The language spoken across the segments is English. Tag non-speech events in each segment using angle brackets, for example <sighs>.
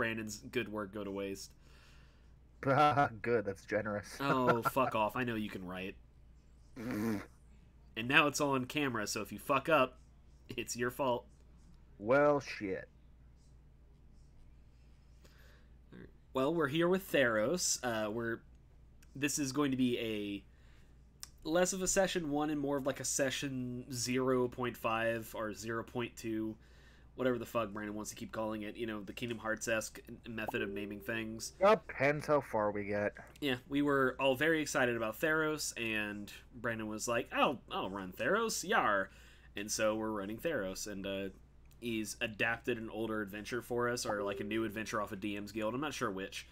Brandon's good work go to waste. <laughs> Good, that's generous. Oh, <laughs> fuck off. I know you can write. And now it's all on camera, so if you fuck up, it's your fault. well, shit. Well, we're here with Theros. Uh, we're this is going to be a less of a session one and more of like a session 0.5 or 0.2 whatever the fuck brandon wants to keep calling it you know the kingdom hearts-esque method of naming things Depends how far we get. yeah we were all very excited about theros and brandon was like i'll i'll run theros yar and so we're running theros and uh he's adapted an older adventure for us or like a new adventure off of dm's guild i'm not sure which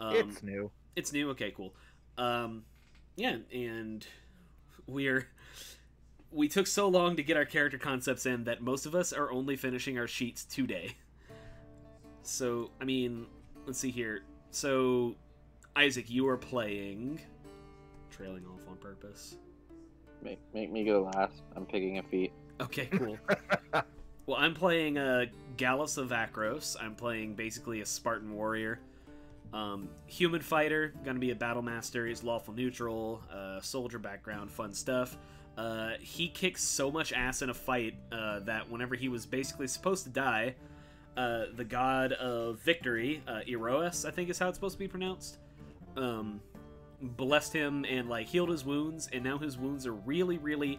um, it's new. it's new. Okay, cool. Um, yeah, and we're we took so long to get our character concepts in that most of us are only finishing our sheets today. So, I mean, let's see here. So, Isaac, you are playing trailing off on purpose. Make, make me go last. I'm picking a feat. Okay, cool. <laughs> well, I'm playing uh, Gallus of Akros. I'm playing basically a Spartan warrior. Um, human fighter, gonna be a battle master. He's lawful neutral, uh, soldier background, fun stuff. Uh, he kicks so much ass in a fight uh, that whenever he was basically supposed to die, uh, the god of victory, uh, I think is how it's supposed to be pronounced, um, blessed him and like healed his wounds, and now his wounds are really, really.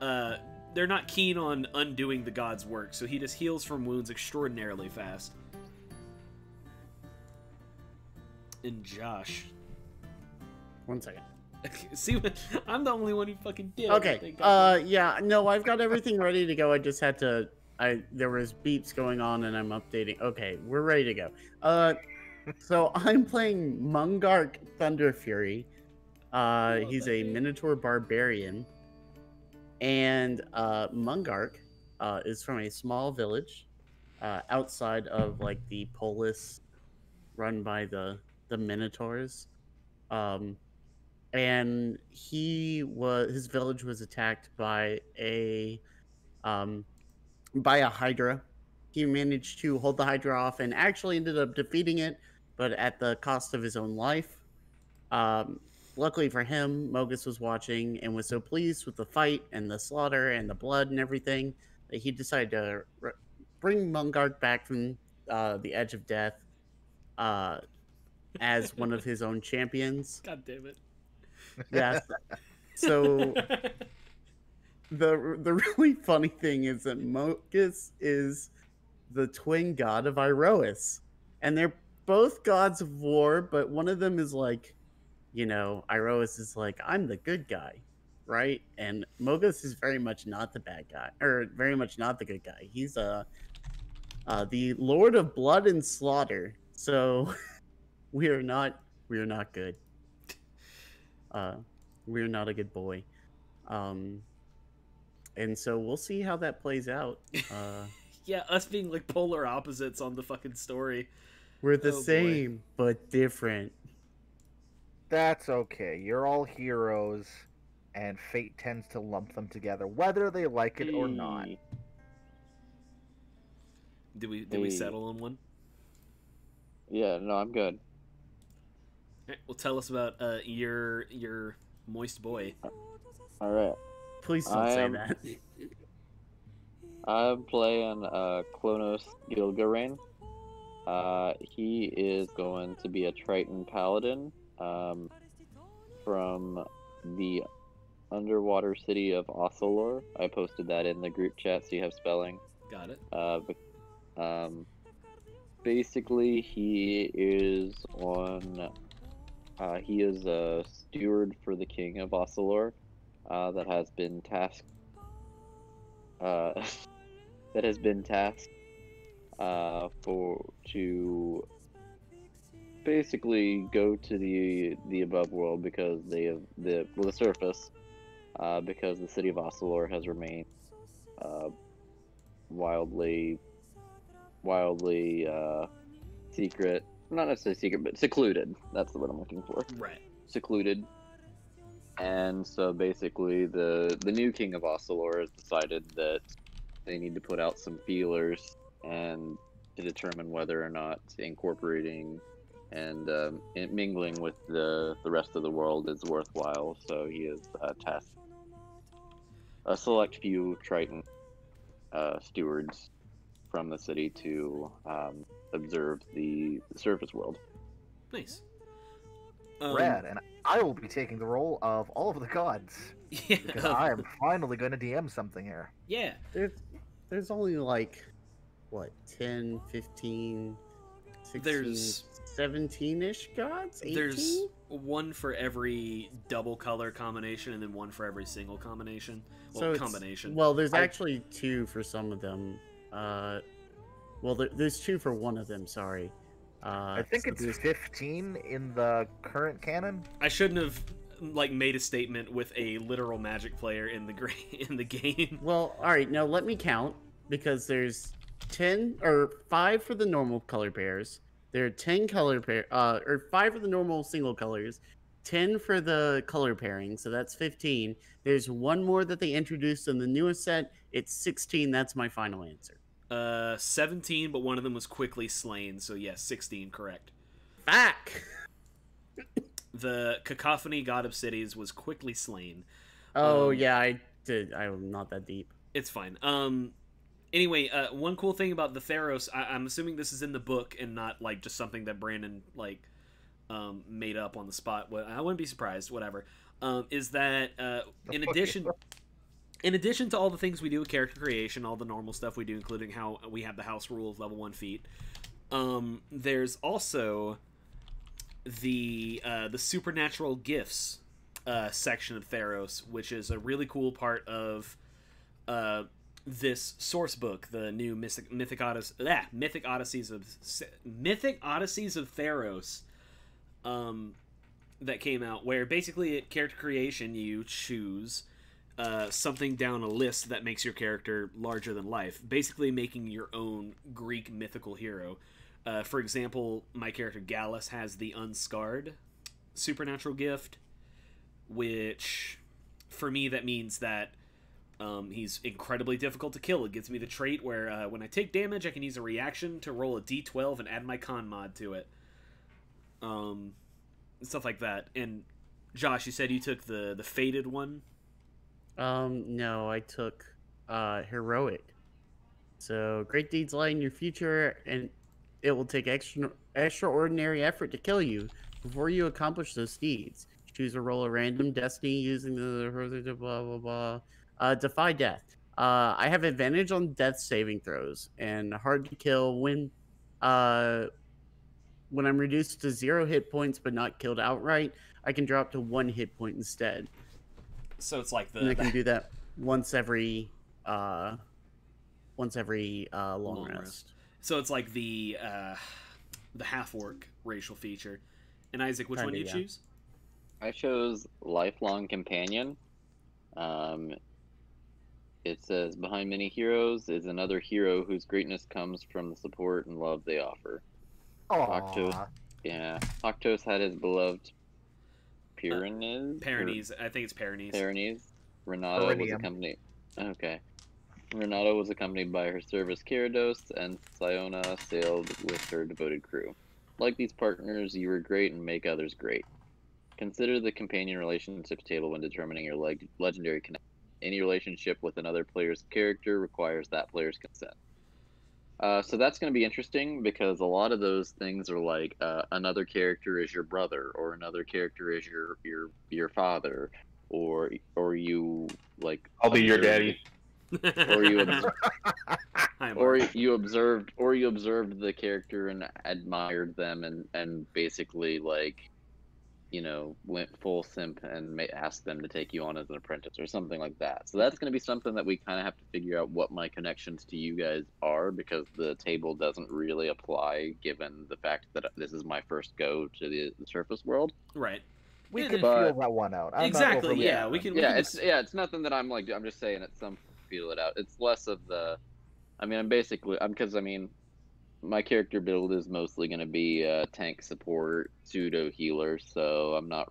Uh, they're not keen on undoing the god's work, so he just heals from wounds extraordinarily fast. And Josh, One second. <laughs> see, what, I'm the only one who fucking did. Okay. Uh, yeah. No, I've got everything ready to go. I just had to. I there was beeps going on, and I'm updating. Okay, we're ready to go. Uh, so <laughs> I'm playing Mungark Thunder Fury. Uh, he's a. Minotaur barbarian, and uh, Mungark uh, is from a small village uh, outside of like the polis run by the the Minotaurs. Um, and he was his village was attacked by a um by a hydra. He managed to hold the hydra off and actually ended up defeating it but at the cost of his own life. Um luckily for him Mogis was watching and was so pleased with the fight and the slaughter and the blood and everything that he decided to r- bring Mungark back from uh, the edge of death uh as one of his own champions. <laughs> God damn it. Yes <laughs> so the the really funny thing is that Mogis is the twin god of Iroas, and they're both gods of war, but one of them is like, you know, Iroas is like, I'm the good guy, right? And Mogis is very much not the bad guy, or very much not the good guy. He's uh, uh the Lord of Blood and Slaughter. So <laughs> we are not we are not good. Uh, we're not a good boy. Um, and so we'll see how that plays out. <laughs> Uh, yeah, us being like polar opposites on the fucking story. we're the Oh, boy. same but different. That's okay. You're all heroes, and fate tends to lump them together, whether they like it or not. Hey. Did we did we settle on one? Yeah, no, I'm good. Well, tell us about uh, your your moist boy. All right. Please don't I say am- that. I'm playing uh, Klonos Gilgarain. Uh, he is going to be a Triton Paladin um, from the underwater city of Ossolor. I posted that in the group chat so you have spelling. Got it. Uh, but, um, basically, he is on. Uh, he is a steward for the king of Ossolor uh, that has been tasked. Uh, <laughs> that has been tasked uh, for to basically go to the the above world because they have the well the surface uh, because the city of Ossolor has remained uh, wildly wildly secret not necessarily secret but secluded that's the word i'm looking for Right. secluded and so basically the the new king of Ossolor has decided that they need to put out some feelers and to determine whether or not incorporating and um, mingling with the the rest of the world is worthwhile. So he has uh, tasked a select few Triton uh, stewards from the city to um, observe the, the surface world. Nice. Um, Rad, and I will be taking the role of all of the gods <laughs> Yeah. because I am finally going to DM something here. Yeah. There's there's only like what 10, 15, 16, There's 17ish gods? 18? there's one for every double color combination and then one for every single combination. Well, it's- combination. Well, there's I- actually two for some of them. Uh, well, there, there's two for one of them. Sorry. Uh, I think so it's there's- 15 in the current canon. I shouldn't have like made a statement with a literal magic player in the gra- <laughs> in the game. Well, all right. Now let me count because there's ten or five for the normal color pairs. There are ten color pair, uh, or five for the normal single colors, ten for the color pairing. So that's fifteen. There's one more that they introduced in the newest set. It's sixteen. That's my final answer. Uh, 17, but one of them was quickly slain. So yes, 16, correct. Back. <laughs> The cacophony god of cities was quickly slain. Oh Um, yeah, I did. I'm not that deep. It's fine. Um, anyway, uh, one cool thing about the Theros, I- I'm assuming this is in the book and not like just something that Brandon like um, made up on the spot. What I wouldn't be surprised. Whatever. Um, is that uh, in addition, in addition to all the things we do with character creation, all the normal stuff we do, including how we have the house rule of level one feet, Um, there's also the uh, the supernatural gifts uh, section of Theros, which is a really cool part of uh, this source book, the new Mythic Mythic, Odyssey, ah, Mythic Odysseys of Mythic Odysseys of Theros, um, that came out. Where basically at character creation, you choose uh, something down a list that makes your character larger than life, basically making your own Greek mythical hero. Uh, for example, my character Gallus has the Unscarred supernatural gift, which for me that means that um, he's incredibly difficult to kill. It gives me the trait where uh, when I take damage, I can use a reaction to roll a d12 and add my con mod to it. Um, stuff like that. And Josh, you said you took the the faded one. Um, no, I took uh heroic. So great deeds lie in your future, and it will take extra extraordinary effort to kill you before you accomplish those deeds. Choose a roll of random destiny using the blah blah blah. Uh, defy death. Uh, I have advantage on death saving throws and hard to kill when uh when I'm reduced to zero hit points but not killed outright. I can drop to one hit point instead So it's like the, and I can do that <laughs> once every uh once every uh long, Long rest. rest. so it's like the uh, the half orc racial feature. And Isaac, which one do you yeah. choose? I chose lifelong companion. Um, it says behind many heroes is another hero whose greatness comes from the support and love they offer. Octo. Aw, Yeah, Octos had his beloved Pyrenees. or Pyrenees. I think it's Pyrenees. Pyrenees. Renato was accompanied. Okay. Renato was accompanied by her service Gyarados, and Siona sailed with her devoted crew. Like these partners, you were great and make others great. Consider the companion relationships table when determining your leg- legendary connection. Any relationship with another player's character requires that player's consent. Uh, so that's going to be interesting because a lot of those things are like uh, another character is your brother, or another character is your your your father, or or you like. I'll be your daddy. Or you <laughs> obs- Hi, or you observed or you observed the character and admired them and and basically like you know went full simp and ma- asked them to take you on as an apprentice or something like that so that's going to be something that we kind of have to figure out what my connections to you guys are because the table doesn't really apply given the fact that this is my first go to the, the surface world right. we Yeah, can but- feel that one out. I'm Exactly, overly yeah, we concerned. can- we yeah can it's just- yeah it's nothing that i'm like i'm just saying it's some feel it out it's less of the i mean i'm basically i'm because i mean my character build is mostly going to be uh, tank support pseudo healer so i'm not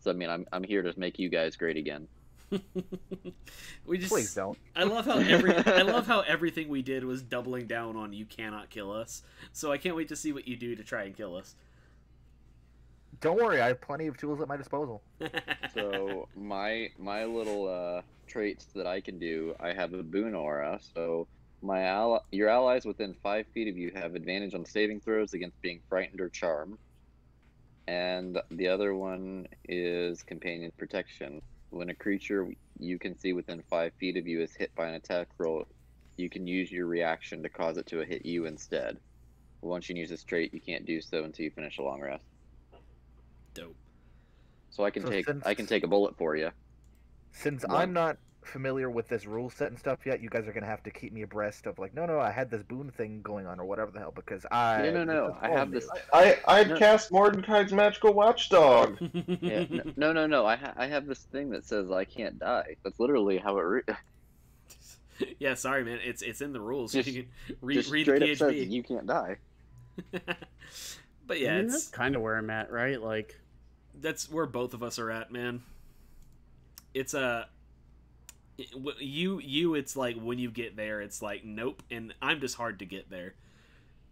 so i mean i'm, I'm here to make you guys great again <laughs> we just Please don't. I love how every I <laughs> love how everything we did was doubling down on you cannot kill us. So I can't wait to see what you do to try and kill us. Don't worry, I have plenty of tools at my disposal. <laughs> So my my little uh, traits that I can do, I have a boon aura. So my ally, your allies within five feet of you have advantage on saving throws against being frightened or charmed. And the other one is companion protection. When a creature you can see within five feet of you is hit by an attack roll, you can use your reaction to cause it to hit you instead. Once you use this trait, you can't do so until you finish a long rest. Dope. So I can So take since- I can take a bullet for you. Since Well- I'm not familiar with this rule set and stuff yet, you guys are gonna have to keep me abreast of like, no, no, I had this boon thing going on or whatever the hell because I No, no, no, I have new. this- I I'd No. cast Mordecai's magical watchdog. <laughs> Yeah, n- no, no, no. I ha- I have this thing that says I can't die. That's literally how it. Re- <laughs> yeah, sorry, man. It's it's in the rules. Just- you can read, just read the straight up says you can't die. <laughs> but I yeah, mean, it's that's kind of where I'm at, right? Like, that's where both of us are at, man. It's a it- w- you you. It's like when you get there, it's like nope, and I'm just hard to get there.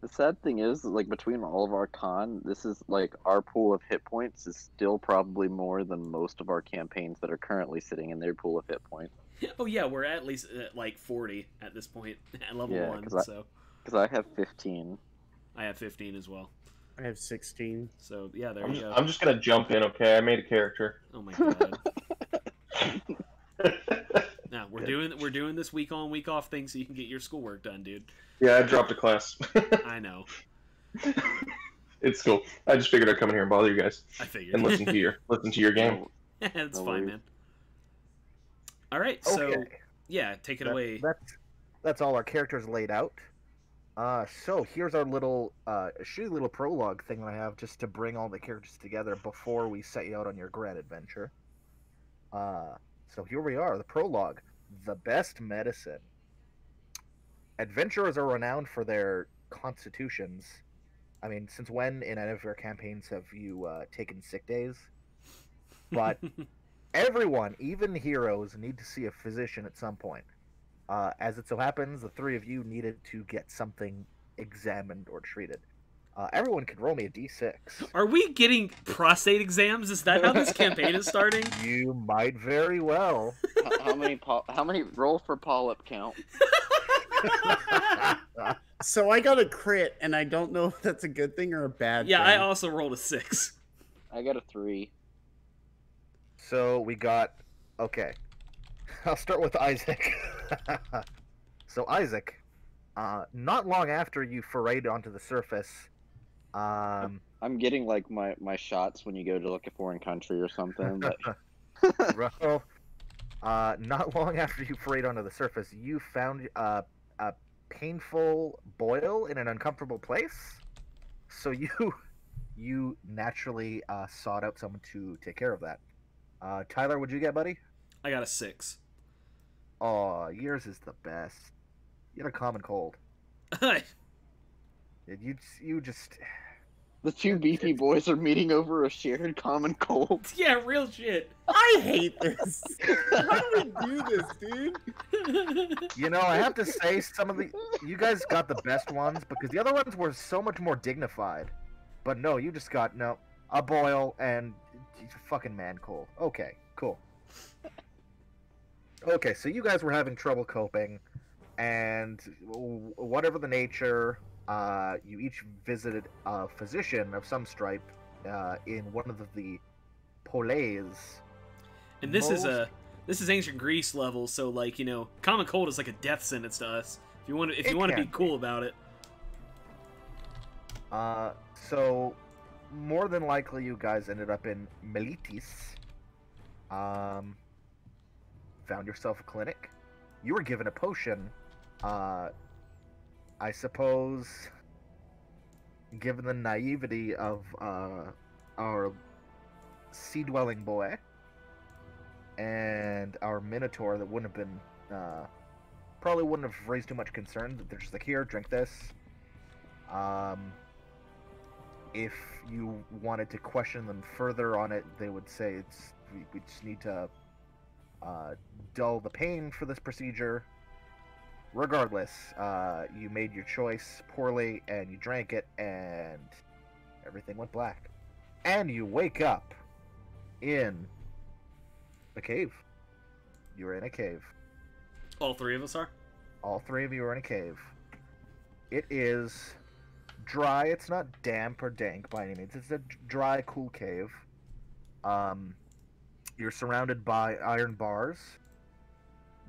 The sad thing is, like between all of our con, this is like our pool of hit points is still probably more than most of our campaigns that are currently sitting in their pool of hit points. <laughs> Oh yeah, we're at least at like 40 at this point <laughs> at level Yeah, one. 'cause I- So Because I have 15. I have 15 as well. I have 16. So yeah, there I'm you just, go. I'm just gonna jump in, okay? I made a character. Oh my god. <laughs> Now we're doing we're doing this week on week off thing so you can get your schoolwork done, dude. yeah, I dropped a class. <laughs> I know. it's cool. I just figured I'd come in here and bother you guys I figured. and listen to your <laughs> listen to your game. <laughs> That's No fine, worries. man. All right, so Okay. yeah, take it That- away. That's that's all our characters laid out. Uh, so here's our little uh, shitty little prologue thing that I have just to bring all the characters together before we set you out on your grand adventure. Uh, so here we are, the prologue, the best medicine. Adventurers are renowned for their constitutions. I mean, since when in any of your campaigns have you uh, taken sick days? But <laughs> everyone, even heroes, need to see a physician at some point. Uh, as it so happens, the three of you needed to get something examined or treated. Uh, everyone can roll me a d6. Are we getting prostate exams? Is that how this <laughs> campaign is starting? You might very well. how, how many po- how many roll for polyp count? <laughs> So I got a crit, and I don't know if that's a good thing or a bad thing. yeah, thing. I also rolled a six. I got a three. So we got. Okay. <laughs> I'll start with Isaac. so, Isaac, uh, not long after you forayed onto the surface, um, I'm getting like my my shots when you go to like a foreign country or something. But <laughs> <laughs> Well, uh, not long after you forayed onto the surface, you found uh, a painful boil in an uncomfortable place. So you <laughs> you naturally uh, sought out someone to take care of that. Uh, Tyler, would you get, buddy? I got a six. Oh, yours is the best. You had a common cold. You you just <sighs> the two beefy boys are meeting over a shared common cold. <laughs> yeah, real shit. I hate this. How do we do this, dude? <laughs> you know I have to say some of the you guys got the best ones because the other ones were so much more dignified. But no, you just got no a boil and fucking man cold. Okay, cool. Okay, so you guys were having trouble coping, and whatever the nature, uh, you each visited a physician of some stripe uh, in one of the, poleis. And this is a this is ancient Greece level, so like you know, common cold is like a death sentence to us. If you want to, if It you want to be. cool about it, Uh, so more than likely, you guys ended up in Meletis. Um, found yourself a clinic. You were given a potion. Uh, I suppose, given the naivety of uh, our sea-dwelling boy and our minotaur, that wouldn't have been uh, probably wouldn't have raised too much concern. That they're just like, here, drink this. Um, if you wanted to question them further on it, they would say it's we, we just need to uh, dull the pain for this procedure. Regardless, uh, you made your choice poorly and you drank it, and everything went black. And you wake up in a cave. You were in a cave. All three of us are. All three of you are in a cave. It is dry. It's not damp or dank by any means. It's a dry, cool cave. Um, you're surrounded by iron bars.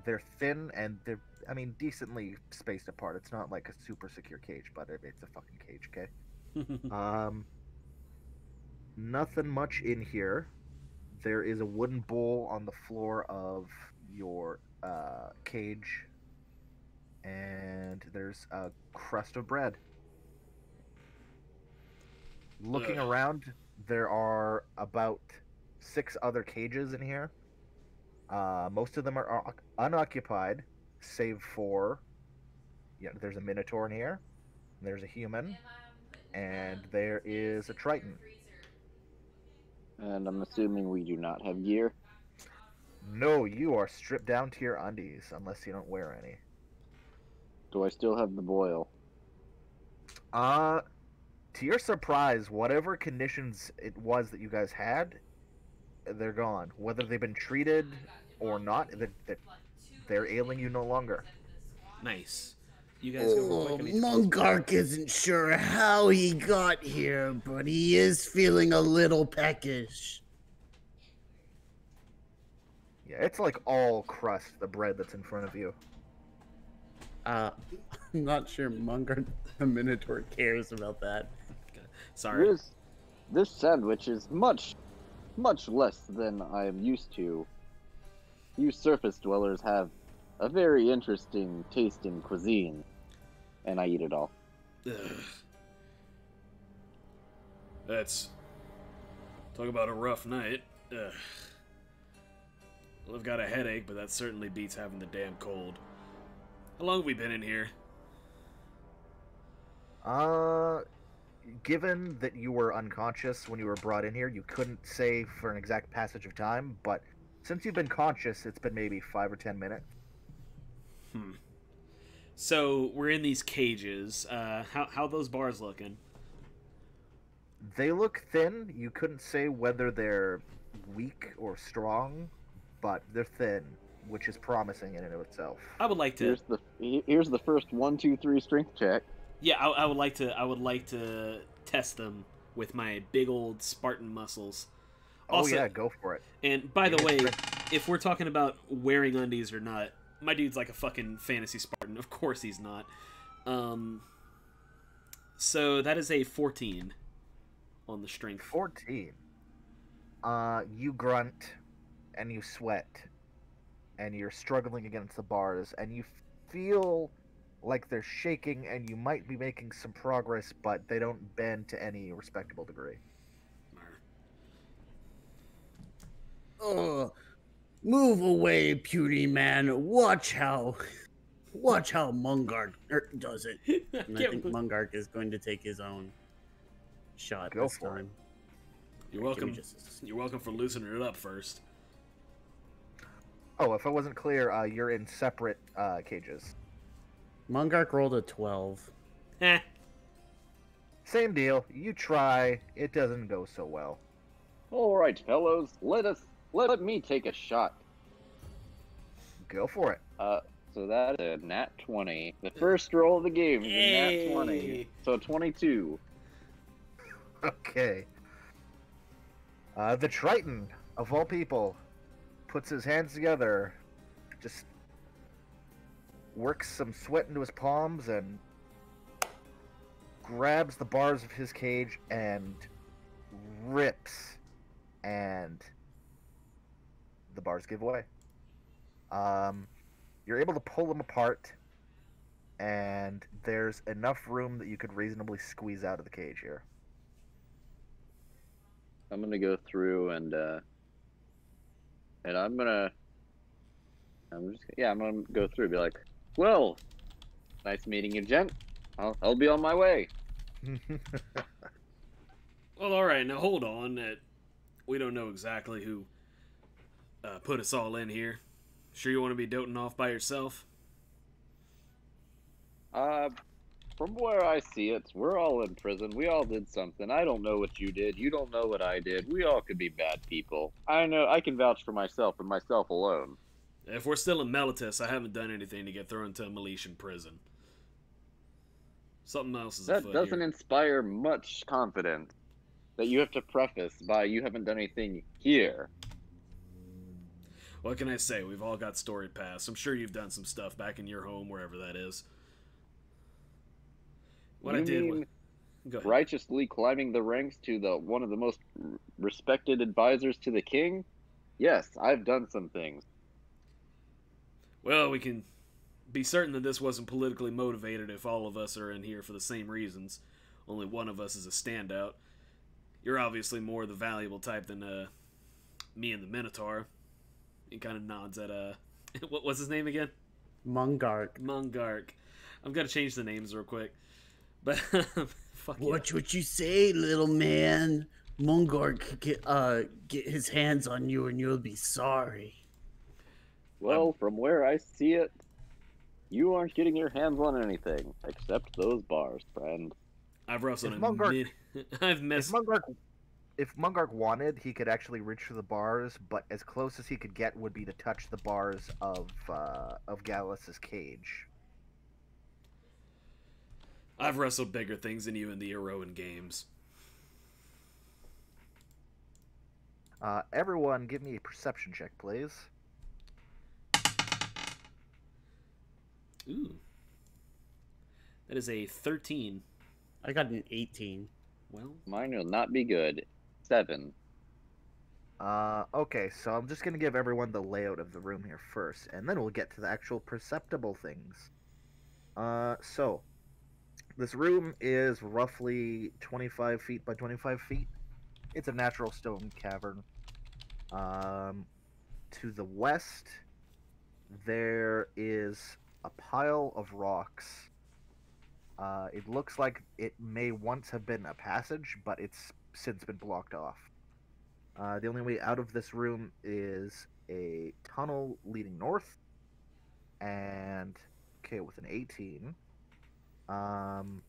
They're thin and they're, I mean, decently spaced apart. It's not like a super secure cage, but it, it's a fucking cage, okay? <laughs> Um, nothing much in here. There is a wooden bowl on the floor of your uh, cage, and there's a crust of bread. Looking Ugh. around, there are about six other cages in here. Uh, most of them are unoccupied, save for. Yeah, there's a minotaur in here. There's a human, and there is a triton. And I'm assuming we do not have gear. No, you are stripped down to your undies unless you don't wear any. Do I still have the boil? Uh, to your surprise, whatever conditions it was that you guys had, they're gone. Whether they've been treated or not, that that they're ailing you no longer. nice. You guys go Oh, quick. I need to- Mungark isn't sure how he got here, but he is feeling a little peckish. Yeah, it's like all crust, the bread that's in front of you. Uh, <laughs> I'm not sure Mungark the Minotaur cares about that. Sorry. This this sandwich is much, much less than I am used to. You surface dwellers have a very interesting taste in cuisine, and I eat it all. Ugh. That's talk about a rough night. Ugh. Well, I've got a headache, but that certainly beats having the damn cold. How long have we been in here? Uh, given that you were unconscious when you were brought in here, you couldn't say for an exact passage of time, but since you've been conscious, it's been maybe five or ten minutes. Hmm. So we're in these cages. Uh, how how those bars looking? They look thin. You couldn't say whether they're weak or strong, but they're thin, which is promising in and of itself. I would like to. Here's the here's the first one, two, three strength check. Yeah, I, I would like to. I would like to test them with my big old Spartan muscles. Oh Also- yeah, go for it. And by the way, if we're talking about wearing undies or not, my dude's like a fucking fantasy Spartan. Of course he's not. Um. So that is a fourteen on the strength. 14. Uh, you grunt and you sweat and you're struggling against the bars and you feel like they're shaking and you might be making some progress, but they don't bend to any respectable degree. Oh, move away, puny man. Watch how, watch how Mungark er, does it. <laughs> And I Can't think believe- Mungark is going to take his own shot Go this for it. You're welcome. just You're welcome for loosening it up first. Oh, if I wasn't clear, uh, you're in separate uh, cages. Mungark rolled a twelve. Eh. Same deal. You try, it doesn't go so well. All right, fellows, let us let me take a shot. Go for it. Uh, so that's a nat twenty. The first roll of the game is a nat twenty. So twenty-two. Okay. Uh, the Triton, of all people, puts his hands together, just works some sweat into his palms, and grabs the bars of his cage and rips, and the bars give way. Um, you're able to pull them apart, and there's enough room that you could reasonably squeeze out of the cage here. I'm gonna go through and uh, and I'm gonna, I'm just yeah, I'm gonna go through be like, well, nice meeting you, gent. I'll I'll be on my way. <laughs> Well, all right. Now hold on. Uh, we don't know exactly who uh, put us all in here. Sure you want to be doting off by yourself? Uh, from where I see it, we're all in prison. We all did something. I don't know what you did. You don't know what I did. We all could be bad people. I know. I can vouch for myself and myself alone. If we're still in Meletis, I haven't done anything to get thrown into a Meletian prison. Something else is That doesn't here. inspire much confidence. That you have to preface by you haven't done anything here. What can I say? We've all got story pasts. I'm sure you've done some stuff back in your home, wherever that is. What I did was righteously climbing the ranks to the one of the most respected advisors to the king? Yes, I've done some things. Well, we can be certain that this wasn't politically motivated if all of us are in here for the same reasons. Only one of us is a standout. You're obviously more the valuable type than uh, me and the Minotaur. He kind of nods at uh, <laughs> what was his name again? Mungark. Mungark. I'm gonna change the names real quick, <laughs> but fuck yeah. Watch what you say, little man. Mungark could get uh get his hands on you and you'll be sorry. Well, from where I see it, you aren't getting your hands on anything except those bars, friend. I've wrestled If Mungark- mid. <laughs> I've If missed. Mungark, if Mungark wanted, he could actually reach for the bars, but as close as he could get would be to touch the bars of uh, of Gallus's cage. I've wrestled bigger things than you in the Iroan games. Uh, everyone, give me a perception check, please. Ooh. That is a 13. I got an 18. Well, Mine will not be good. Seven. Uh, okay, so I'm just gonna give everyone the layout of the room here first, and then we'll get to the actual perceptible things. Uh, so this room is roughly 25 feet by 25 feet. It's a natural stone cavern. Um, to the west, there is a pile of rocks. Uh, it looks like it may once have been a passage, but it's since been blocked off. Uh, the only way out of this room is a tunnel leading north, and okay, with an 18, um,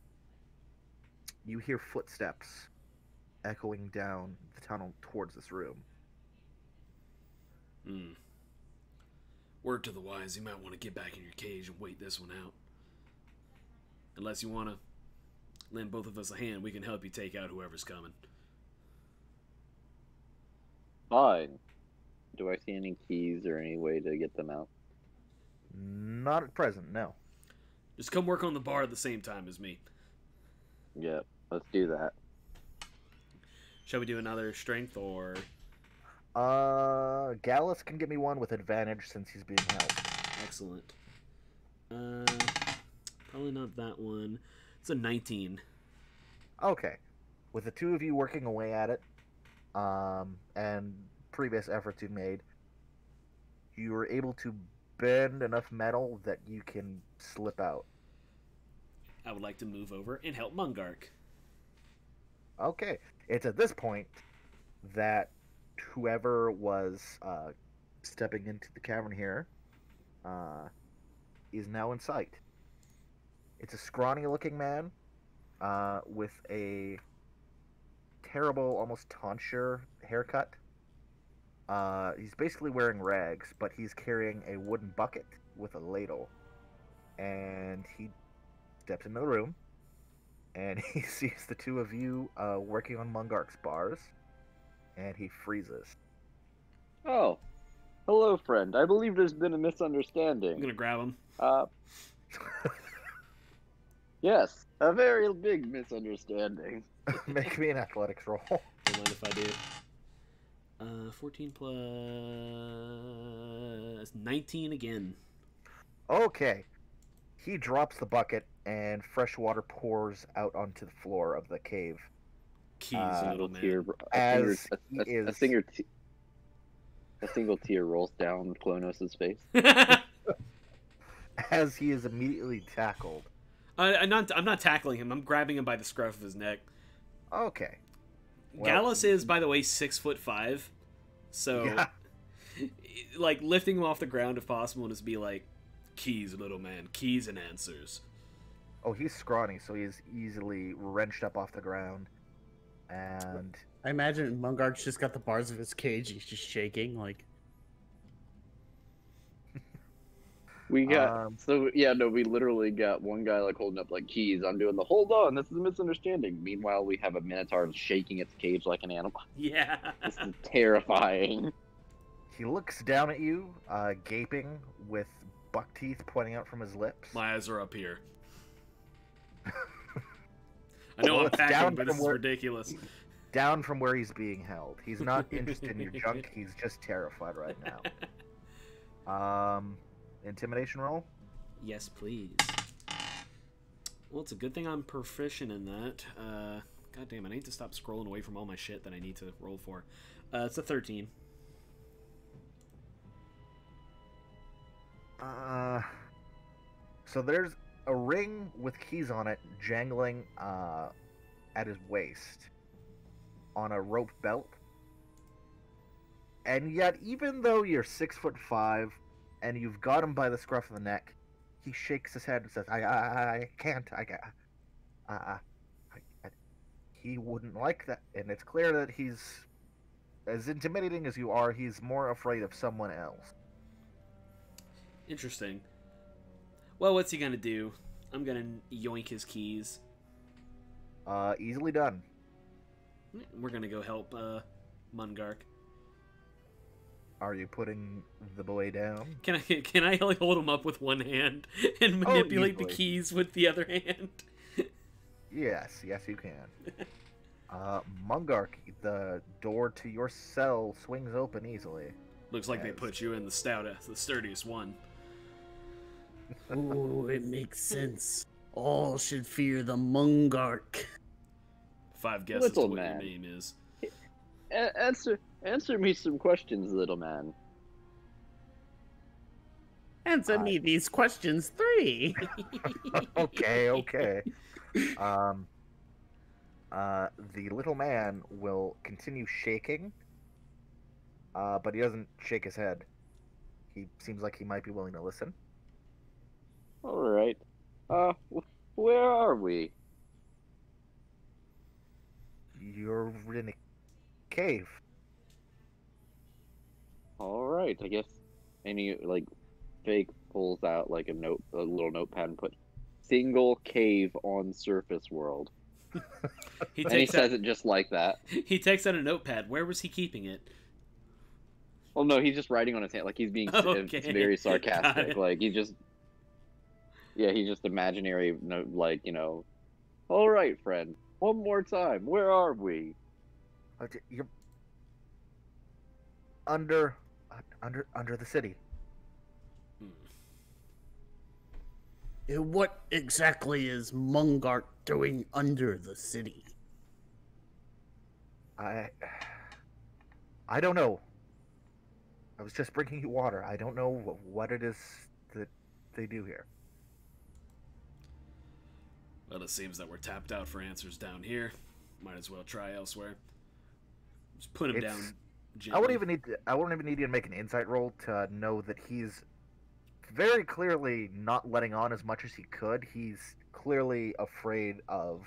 you hear footsteps echoing down the tunnel towards this room. hmm. Word to the wise, you might want to get back in your cage and wait this one out. Unless you want to lend both of us a hand, we can help you take out whoever's coming. Fine. Do I see any keys or any way to get them out? Not at present, no. Just come work on the bar at the same time as me. Yep. Let's do that. Shall we do another strength or. Uh, Gallus can give me one with advantage since he's being held. Excellent. Uh, probably not that one. It's a 19. Okay. With the two of you working away at it, um, and previous efforts you've made, you were able to bend enough metal that you can slip out. I would like to move over and help Mungark. Okay. It's at this point that whoever was uh, stepping into the cavern here uh, is now in sight. It's a scrawny looking man uh, with a terrible, almost tonsure haircut. Uh, he's basically wearing rags, but he's carrying a wooden bucket with a ladle. And he steps into the room, and <laughs> he sees the two of you uh, working on Mungark's bars, and he freezes. Oh. Hello, friend. I believe there's been a misunderstanding. I'm gonna grab him. Uh, <laughs> yes, a very big misunderstanding. <laughs> Make me an athletics roll. Don't mind if I do. Uh, 14 plus 19 again. Okay. He drops the bucket, and fresh water pours out onto the floor of the cave. Keys, Uh, little Little man. tear, a, As finger, a, a, a is- finger te- a single tear rolls down Klonos' face. <laughs> As he is immediately tackled. I, I'm not. I'm not tackling him. I'm grabbing him by the scruff of his neck. Okay. Well- Gallus is, by the way, six foot five. So Yeah. <laughs> like lifting him off the ground if possible, and just be like, "Keys, little man, keys and answers." Oh, he's scrawny, so he's easily wrenched up off the ground. And I imagine Mungark's just got the bars of his cage. He's just shaking, like. <laughs> We got Um, so yeah no we literally got one guy like holding up like keys. I'm doing the hold on. This is a misunderstanding. Meanwhile, we have a minotaur shaking its cage like an animal. <laughs> Yeah. This is terrifying. he looks down at you, uh, gaping with buck teeth pointing out from his lips. My eyes are up here. <laughs> I know Well, I'm it's packing, down but this from where- ridiculous. Down from where he's being held. He's not <laughs> interested in your junk. He's just terrified right now. <laughs> Um, intimidation roll. Yes, please. Well, it's a good thing I'm proficient in that. Uh, God damn, I need to stop scrolling away from all my shit that I need to roll for. Uh, it's a 13. Uh, so there's a ring with keys on it jangling uh, at his waist on a rope belt. And yet, even though you're six foot five and you've got him by the scruff of the neck, he shakes his head and says, "I, I, I can't. I, uh, I, I, he wouldn't like that." And it's clear that he's as intimidating as you are. He's more afraid of someone else. Interesting. Well, what's he gonna do? I'm gonna yoink his keys. Uh, easily done. We're gonna go help uh, Mungark. Are you putting the boy down? Can I <laughs> can I hold him up with one hand and manipulate the keys with the other hand? Yes, yes, you can. Uh, Mungark, the door to your cell swings open easily. Looks like they put you in the stoutest, the sturdiest one. Ooh, it makes sense. All should fear the Mungark. Five guesses Little what man. man. your name is. A- answer answer me some questions, little man. Answer me these questions three. <laughs> okay, okay. Um, uh, the little man will continue shaking, uh, but he doesn't shake his head. He seems like he might be willing to listen. All right. Uh, where are we? You're in a cave. All right. I guess. And he like fake pulls out like a note, a little notepad, and put single cave on surface world. He And he takes out, says it just like that. <laughs> he takes out a notepad. Where was he keeping it? Well, no, he's just writing on his hand, like he's being <laughs> Okay. very sarcastic. Like he just, yeah, he's just imaginary. Like you know. All right, friend. One more time. Where are we? Okay, You're under, under, under the city. Hmm. What exactly is Mungark doing under the city? I, I don't know. I was just bringing you water. I don't know what it is that they do here. Well, it seems that we're tapped out for answers down here. Might as well try elsewhere. Just put him It's- down. I wouldn't even need. To, I wouldn't even need you to make an insight roll to know that he's very clearly not letting on as much as he could. He's clearly afraid of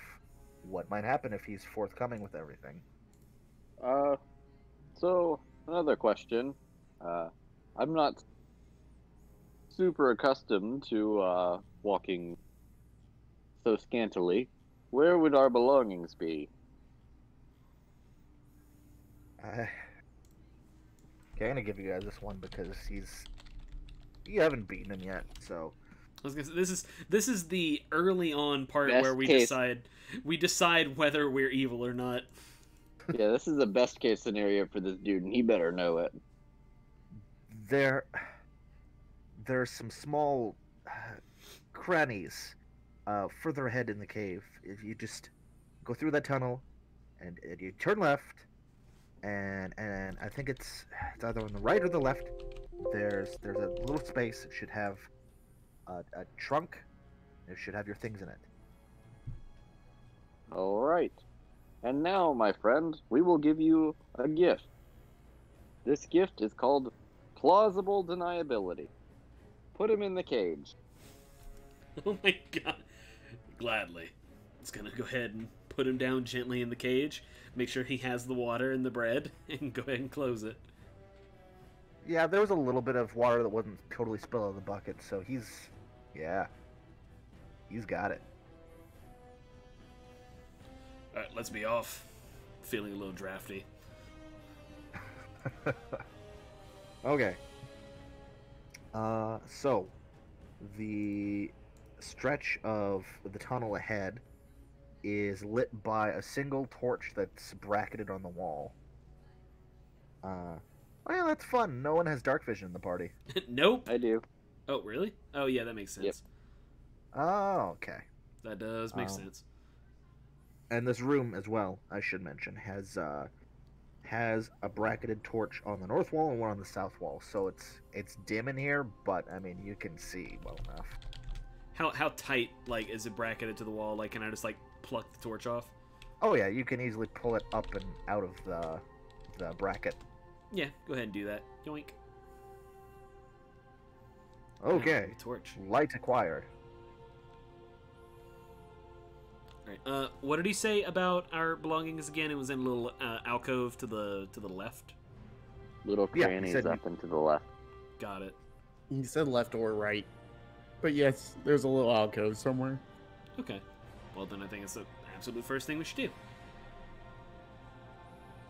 what might happen if he's forthcoming with everything. Uh, so another question. Uh, I'm not super accustomed to uh walking so scantily. Where would our belongings be? I, okay, I'm gonna give you guys this one because he's. You haven't beaten him yet, so I was gonna say, this is this is the early on part Best where we case. decide we decide whether we're evil or not. yeah, this is the best case scenario for this dude, and he better know it. there. There's some small uh, crannies uh, further ahead in the cave. If you just go through that tunnel, and, and you turn left, and and I think it's it's either on the right or the left. There's there's a little space. It should have a, a trunk. It should have your things in it. All right. And now, my friend, we will give you a gift. This gift is called Plausible deniability. Put him in the cage. <laughs> Oh my god. Gladly. It's gonna go ahead and put him down gently in the cage, make sure he has the water and the bread, <laughs> and go ahead and close it. Yeah, there was a little bit of water that wasn't totally spilled out of the bucket, so he's, yeah, he's got it. Alright, let's be off. Feeling a little drafty. <laughs> okay. Uh, so the stretch of the tunnel ahead is lit by a single torch that's bracketed on the wall. Uh, well, that's fun. No one has dark vision in the party. <laughs> nope. I do. Oh, really? Oh, yeah, that makes sense. Yep. Oh, okay. That does make Oh. sense. And this room as well, I should mention, has uh, has a bracketed torch on the north wall and one on the south wall. So it's it's dim in here, but I mean you can see well enough. How how tight like is it bracketed to the wall? Like, can I just like pluck the torch off? Oh yeah, you can easily pull it up and out of the the bracket. Yeah, go ahead and do that. Yoink. Okay, Oh, torch. light acquired. Alright. Uh, what did he say about our belongings again? It was in a little uh, alcove to the to the left. Little crannies said- up and to the left. Got it. He said left or right. But yes, there's a little alcove somewhere. Okay. Well, then I think it's the absolute first thing we should do.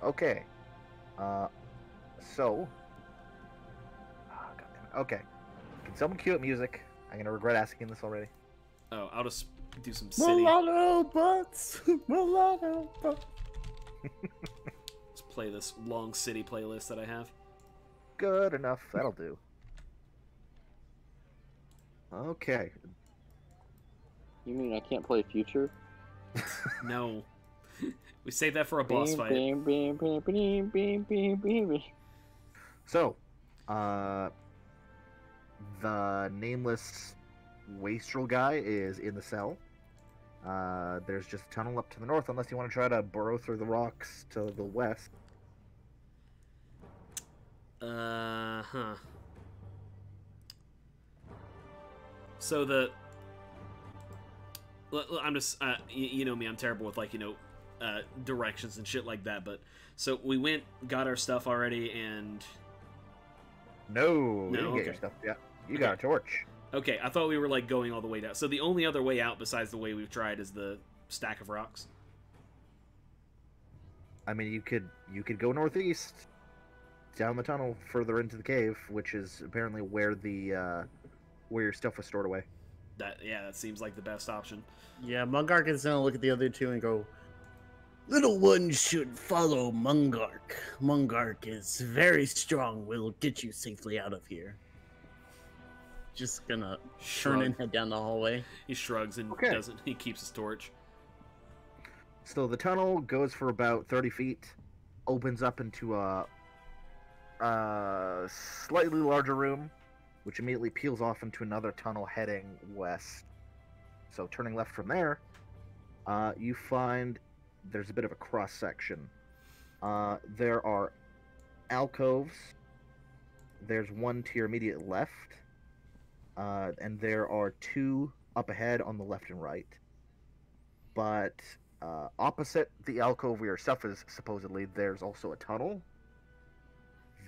Okay, uh, so. Ah, goddammit. Okay, can someone cue up music? I'm gonna regret asking this already. Oh, I'll just do some city. Mulatto butts! <laughs> Mulatto butts! Let's play this long city playlist that I have. Good enough. That'll do. Okay. You mean I can't play Future? <laughs> No. we saved that for a boss Beam, fight. beam, beam, beam, beam, beam, beam, beam, beam. So, uh, the nameless wastrel guy is in the cell. Uh, there's just a tunnel up to the north, unless you want to try to burrow through the rocks to the west. Uh huh. So the. I'm just, uh, you know me, I'm terrible with like you know, uh, directions and shit like that. But so we went, got our stuff already, and No, you No, didn't get your stuff yet. You Okay. got a torch. okay, I thought we were like going all the way down. So the only other way out besides the way we've tried is the stack of rocks. I mean, you could you could go northeast, down the tunnel further into the cave, which is apparently where the uh, where your stuff was stored away. That yeah, that seems like the best option. Yeah, Mungark is gonna look at the other two and go, Little one should follow Mungark. Mungark is very strong. We'll get you safely out of here. Just gonna turn and head down the hallway. He shrugs and Okay. doesn't. He keeps his torch. So the tunnel goes for about 30 feet, opens up into a, a slightly larger room, which immediately peels off into another tunnel heading west. So turning left from there, uh, you find there's a bit of a cross section. Uh, there are alcoves. There's one to your immediate left, uh, and there are two up ahead on the left and right. But uh, opposite the alcove where your stuff is supposedly, there's also a tunnel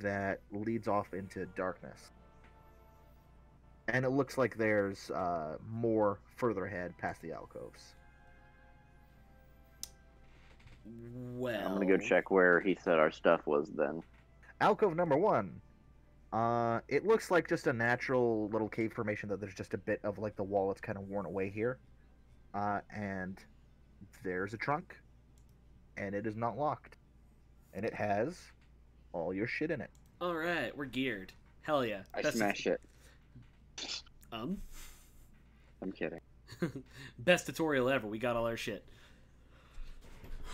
that leads off into darkness. And it looks like there's uh, more further ahead past the alcoves. Well, I'm gonna go check where he said our stuff was then. Alcove number one. Uh, it looks like just a natural little cave formation that there's just a bit of like the wall that's kind of worn away here. Uh, and there's a trunk, and it is not locked, and it has all your shit in it. All right, we're geared. Hell yeah! I Best- smash it. Um, I'm kidding. <laughs> best tutorial ever. We got all our shit. <gasps>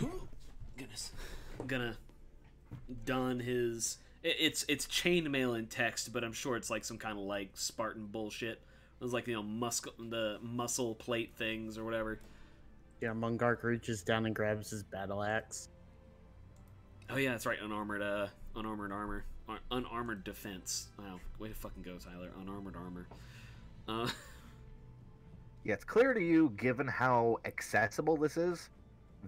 Goodness, I'm gonna don his. it- It's it's chainmail in text, but I'm sure it's like some kind of like Spartan bullshit. It was like you know muscle the muscle plate things or whatever. Yeah, Mungark reaches down and grabs his battle axe. Oh yeah, that's right. Unarmored uh unarmored armor. Ar- unarmored defense. Wow, way to fucking go, Tyler. Unarmored armor. Uh, Yeah, it's clear to you, given how accessible this is,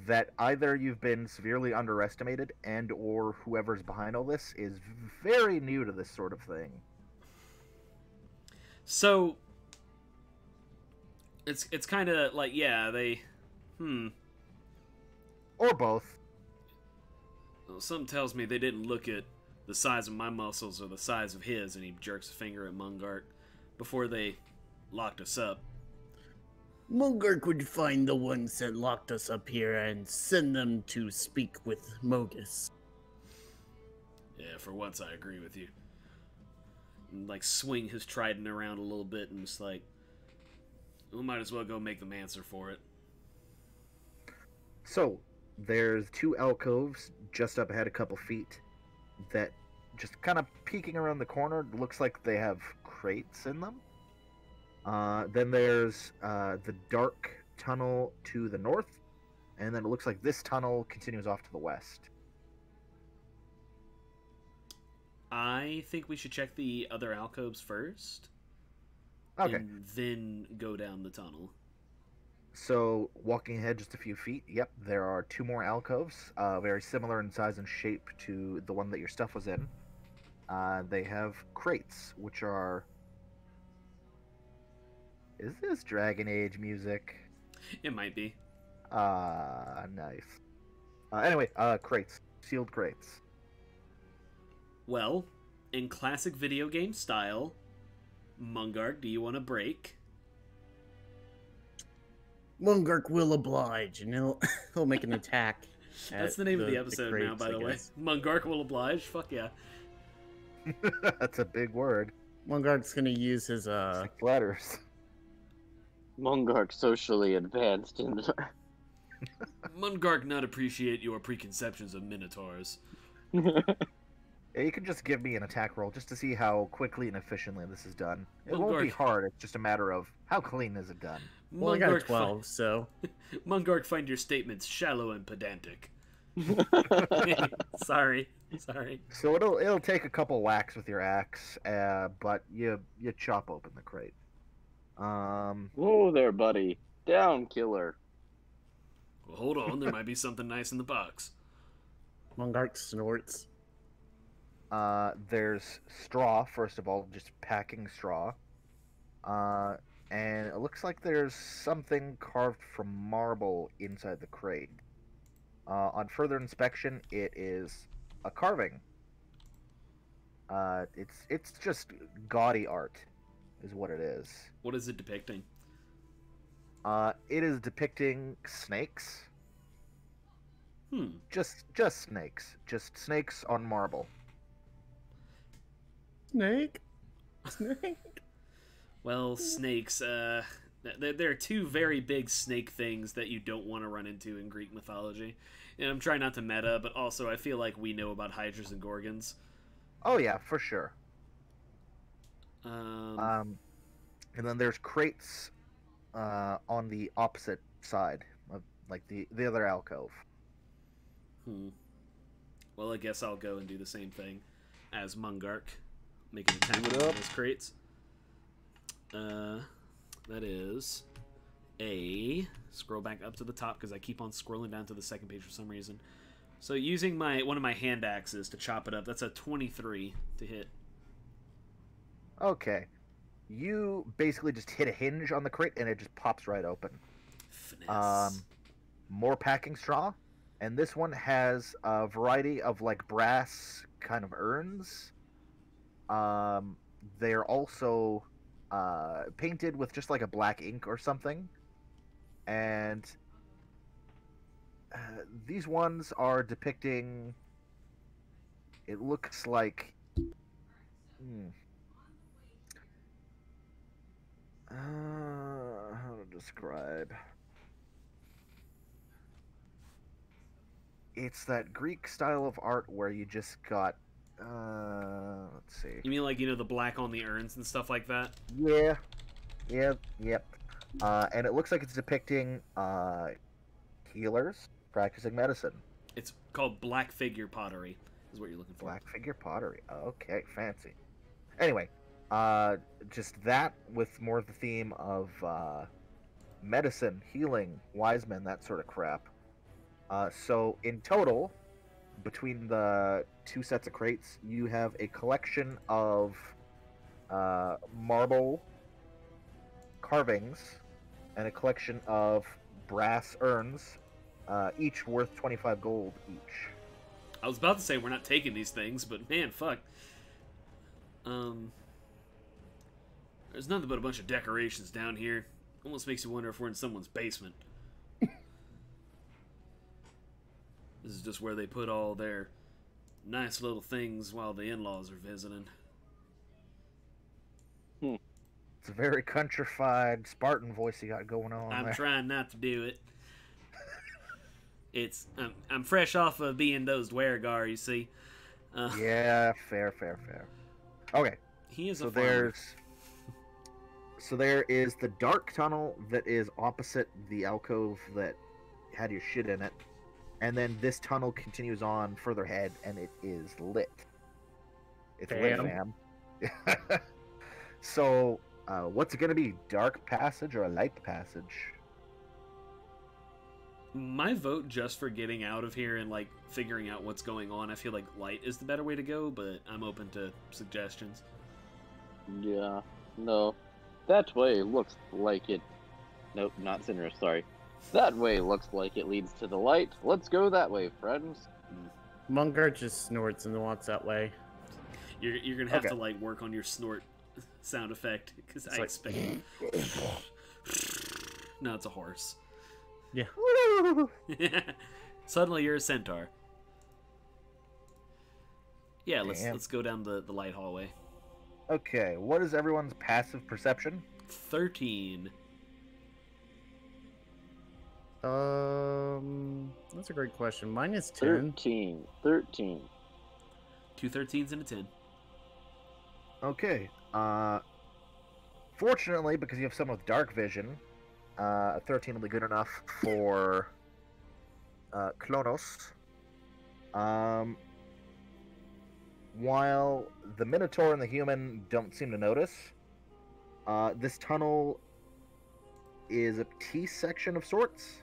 that either you've been severely underestimated, and or whoever's behind all this is very new to this sort of thing. so it's it's kind of like yeah they, hmm. Or both. Well, something tells me they didn't look at the size of my muscles or the size of his, and he jerks a finger at Mungark before they locked us up. Mungark would find the ones that locked us up here and send them to speak with Mogis. Yeah, for once I agree with you. And, like swing his trident around a little bit and just like, we might as well go make them answer for it. So, there's two alcoves just up ahead a couple feet that just kind of peeking around the corner looks like they have crates in them. Uh, then there's uh, the dark tunnel to the north, and then it looks like this tunnel continues off to the west. I think we should check the other alcoves first, Okay, and then go down the tunnel. So walking ahead just a few feet, yep, there are two more alcoves, uh, very similar in size and shape to the one that your stuff was in. Uh, they have crates, which are. Is this Dragon Age music? It might be. Ah, nice. Uh, anyway, uh, crates, sealed crates. Well, in classic video game style, Mungark, do you want to break? Mungark will oblige, and he'll <laughs> he'll make an attack. <laughs> That's the name of the episode now, by I the way. guess. <laughs> Mungark will oblige. Fuck yeah. That's a big word. Mungark's gonna use his uh Six letters. Mungark socially advanced in the... Mungark not appreciate your preconceptions of minotaurs. Yeah, you can just give me an attack roll just to see how quickly and efficiently this is done. It Well, won't be hard. It's just a matter of how clean is it done. well, I got a Mungark fi- twelve, so <laughs> Mungark find your statements shallow and pedantic. <laughs> <laughs> sorry, sorry. So it'll it'll take a couple whacks with your axe, uh, but you you chop open the crate. Um, Whoa there, buddy. Down, killer. Well, hold on, there might be something nice in the box. Mungark snorts. Uh, there's straw first of all, just packing straw. Uh, and it looks like there's something carved from marble inside the crate. Uh, on further inspection, it is a carving. Uh, it's it's just gaudy art, is what it is. What is it depicting? Uh, it is depicting snakes, Hmm. just just snakes, just snakes on marble. Snake. Snake. Well, snakes. Uh, there, there are two very big snake things that you don't want to run into in Greek mythology. And I'm trying not to meta, but also I feel like we know about hydras and gorgons. Oh yeah, for sure. Um, Um, and then there's crates uh, on the opposite side of like the the other alcove. hmm. Well, I guess I'll go and do the same thing as Mungark, make an attack Do it on up. those crates. Uh, that is a scroll back up to the top because I keep on scrolling down to the second page for some reason. So using my one of my hand axes to chop it up, that's a 23 to hit. Okay, you basically just hit a hinge on the crate and it just pops right open. Finesse. Um, more packing straw, and this one has a variety of like brass kind of urns. Um, they're also uh, painted with just like a black ink or something, and uh, these ones are depicting. It looks like. Hmm. Uh, how to describe? It's that Greek style of art where you just got. Uh, let's see. you mean like you know the black on the urns and stuff like that? Yeah, yeah, yep. Uh, and it looks like it's depicting uh, healers practicing medicine. It's called black figure pottery. is what you're looking for. Black figure pottery. Okay, fancy. Anyway, uh, just that with more of the theme of uh, medicine, healing, wise men, that sort of crap. Uh, so in total, between the two sets of crates, you have a collection of uh, marble carvings and a collection of brass urns, uh, each worth 25 gold each. I was about to say we're not taking these things, but man, fuck. Um, there's nothing but a bunch of decorations down here. Almost makes you wonder if we're in someone's basement. <laughs> this is just where they put all their nice little things while the in-laws are visiting. Hmm. It's a very countrified Spartan voice you got going on I'm there. trying not to do it. It's I'm, I'm fresh off of being those Duergar, you see. Uh, yeah, fair, fair, fair. Okay, He is so a farmer. there's so there is the dark tunnel that is opposite the alcove that had your shit in it and then this tunnel continues on further ahead and it is lit it's lit fam <laughs> so uh, what's it gonna be dark passage or a light passage My vote just for getting out of here and like figuring out what's going on. I feel like light is the better way to go, but I'm open to suggestions. Yeah. No. That way looks like it. Nope, not Sinner, sorry. That way looks like it leads to the light. Let's go that way, friends. Mungark just snorts and walks that way. You're you're gonna have Okay. to like work on your snort <laughs> sound effect because I like- expect. <laughs> no, it's a horse. Yeah. <laughs> Suddenly you're a centaur. Yeah, let's Damn. let's go down the, the light hallway. okay what is everyone's passive perception Thirteen. Um, that's a great question. Mine is ten. 13. 13. Two thirteens and a ten. Okay. Uh, fortunately, because you have someone with dark vision, uh, a 13 will be good enough for uh, Klonos. Um, while the Minotaur and the human don't seem to notice, uh, this tunnel is a T section of sorts.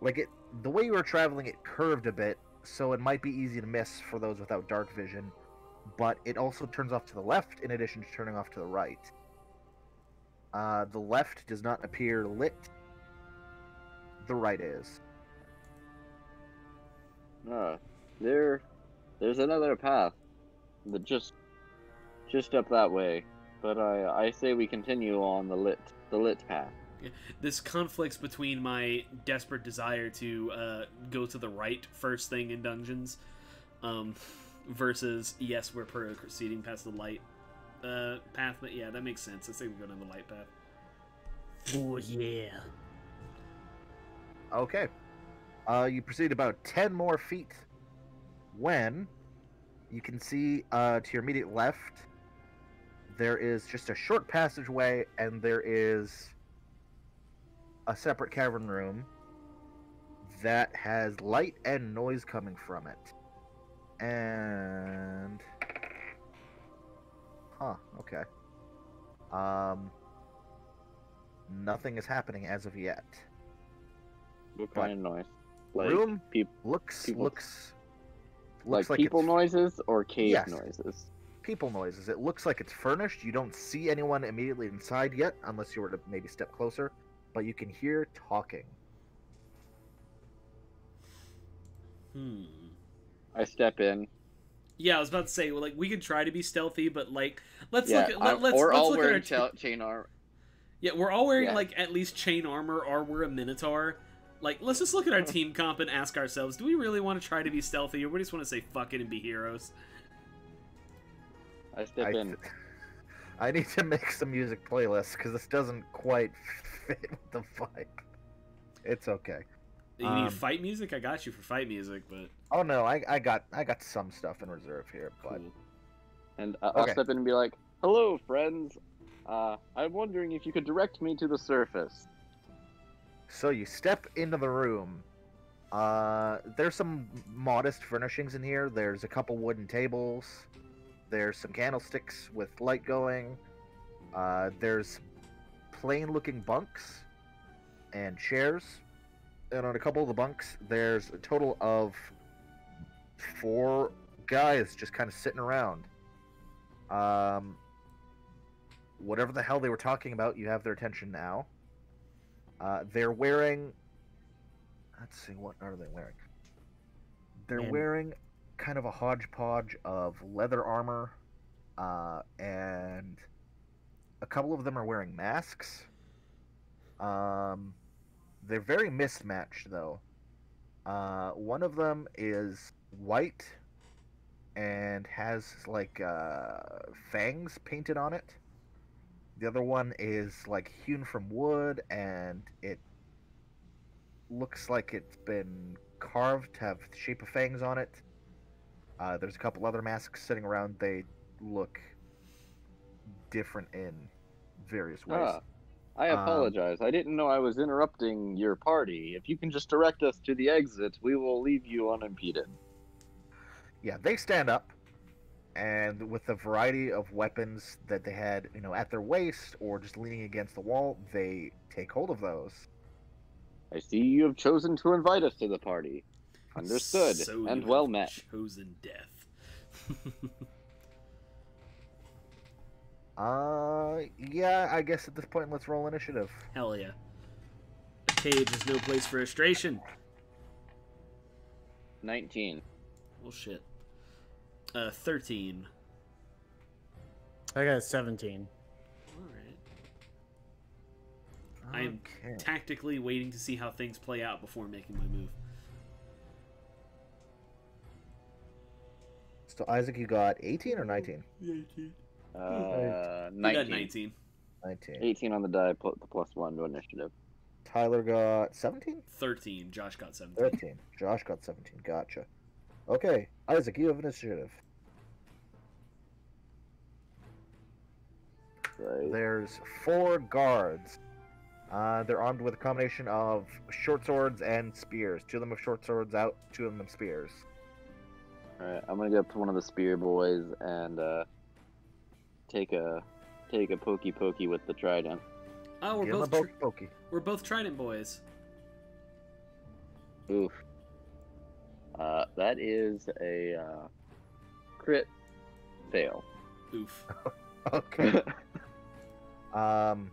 Like it, the way you were traveling, it curved a bit, so it might be easy to miss for those without dark vision but it also turns off to the left in addition to turning off to the right. Uh, the left does not appear lit. The right is. Ah, there, there's another path, that just, just up that way. But I, I say we continue on the lit, the lit path. This conflicts between my desperate desire to uh, go to the right first thing in dungeons, um, versus yes, we're proceeding past the light uh, path. But yeah, that makes sense. I say we go down the light path. Oh yeah. Okay. Uh, you proceed about 10 more feet when you can see uh, to your immediate left there is just a short passageway and there is a separate cavern room that has light and noise coming from it. And. Huh, okay. Um. Nothing is happening as of yet. What But- kind of noise? Like, room peop- looks people- looks like, looks like, people it's noises or cave Yes. noises? people noises. It looks like it's furnished. You don't see anyone immediately inside yet, unless you were to maybe step closer. But you can hear talking. Hmm. I step in. Yeah, I was about to say, well, like we could try to be stealthy, but like let's yeah, look at let, let's, or let's all look at our wearing t- chain armor. Yeah, we're all wearing Yeah. like at least chain armor, or we're a minotaur. Like, let's just look at our <laughs> team comp and ask ourselves: Do we really want to try to be stealthy, or we just want to say "fuck it" and be heroes? I step I, in. <laughs> I need to make some music playlists because this doesn't quite fit <laughs> with the vibe. It's okay. You Um, need fight music? I got you for fight music, but Oh no, I, I got I got some stuff in reserve here, but cool. And uh, I'll step in and be like, "Hello, friends. Uh, I'm wondering if you could direct me to the surface." so you step into the room, Uh, there's some modest furnishings in here. There's a couple wooden tables. There's some candlesticks with light going. Uh, there's plain-looking bunks and chairs. And on a couple of the bunks, there's a total of four guys just kind of sitting around. Um, whatever the hell they were talking about, you have their attention now. Uh, they're wearing. Let's see, what are they wearing? They're Man. wearing kind of a hodgepodge of leather armor, uh, and a couple of them are wearing masks. Um, they're very mismatched, though. Uh, one of them is white and has like uh, fangs painted on it. The other one is like hewn from wood and it looks like it's been carved to have the shape of fangs on it. Uh, there's a couple other masks sitting around. They look different in various ways. Ah, I Um, apologize. I didn't know I was interrupting your party. If you can just direct us to the exit, we will leave you unimpeded. Yeah, they stand up, and with a variety of weapons that they had, you know, at their waist or just leaning against the wall, they take hold of those. I see you have chosen to invite us to the party. Understood So and you well have met. Chosen death. <laughs> Uh, yeah, I guess at this point, let's roll initiative. Hell yeah. A cage is no place for frustration. 19. Well, shit. Uh, 13. I got a 17. Alright. I am Okay. Tactically waiting to see how things play out before making my move. So Isaac, you got 18 or 19? 19. Uh, 19. got 19. 19. 18 on the die, put the plus one to initiative. Tyler got 17? 13. Josh got 17. 13. Josh got 17. Gotcha. Okay, Isaac, you have initiative. Right. There's four guards. Uh, they're armed with a combination of short swords and spears. Two of them have short swords out, two of them have spears. Alright, I'm gonna go up to one of the spear boys and uh, take a take a pokey pokey with the trident. Oh, we're Give both tr- pokey pokey. we're both Trident boys. Oof. Uh, that is a uh, crit fail. Oof. <laughs> Okay. <laughs> um,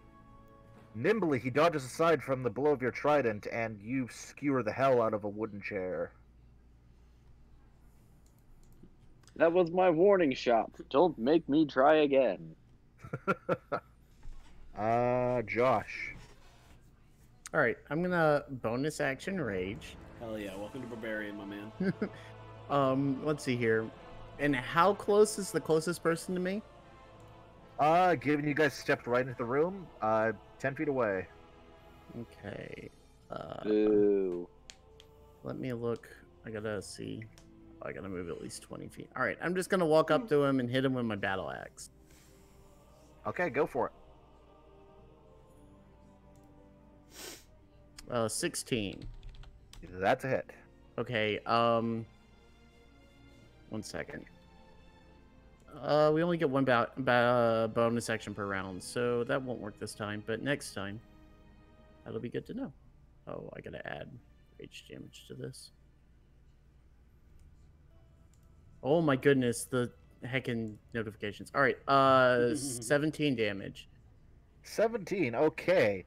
nimbly, he dodges aside from the blow of your trident, and you skewer the hell out of a wooden chair. That was my warning shot. Don't make me try again. <laughs> uh, Josh. All right, I'm gonna bonus action rage. Hell yeah. Welcome to Barbarian, my man. <laughs> um, let's see here. And how close is the closest person to me? Uh, given you guys stepped right into the room, uh, 10 feet away. Okay. Uh, Boo. let me look. I gotta see. I gotta move at least 20 feet. All right, I'm just gonna walk up to him and hit him with my battle axe. Okay, go for it. Uh, 16. That's a hit. Okay, um. One second. Uh, we only get one ba- ba- bonus action per round, so that won't work this time, but next time, that'll be good to know. Oh, I gotta add rage damage to this. Oh my goodness, the heckin' notifications. Alright, uh, <laughs> 17 damage. 17, okay.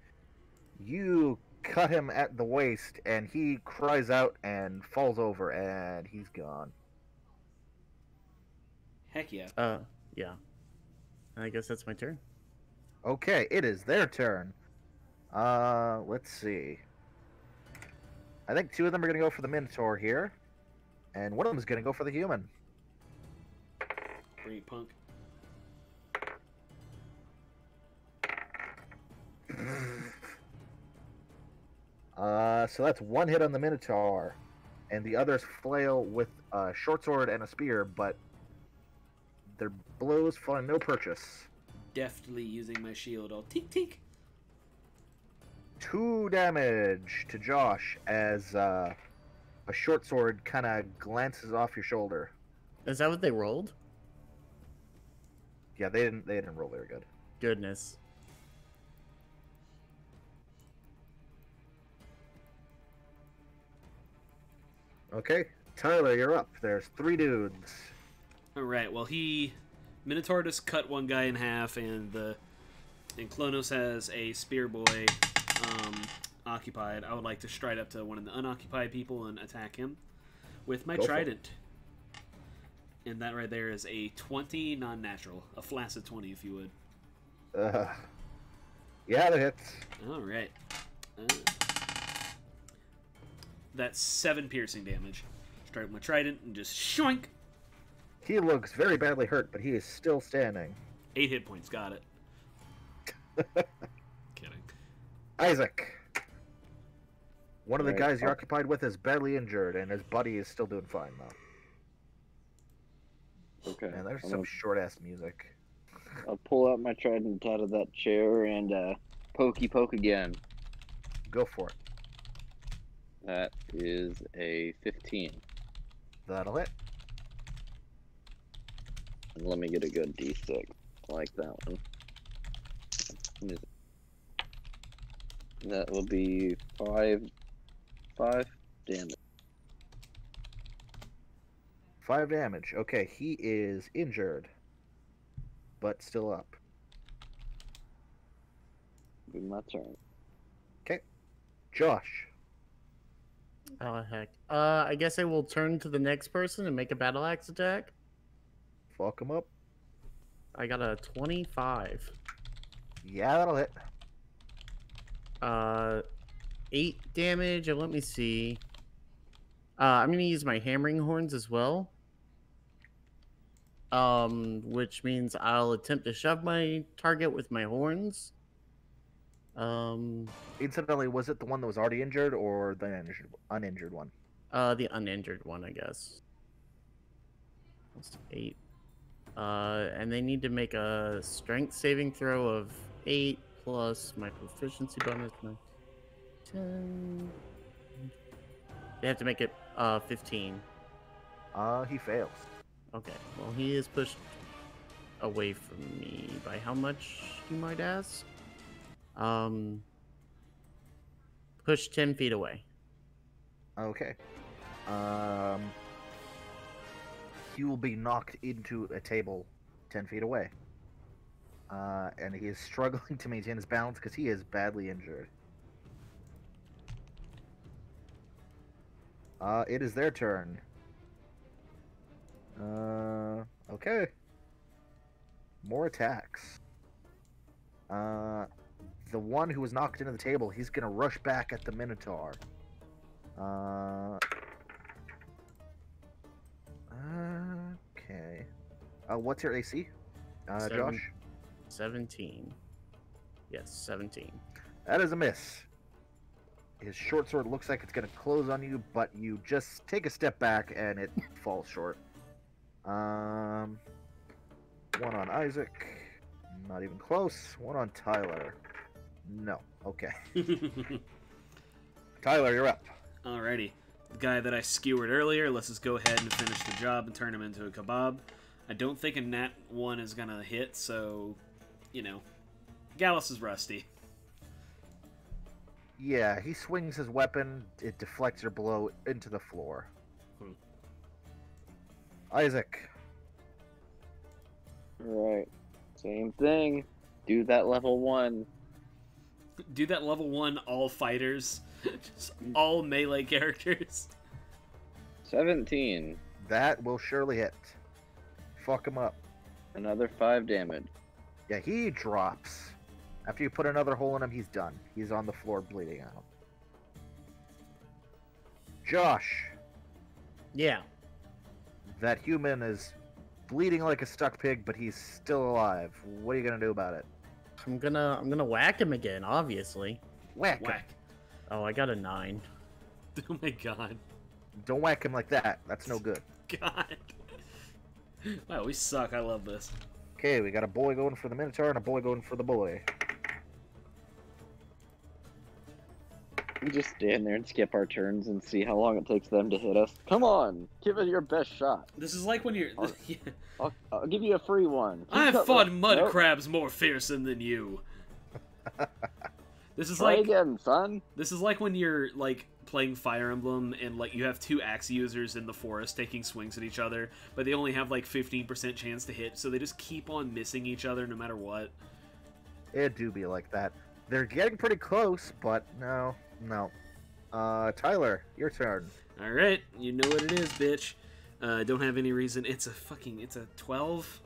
You cut him at the waist, and he cries out and falls over, and he's gone. Heck yeah. Uh, yeah. I guess that's my turn. Okay, it is their turn. Uh, let's see. I think two of them are gonna go for the Minotaur here, and one of them is gonna go for the human. Bring it, punk. <laughs> Uh, so that's one hit on the Minotaur, and the others flail with a short sword and a spear, but their blows find no purchase. Deftly using my shield. I'll teek teek. Two damage to Josh as uh, a short sword kind of glances off your shoulder. Is that what they rolled? Yeah, they didn't. They didn't roll very good. Goodness. Okay, Tyler, you're up. There's three dudes. All right. Well, he Minotaur just cut one guy in half, and the and Klonos has a spear boy um, occupied. I would like to stride up to one of the unoccupied people and attack him with my Go for it. trident. And that right there is a twenty non-natural, a flaccid twenty, if you would. Uh, yeah, that hits. All right. Uh, that's seven piercing damage. Strike with my trident and just shoink. He looks very badly hurt, but he is still standing. Eight hit points. Got it. <laughs> Kidding. Isaac. One of the guys you're occupied with is badly injured, and his buddy is still doing fine though. Okay. Man, there's I'm some gonna- short ass music. <laughs> I'll pull out my trident out of that chair and uh, pokey poke again. Go for it. That is a 15. That'll hit. And let me get a good d6. I like that one. It? That will be five, five damage. Five damage. Okay, he is injured, but still up. Be my turn. Okay, Josh. Oh heck. Uh, I guess I will turn to the next person and make a battle axe attack. Fuck him up. I got a twenty-five. Yeah, that'll hit. Uh, eight damage. And let me see. Uh, I'm gonna use my hammering horns as well. Um, which means I'll attempt to shove my target with my horns. Um, Incidentally, was it the one that was already injured or the uninjured, uninjured one? uh, the uninjured one, I guess. That's eight. Uh, and they need to make a strength saving throw of eight plus my proficiency bonus. My ten. They have to make it uh fifteen. Uh, he fails. Okay. Well, he is pushed away from me by how much, you might ask? Um, push ten feet away. Okay. Um, he will be knocked into a table ten feet away. Uh, and he is <laughs> struggling to maintain his balance because he is badly injured. Uh, it is their turn. Uh, okay. More attacks. Uh, the one who was knocked into the table, he's gonna rush back at the Minotaur. Uh. Okay. Uh, what's your AC? Uh, Seven. Josh? Seventeen. Yes, seventeen. That is a miss. His short sword looks like it's gonna close on you, but you just take a step back and it <laughs> falls short. Um, one on Isaac, not even close. One on Tyler. No. Okay, <laughs> <laughs> Tyler, you're up. Alrighty. The guy that I skewered earlier, let's just go ahead and finish the job and turn him into a kebab. I don't think a nat 1 is gonna hit, so, you know, Gallus is rusty. Yeah, he swings his weapon. It deflects your blow into the floor. Isaac. Right. Same thing. Do that level one. Do that level 1 all fighters, <laughs> just all melee characters. 17. That will surely hit. Fuck him up. Another 5 damage. Yeah, he drops. After you put another hole in him, he's done. He's on the floor bleeding out. Josh, Yeah. That human is bleeding like a stuck pig, but he's still alive. What are you gonna do about it? I'm gonna I'm gonna whack him again, obviously. Whack him. Whack. Oh, I got a nine. <laughs> Oh my god. Don't whack him like that. That's no good. <laughs> God. Wow, we suck. I love this. Okay, we got a boy going for the Minotaur and a boy going for the boy. We just stand there and skip our turns and see how long it takes them to hit us. Come on, give it your best shot. This is like when you're. Or- <laughs> I'll, I'll give you a free one. Keep I've cutlass. fought mud Nope. crabs more fearsome than you. <laughs> this is Try like again, son. this is like when you're like playing Fire Emblem and like you have two axe users in the forest taking swings at each other, but they only have like 15% chance to hit, so they just keep on missing each other no matter what. It do be like that. They're getting pretty close, but no, no. Uh, Tyler, your turn. All right, you know what it is, bitch. Uh, don't have any reason. It's a fucking. It's a 12.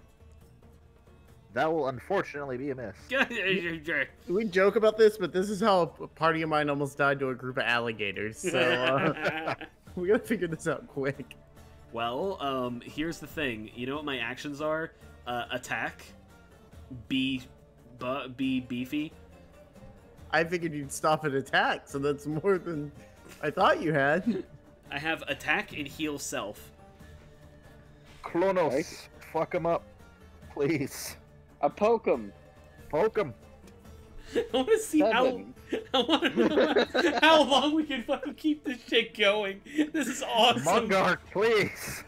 That will unfortunately be a miss. <laughs> We joke about this, but this is how a party of mine almost died to a group of alligators. So <laughs> uh, <laughs> we gotta figure this out quick. well, um, here's the thing. You know what my actions are? Uh, attack, be, bu- be beefy. I figured you'd stop at attack, so that's more than I thought you had. I have attack and heal self. Klonos, Right. fuck him up, please. I poke him. Poke him. <laughs> I want to see how. I want to know <laughs> how long we can fucking keep this shit going. This is awesome. Mungark, please.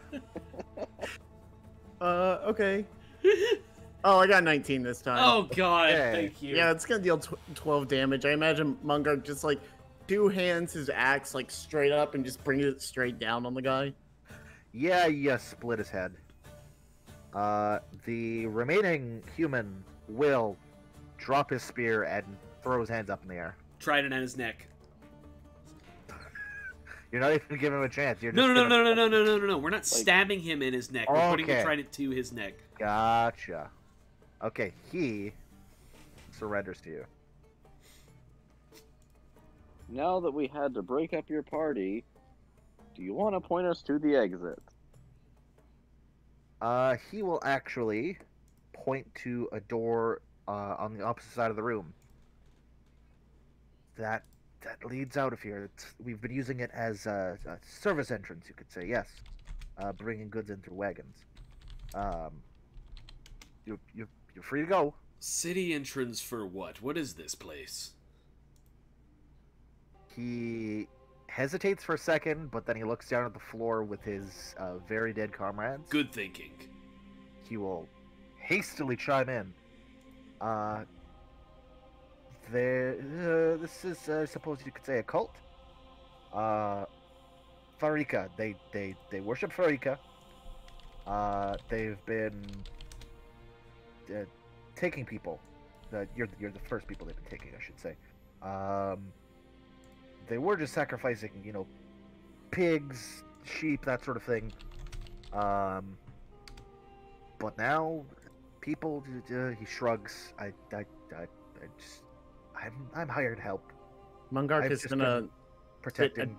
Uh, okay. <laughs> Oh, I got 19 this time. Oh god, Okay. thank you. Yeah, it's gonna deal tw- 12 damage. I imagine Mungark just like two hands his axe like straight up and just brings it straight down on the guy. Yeah, yeah, split his head. Uh, the remaining human will drop his spear and throw his hands up in the air. Trident at his neck. <laughs> You're not even giving him a chance. You're just No, no, no, gonna- no, no, no, no, no, no, no. We're not stabbing him in his neck. We're putting the Okay. trident to his neck. Gotcha. Okay, he surrenders to you. Now that we had to break up your party, do you want to point us to the exit? Uh, he will actually point to a door uh, on the opposite side of the room. That that leads out of here. It's, we've been using it as a, a service entrance, you could say. Yes, uh, bringing goods in through wagons. Um, you you you're free to go. City entrance for what? What is this place? He hesitates for a second, but then he looks down at the floor with his uh, very dead comrades. Good thinking. he will hastily chime in. Uh, there, uh, this is, I suppose you could say, a cult. Uh, Pharika, they, they, they worship Pharika. Uh, they've been uh, taking people. Uh, you're, you're the first people they've been taking, I should say. Um, they were just sacrificing, you know, pigs, sheep, that sort of thing. Um, but now, people. Uh, he shrugs. I, I, I, I just. I'm, I'm hired help Mungark is gonna, been protecting.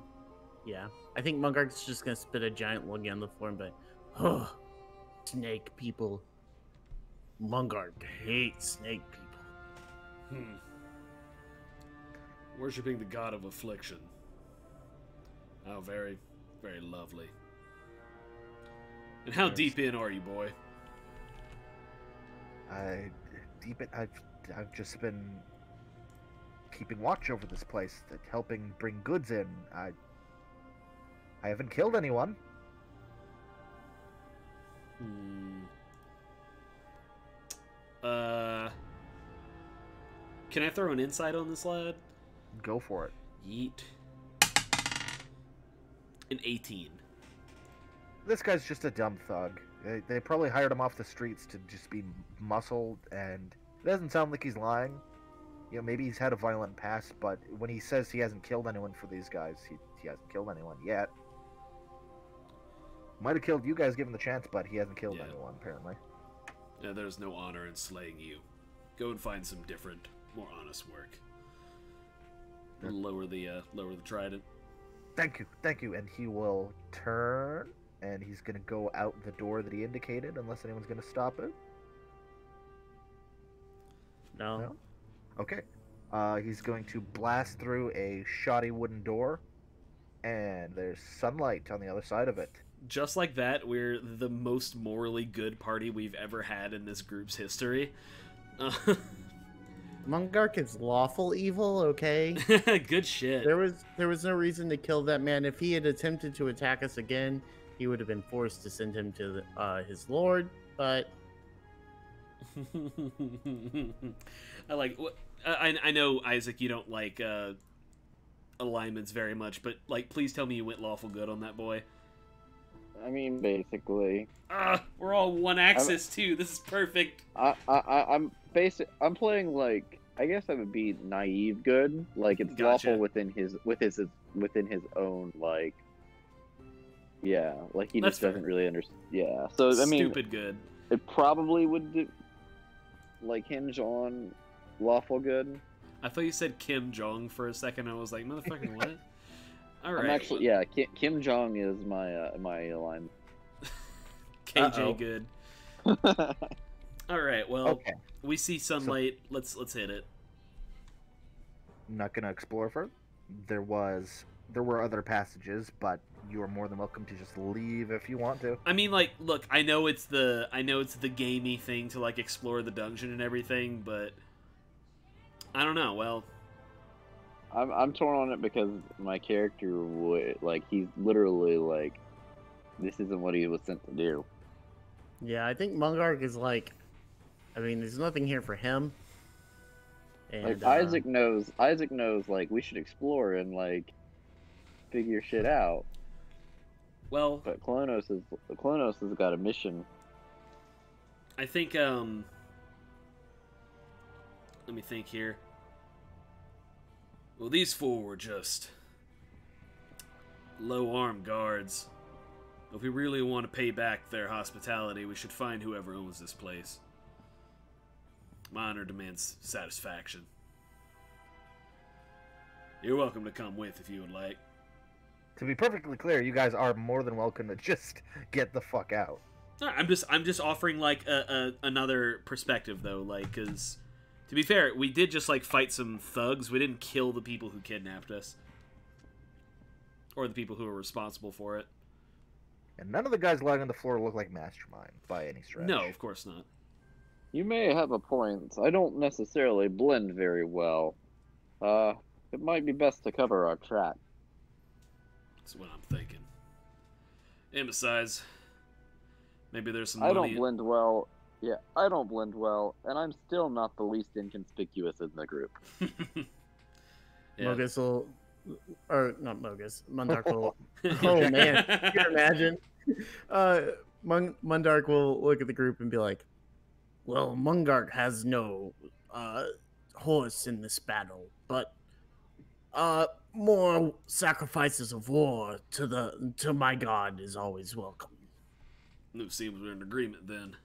yeah. I think Mungark's just gonna spit a giant loogie on the floor and be like, <sighs> "Oh, snake people. Mungark hates snake people." Hmm. Worshipping the god of affliction. How very, very lovely. And how Yes. deep in are you, boy? I deep it. I've, I've just been keeping watch over this place, that helping bring goods in. I, I haven't killed anyone. Hmm. Uh. Can I throw an insight on this lad? Go for it. Yeet. An 18. This guy's just a dumb thug. They, they probably hired him off the streets to just be muscled, and it doesn't sound like he's lying. You know, maybe he's had a violent past, but when he says he hasn't killed anyone for these guys, he, he hasn't killed anyone yet. Might have killed you guys given the chance, but he hasn't killed Yeah. anyone, apparently. Yeah, there's no honor in slaying you. Go and find some different, more honest work. Yeah. Lower the uh, lower the trident. Thank you, thank you. And he will turn, and he's gonna go out the door that he indicated, unless anyone's gonna stop him. No. No? Okay. Uh, he's going to blast through a shoddy wooden door, and there's sunlight on the other side of it. Just like that, we're the most morally good party we've ever had in this group's history. Uh, <laughs> Mungark is lawful evil, okay? <laughs> Good shit. There was there was no reason to kill that man. If he had attempted to attack us again, he would have been forced to send him to the, uh, his lord. But <laughs> I like. I I know Isaac. You don't like uh, alignments very much, but like, please tell me you went lawful good on that boy. I mean, basically, Ah, we're all one axis too. This is perfect. I, I, I I'm basic. I'm playing like I guess I would be naive good. Like it's Gotcha. lawful within his with his within his own like. Yeah, like he That's just fair. doesn't really understand. Yeah, so I mean, Stupid good. it probably would do, like hinge on lawful good. I thought you said Kim Jong for a second. I was like, motherfucking what? <laughs> All right. I'm actually yeah. Kim, Kim Jong is my uh, my alignment. <laughs> KJ Uh-oh. good. <laughs> All right. Well, Okay. we see sunlight. let's let's hit it. I'm not gonna explore further. There was there were other passages, but you are more than welcome to just leave if you want to. I mean, like, look, I know it's the I know it's the gamey thing to like explore the dungeon and everything, but I don't know. Well, I'm I'm torn on it because my character would like he's literally like, this isn't what he was sent to do. yeah, I think Mungark is like, I mean, there's nothing here for him. And Like uh, Isaac knows, Isaac knows like we should explore and like figure shit out. well, But Klonos is Klonos has got a mission. I think um let me think here. Well, these four were just low armed guards. If we really want to pay back their hospitality, we should find whoever owns this place. My honor demands satisfaction. You're welcome to come with if you would like. To be perfectly clear, you guys are more than welcome to just get the fuck out. I'm just I'm just offering like a, a another perspective though, like because to be fair, we did just like fight some thugs. We didn't kill the people who kidnapped us or the people who were responsible for it. And none of the guys lying on the floor look like mastermind by any stretch. No, of course not. You may have a point. I don't necessarily blend very well. Uh, it might be best to cover our track. That's what I'm thinking. And besides, maybe there's some I money. don't blend well. Yeah, I don't blend well, and I'm still not the least inconspicuous in the group. <laughs> <laughs> yeah. Mogis will, or not Mogis, Mungark will. <laughs> oh man, you can imagine? Uh, Mun- Mungark will look at the group and be like, "Well, Mungark has no uh, horse in this battle, but uh, more sacrifices of war to the to my god is always welcome." It seems we're in agreement then.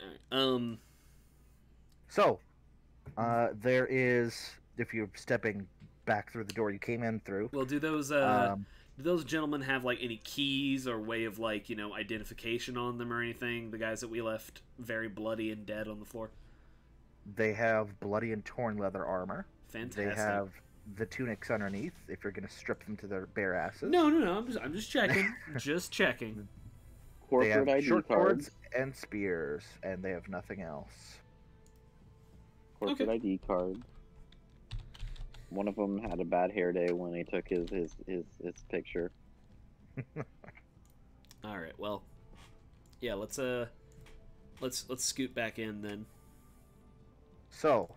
Alright, Um, So, uh, there is, if you're stepping back through the door you came in through, well, do those uh, um, do those gentlemen have like any keys or way of like you know identification on them or anything? The guys that we left very bloody and dead on the floor. they have bloody and torn leather armor. Fantastic. They have the tunics underneath if you're going to strip them to their bare asses. No, no, no. I'm just, I'm just checking. just checking. they Corporate have ID short cards. Swords and spears, and they have nothing else. Corporate Okay. ID card. One of them had a bad hair day when he took his his his, his picture. <laughs> All right. Well, yeah. Let's uh, let's let's scoot back in then. So,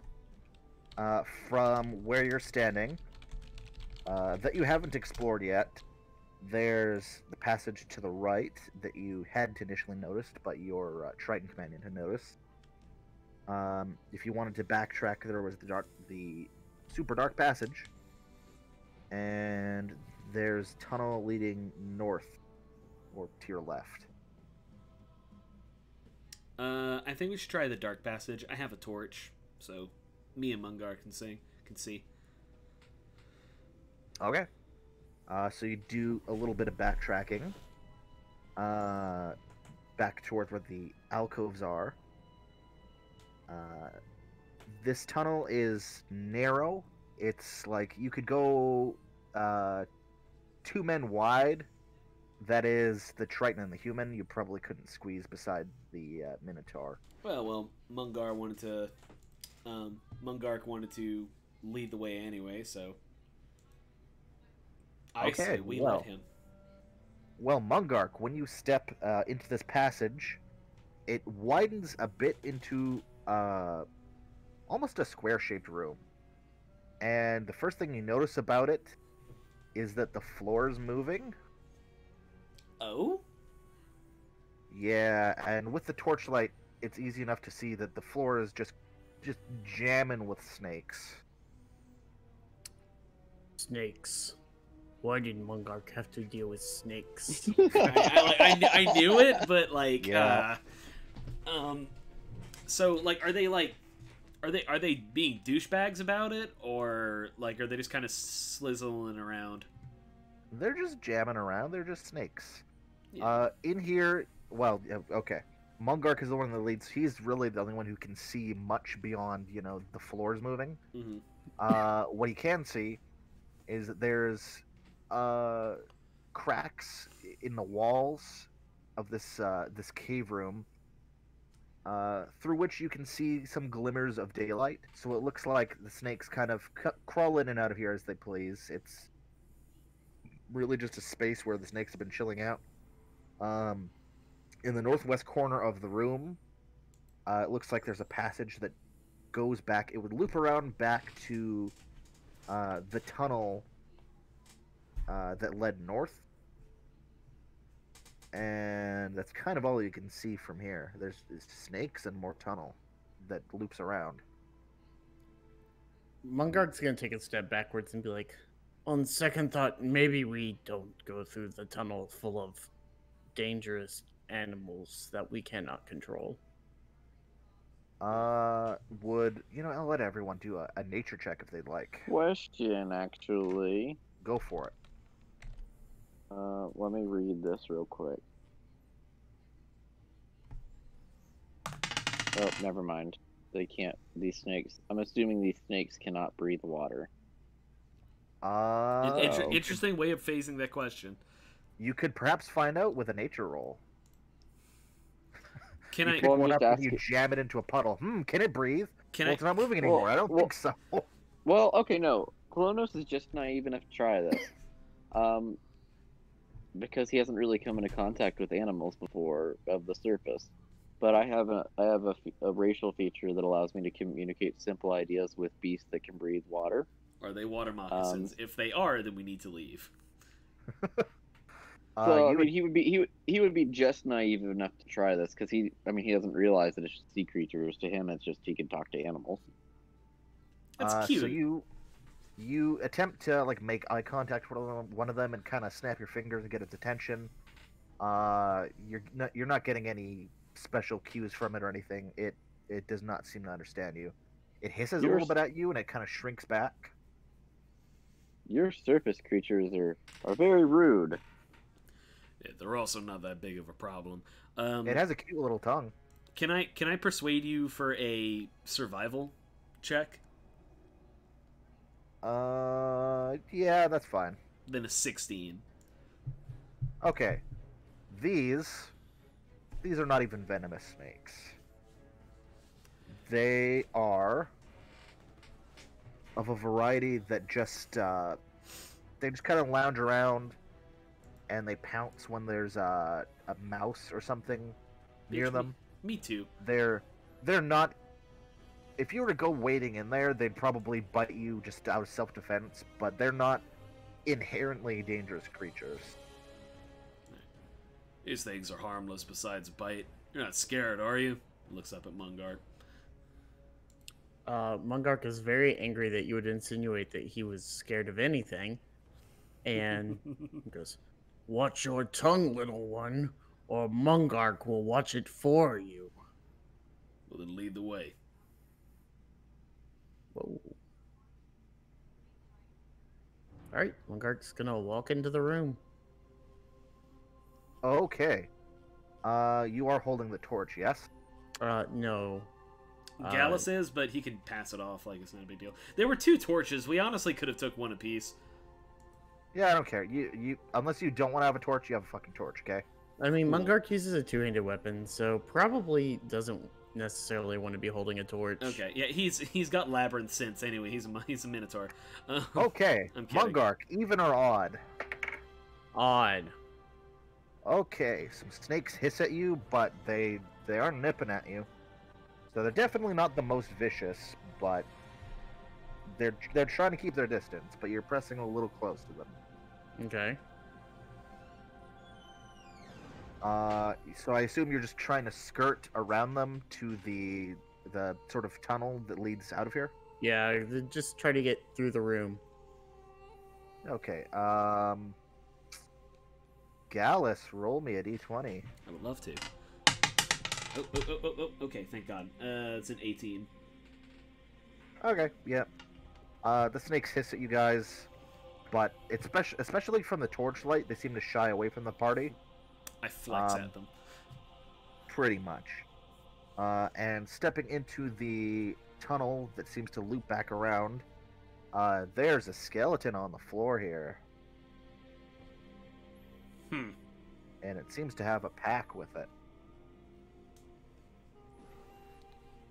uh, from where you're standing, uh, that you haven't explored yet, there's the passage to the right that you hadn't initially noticed, but your uh, Triton companion had noticed. Um, if you wanted to backtrack, there was the dark, the super dark passage, and there's tunnel leading north, or to your left. Uh, I think we should try the dark passage. I have a torch, so me and Mungark can sing, can see. Okay. Uh, so you do a little bit of backtracking. Uh, back towards where the alcoves are. Uh, this tunnel is narrow. It's like you could go uh, two men wide. That is the Triton and the human. You probably couldn't squeeze beside the uh, Minotaur. Well, well, Mungar wanted to Um, Mungark wanted to lead the way anyway, so I Okay, say we well. let him. Well, Mungark, when you step uh, into this passage, it widens a bit into uh, almost a square-shaped room. And the first thing you notice about it is that the floor is moving. Oh, Yeah, and with the torchlight, it's easy enough to see that the floor is just just jamming with snakes. Snakes. Why did Mungark have to deal with snakes? <laughs> I, I, I, I knew it, but like, Yeah. uh, um, so like, are they like, are they are they being douchebags about it, or like, are they just kind of slizzling around? They're just jamming around. They're just snakes. Yeah. Uh, in here, well, okay. Mungark is the one that leads. He's really the only one who can see much beyond, you know, the floors moving. Mhm. Uh, what he can see is that there's uh, cracks in the walls of this uh, this cave room, uh, through which you can see some glimmers of daylight. So it looks like the snakes kind of c- crawl in and out of here as they please. It's really just a space where the snakes have been chilling out. Um, in the northwest corner of the room, uh, it looks like there's a passage that goes back. It would loop around back to uh, the tunnel uh, that led north. And that's kind of all you can see from here. There's, there's snakes and more tunnel that loops around. Mungark's gonna take a step backwards and be like, on second thought, maybe we don't go through the tunnel full of dangerous animals that we cannot control. Uh, would you know? I'll let everyone do a, a nature check if they'd like. Question, actually. Go for it. Uh, let me read this real quick. Oh, never mind. They can't. These snakes. I'm assuming these snakes cannot breathe water. Uh, inter- Oh. interesting way of phasing that question. you could perhaps find out with a nature roll. <laughs> Can you I? pick Well, one up and you asking- jam it into a puddle. Hmm, can it breathe? Can well, I? it's not moving Well, anymore. I don't well- think so. <laughs> Well, okay, no. Klonos is just naive enough to try this. <laughs> um, because he hasn't really come into contact with animals before of the surface. But I have a I have a, fe- a racial feature that allows me to communicate simple ideas with beasts that can breathe water. Are they water moccasins? Um, if they are, then we need to leave. <laughs> Uh, So I mean, would- he would be he would, he would be just naive enough to try this because he I mean he doesn't realize that it's just sea creatures. To him, it's just he can talk to animals. That's uh, cute. So you you attempt to like make eye contact with one of them- one of them and kind of snap your fingers and get its attention. Uh, you're not, you're not getting any special cues from it or anything. It it does not seem to understand you. It hisses a You're little bit at you and it kind of shrinks back. Your surface creatures are are very rude. Yeah, they're also not that big of a problem. Um, It has a cute little tongue. Can I can I persuade you for a survival check? Uh, yeah, that's fine. Then a sixteen. Okay, these these are not even venomous snakes. They are of a variety that just uh, they just kind of lounge around and they pounce when there's a, a mouse or something near them. Me, me too. They're they're not. If you were to go wading in there, they'd probably bite you just out of self-defense. But they're not inherently dangerous creatures. These things are harmless besides bite. You're not scared, are you? Looks up at Mungark. Uh, Mungark is very angry that you would insinuate that he was scared of anything, and he <laughs> goes, "Watch your tongue, little one, or Mungark will watch it for you." well, then lead the way. All right, Mungark's gonna walk into the room. Okay. Uh, you are holding the torch, yes? Uh, no. Uh, Gallus is, but he can pass it off like it's not a big deal. There were two torches. We honestly could have took one apiece. Yeah, I don't care. You you unless you don't want to have a torch, you have a fucking torch, okay? I mean, Cool. Mungark uses a two-handed weapon, so probably doesn't necessarily want to be holding a torch. Okay, yeah, he's he's got labyrinth sense anyway. He's a <laughs> he's a minotaur. Um, Okay, I'm kidding. Mungark, even or odd? Odd. Okay, some snakes hiss at you, but they they are nipping at you. So they're definitely not the most vicious, but they're they're trying to keep their distance. But you're pressing a little close to them. Okay. Uh, so I assume you're just trying to skirt around them to the the sort of tunnel that leads out of here. Yeah, just try to get through the room. Okay. Um, Gallus, roll me a d20. I would love to. Oh, oh, oh, oh, oh, okay, thank God. Uh, it's an 18. Okay, yeah. Uh, the snakes hiss at you guys, but it's especially especially from the torchlight, they seem to shy away from the party. I flex Um, at them. pretty much. Uh, and stepping into the tunnel that seems to loop back around, uh, there's a skeleton on the floor here, Hmm. and it seems to have a pack with it.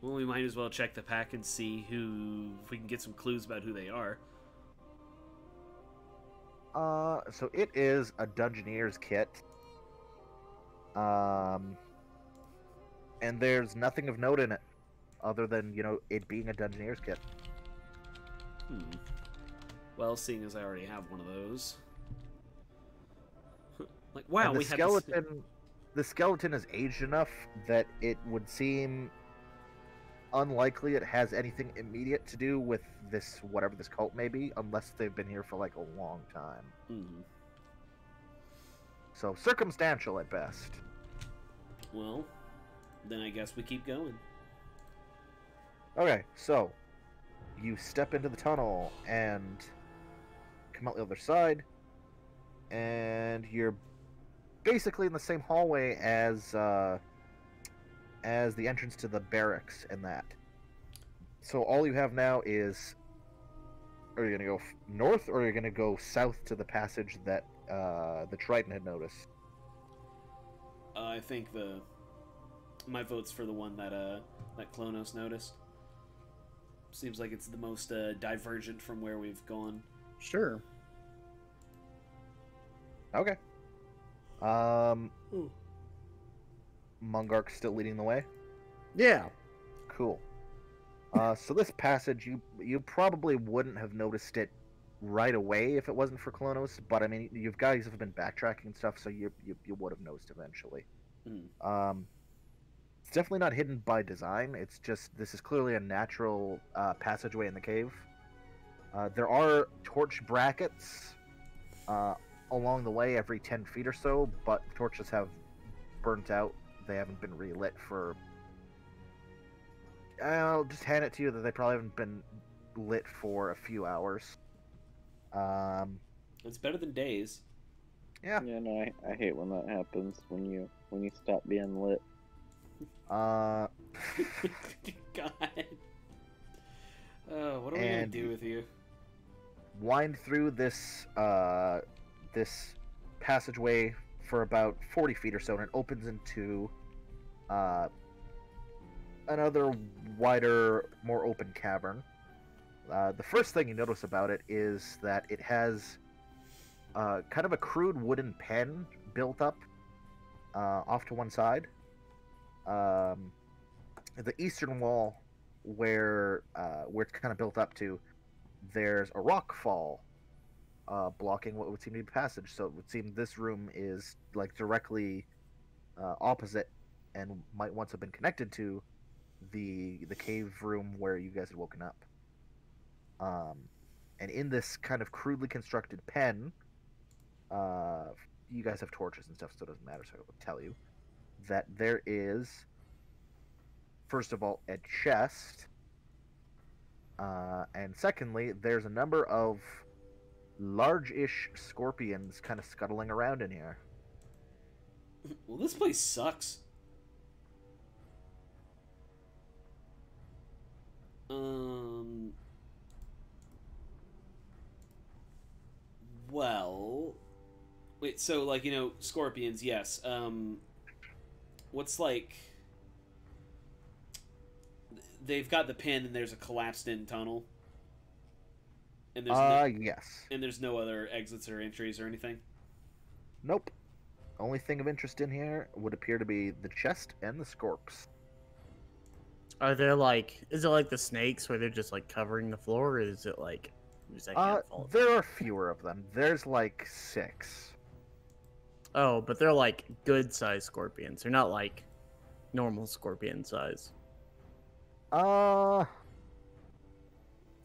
Well, we might as well check the pack and see who, if we can get some clues about who they are. Uh, so it is a Dungeoneer's kit. Um, and there's nothing of note in it, other than you know it being a Dungeoneer's kit. Hmm. Well, seeing as I already have one of those. Like, wow, and the we have skeleton. The skeleton is aged enough that it would seem unlikely it has anything immediate to do with this whatever this cult may be, unless they've been here for like a long time. Hmm. So circumstantial at best. Well, then I guess we keep going. Okay, so you step into the tunnel and come out the other side, and you're basically in the same hallway as uh, as the entrance to the barracks and that. So all you have now is, are you gonna go north or are you gonna go south to the passage that uh, the Triton had noticed? Uh, I think the my vote's for the one that uh that Klonos noticed. Seems like it's the most uh, divergent from where we've gone. Sure. Okay. Um, Ooh. Mungark's still leading the way. Yeah. Cool. Uh, so this passage, you you probably wouldn't have noticed it right away if it wasn't for Klonos, but I mean, you guys have been backtracking and stuff, so you you, you would have noticed eventually. Hmm. Um, it's definitely not hidden by design. It's just this is clearly a natural uh, passageway in the cave. Uh, there are torch brackets uh, along the way every 10 feet or so, but torches have burnt out. They haven't been relit for. I'll just hand it to you that they probably haven't been lit for a few hours. Um, It's better than days. yeah. Yeah, no, I, I hate when that happens when you when you stop being lit. Uh, <laughs> God. Oh, what are we gonna do with you? wind through this uh, this passageway for about 40 feet or so, and it opens into uh, another wider, more open cavern. Uh, the first thing you notice about it is that it has uh, kind of a crude wooden pen built up uh, off to one side. Um, the eastern wall, where uh, where it's kind of built up to, there's a rock fall uh, blocking what would seem to be passage. So it would seem this room is like directly opposite and might once have been connected to the the cave room where you guys had woken up. Um, and in this kind of crudely constructed pen, uh, you guys have torches and stuff, so it doesn't matter. So I will tell you that there is, first of all, a chest uh, and secondly, there's a number of large-ish scorpions kind of scuttling around in here. Well, this place sucks. Um. Well, wait. So, like, you know, scorpions. Yes. Um. What's like? they've got the pin and there's a collapsed in tunnel. And there's Uh, no, yes. and there's no other exits or entries or anything. Nope. Only thing of interest in here would appear to be the chest and the scorps. Are there like, is it like the snakes where they're just like covering the floor, or is it like, just that Uh, can't there are fewer of them. There's like six. Oh, but they're like good sized scorpions. They're not like normal scorpion size. Uh,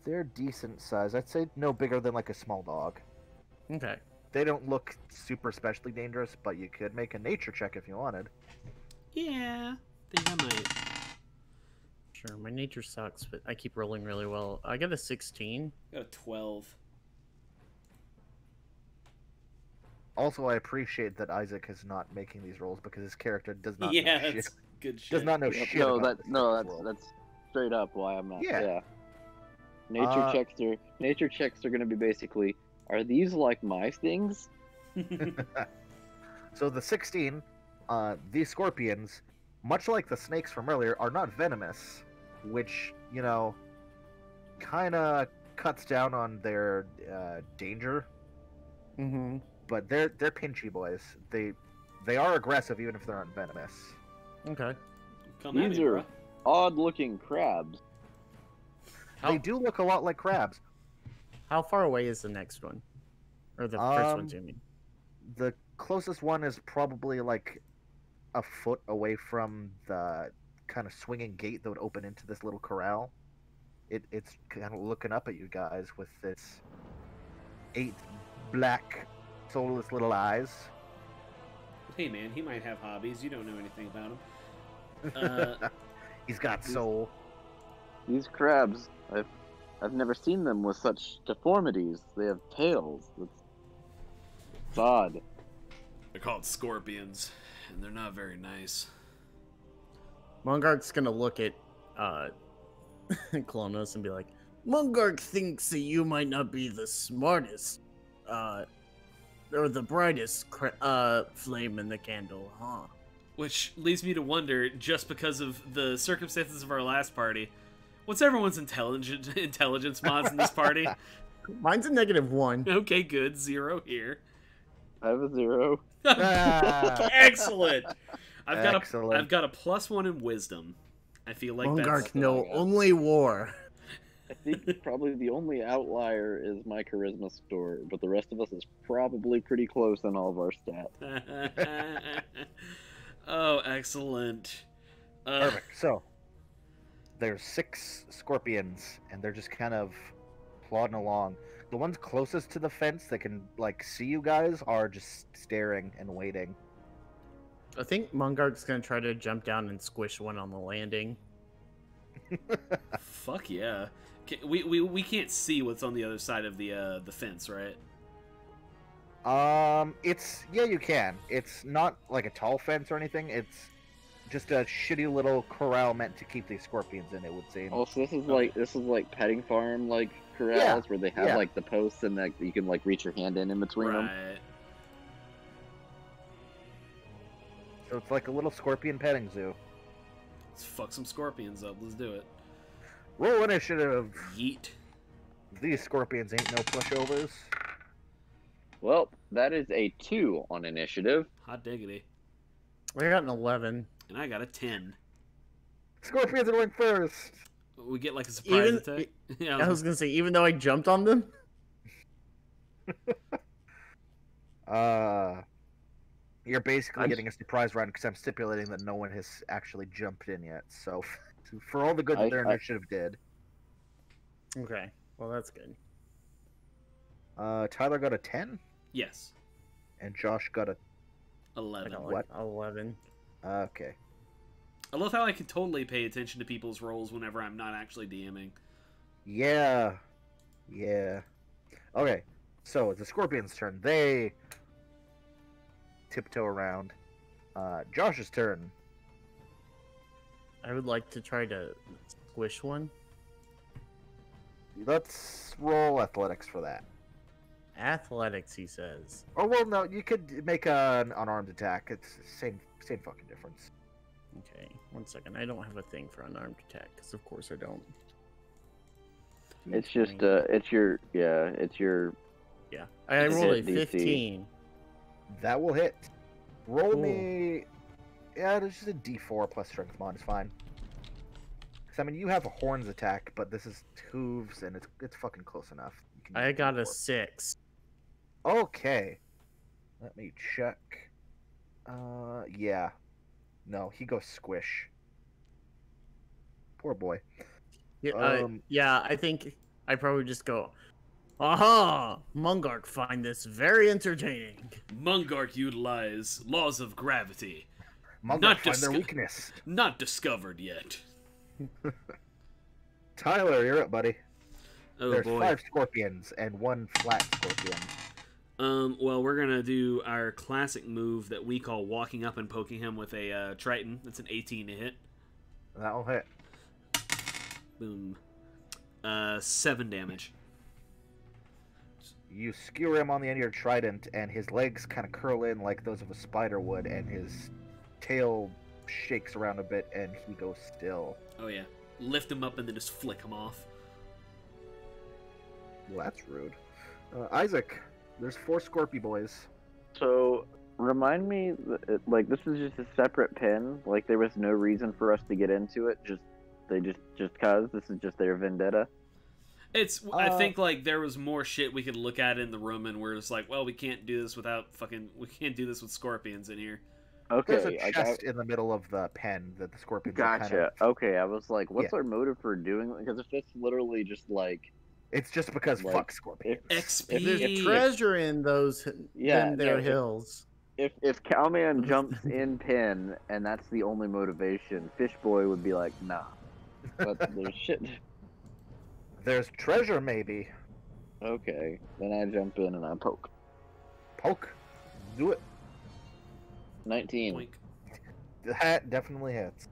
they're decent size. I'd say no bigger than like a small dog. Okay. They don't look super especially dangerous, but you could make a nature check if you wanted. Yeah, think I might. Sure. My nature sucks, but I keep rolling really well. I got a 16. Got a twelve. Also, I appreciate that Isaac is not making these rolls because his character does not <laughs> yeah, know shit. good shit. Does not know Yep, shit no, about that this no, that's world. that's straight up why I'm not. Yeah. Yeah. Nature Uh, checks are nature checks are going to be basically are these like my things? <laughs> So the 16, uh, these scorpions, much like the snakes from earlier, are not venomous, which, you know, kind of cuts down on their uh, danger. Mm-hmm. But they're they're pinchy boys. They they are aggressive even if they're not venomous. Okay. Come These me, are odd looking crabs. How, They do look a lot like crabs. how far away is the next one? Or the first Um, one, you mean? The closest one is probably like a foot away from the kind of swinging gate that would open into this little corral. It, it's kind of looking up at you guys with its eight black, soulless little eyes. Hey man, he might have hobbies. You don't know anything about him. <laughs> Uh, He's got soul. These crabs, I've I've never seen them with such deformities. They have tails. It's, it's odd. They're called scorpions, and they're not very nice. Mungark's gonna look at uh <laughs> Klonos and be like, Mungark thinks that you might not be the smartest, uh, or the brightest cra- uh flame in the candle, huh? Which leads me to wonder, just because of the circumstances of our last party, what's everyone's intelligent <laughs> intelligence mods in this party? <laughs> Mine's a negative one. okay, good. Zero here. I have a zero. Ah. Excellent. I've got a Excellent. I've got a plus one in wisdom. I feel like that's Mungark know I only war. I think <laughs> probably the only outlier is my charisma score, but the rest of us is probably pretty close in all of our stats. <laughs> oh, excellent. Uh, Perfect. So there's six scorpions, and they're just kind of plodding along. The ones closest to the fence that can like see you guys are just staring and waiting. I think Mungark's gonna try to jump down and squish one on the landing. <laughs> fuck yeah. We, we we can't see what's on the other side of the uh, the fence, right? Um, it's yeah, you can. It's not like a tall fence or anything. It's just a shitty little corral meant to keep these scorpions in. It would seem. Also, this is like this is like petting farm like corrals where they have yeah. like the posts and like you can like reach your hand in in between them. So it's like a little scorpion petting zoo. Let's fuck some scorpions up. Let's do it. Roll initiative. Yeet. These scorpions ain't no pushovers. Well, that is a two on initiative. Hot diggity. I got an eleven. And I got a ten. Scorpions are going first. We get like a surprise Even- attack. <laughs> yeah, I was gonna say, even though I jumped on them, <laughs> Uh, you're basically I'm- getting a surprise round because I'm stipulating that no one has actually jumped in yet. So, <laughs> for all the good I- that their I- initiative did, okay. Well, that's good. uh, Tyler got a ten, yes. and Josh got a Eleven. got What? like eleven. Okay. I love how I can totally pay attention to people's roles whenever I'm not actually DMing. Yeah. Yeah. Okay. So it's the scorpion's turn. They tiptoe around. Uh, Josh's turn. I would like to try to squish one. Let's roll athletics for that. Athletics, he says. Oh well, no, you could make an unarmed attack. It's same same fucking difference. Okay, one second. I don't have a thing for unarmed attack, because of course I don't. It's just uh, it's your yeah, it's your yeah. I it's rolled a hit DC. 15. That will hit. Roll Cool. me. Yeah, it's just a D4 plus strength mod. It's fine. 'Cause, I mean, you have a horns attack, but this is hooves, and it's it's fucking close enough. I got a D4. six. Okay. Let me check. Uh, yeah. No, he goes squish. Poor boy. Yeah, Um, yeah. I think I probably just go. Aha! Mungark find this very entertaining. Mungark utilize laws of gravity, Mugger Not find their weakness. not discovered yet. <laughs> Tyler, you're up, buddy. Oh There's boy. five scorpions and one flat scorpion. Um, well, we're gonna do our classic move that we call walking up and poking him with a uh, trident. That's an 18 to hit. That'll hit. Boom. Uh, seven damage. You skewer him on the end of your trident, and his legs kind of curl in like those of a spider would, and his tail shakes around a bit, and he goes still. Oh yeah. Lift him up and then just flick him off. Well, that's rude. Uh, Isaac, there's four Scorpy boys. So remind me, like this is just a separate pin. Like there was no reason for us to get into it. Just they just just cause this is just their vendetta. It's. I Uh, think like there was more shit we could look at in the room, and we're just like, well, we can't do this without fucking. We can't do this with scorpions in here. There's Okay, a I, I, chest in the middle of the pen that the scorpions are gotcha. kind of. Okay, I was like, what's our motive for doing? Because if it's literally just like, It's just because Like, fuck scorpions. XP. If There's If- treasure in those Yeah, in their yeah, hills. if if Cowman <laughs> jumps in pin and that's the only motivation, Fish Boy would be like, nah. But there's shit. There's treasure, maybe. Okay, then I jump in and I poke. Poke. Do it. Nineteen Boink. That definitely hits.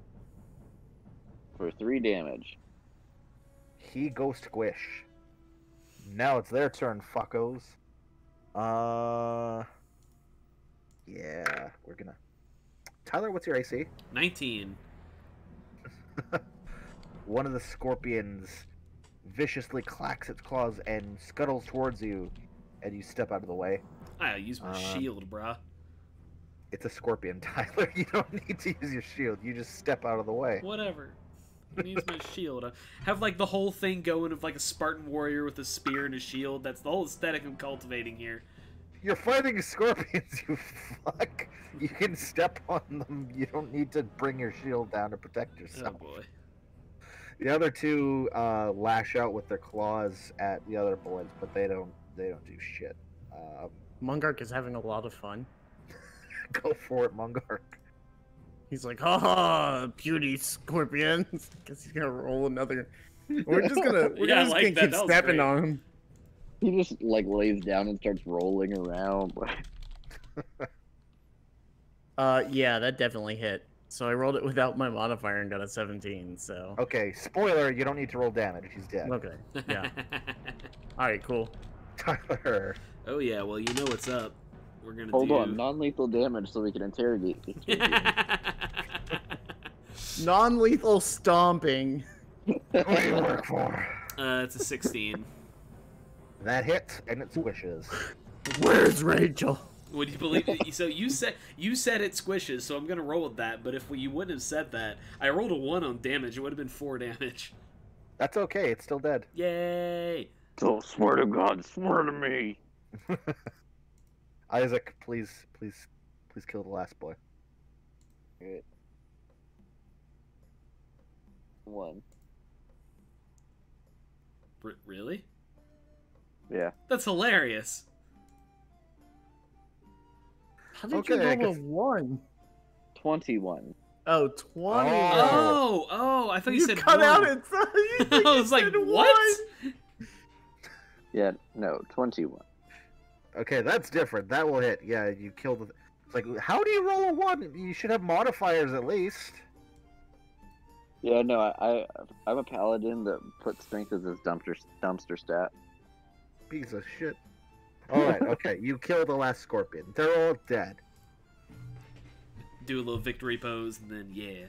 for three damage. He goes squish. Now it's their turn, fuckos. Uh. Yeah, we're gonna. Tyler, what's your AC? 19. <laughs> One of the scorpions viciously clacks its claws and scuttles towards you, and you step out of the way. I use my Um, shield, brah. It's a scorpion, <laughs> Tyler. You don't need to use your shield. You just step out of the way. Whatever. I use my shield. I have like the whole thing going of like a Spartan warrior with a spear and a shield. That's the whole aesthetic I'm cultivating here. You're fighting scorpions, <laughs> you fuck. You can step on them. You don't need to bring your shield down to protect yourself. Oh boy. The other two uh, lash out with their claws at the other boys, but they don't. They don't do shit. Uh, Mungark is having a lot of fun. <laughs> go for it, Mungark. He's like, haha, beauty scorpions. <laughs> Guess he's gonna roll another. We're just gonna, <laughs> we're Yeah, just like gonna that. keep That stepping great. on him. He just like lays down and starts rolling around. Uh, yeah, that definitely hit. So I rolled it without my modifier and got a 17. So Okay, spoiler: you don't need to roll damage. He's dead. okay, yeah. <laughs> All right, cool. Tyler. oh yeah. Well, you know what's up. We're gonna Hold do... on, non-lethal damage so we can interrogate. <laughs> Non-lethal stomping. What do you work for? uh, it's a 16. That hit, and it swishes. Where's Rachel? Would you believe it? So you <laughs> said you said it squishes, so I'm gonna roll with that. But if you wouldn't have said that, I rolled a one on damage. It would have been four damage. That's okay. It's still dead. Yay! so swear to God, swear to me. <laughs> Isaac, please, please, please kill the last boy. Alright. One. R- really? Yeah. That's hilarious. How did Okay, you I roll a guess- one? Twenty-one. Oh, 20. Oh, oh! I thought you, you said cut one. out it. <laughs> you think I you was like, said what? one? Yeah, no, twenty-one. Okay, that's different. That will hit. Yeah, you killed the. It's like, how do you roll a one? You should have modifiers at least. Yeah, no, I, I I'm a paladin that puts strength as his dumpster dumpster stat. Piece of shit. All right, okay, you kill the last scorpion. They're all dead. do a little victory pose, and then yeah.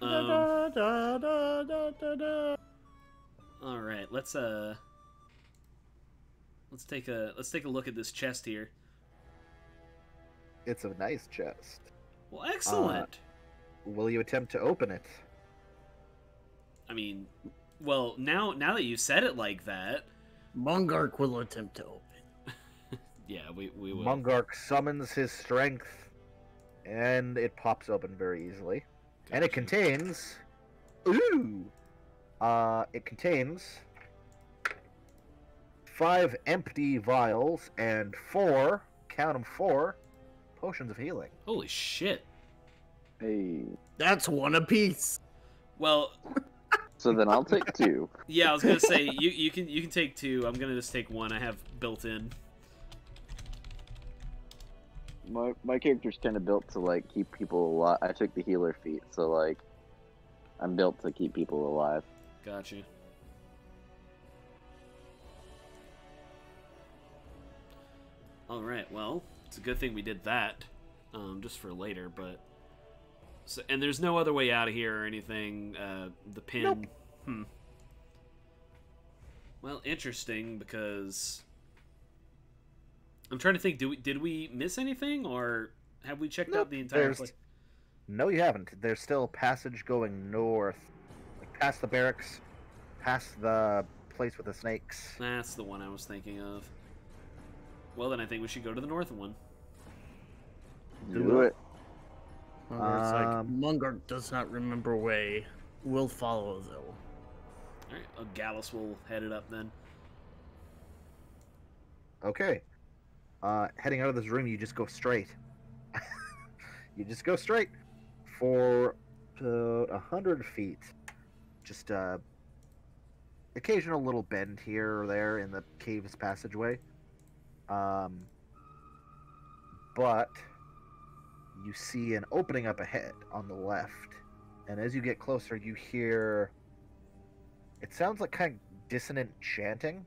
Um, Da, da, da, da, da, da. all right, let's uh, let's take a let's take a look at this chest here. It's a nice chest. Well, excellent. Will you attempt to open it? I mean, well, now now that you said it like that, Mungark will attempt to open. Yeah, we we will. Mungark summons his strength, and it pops open very easily. And it contains. Ooh! Uh, it contains. Five empty vials and four, count them four, potions of healing. Holy shit! Hey. That's one apiece. Well, <laughs> So then I'll take two. yeah, I was gonna say you you can you can take two. I'm gonna just take one. I have built in. My my character's kind of built to like keep people alive. I took the healer feat, so like I'm built to keep people alive. Got you. All right. Well, it's a good thing we did that, um, just for later. But so, and there's no other way out of here or anything. Uh, the pin. Nope. Hmm. Well, interesting because I'm trying to think. Do we did we miss anything or have we checked out the entire place? No, you haven't. There's still passage going north, like past the barracks, past the place with the snakes. That's the one I was thinking of. Well, then I think we should go to the north one. Do Do it. it. Mungark's like, Um, Mongark does not remember way. We'll follow though. All right, Gallus will head it up then. Okay. Uh, heading out of this room, you just go straight. <laughs> you just go straight for uh, a hundred feet. Just uh, occasional little bend here or there in the cave's passageway. Um, but you see an opening up ahead on the left, and as you get closer, you hear. It sounds like kind of dissonant chanting.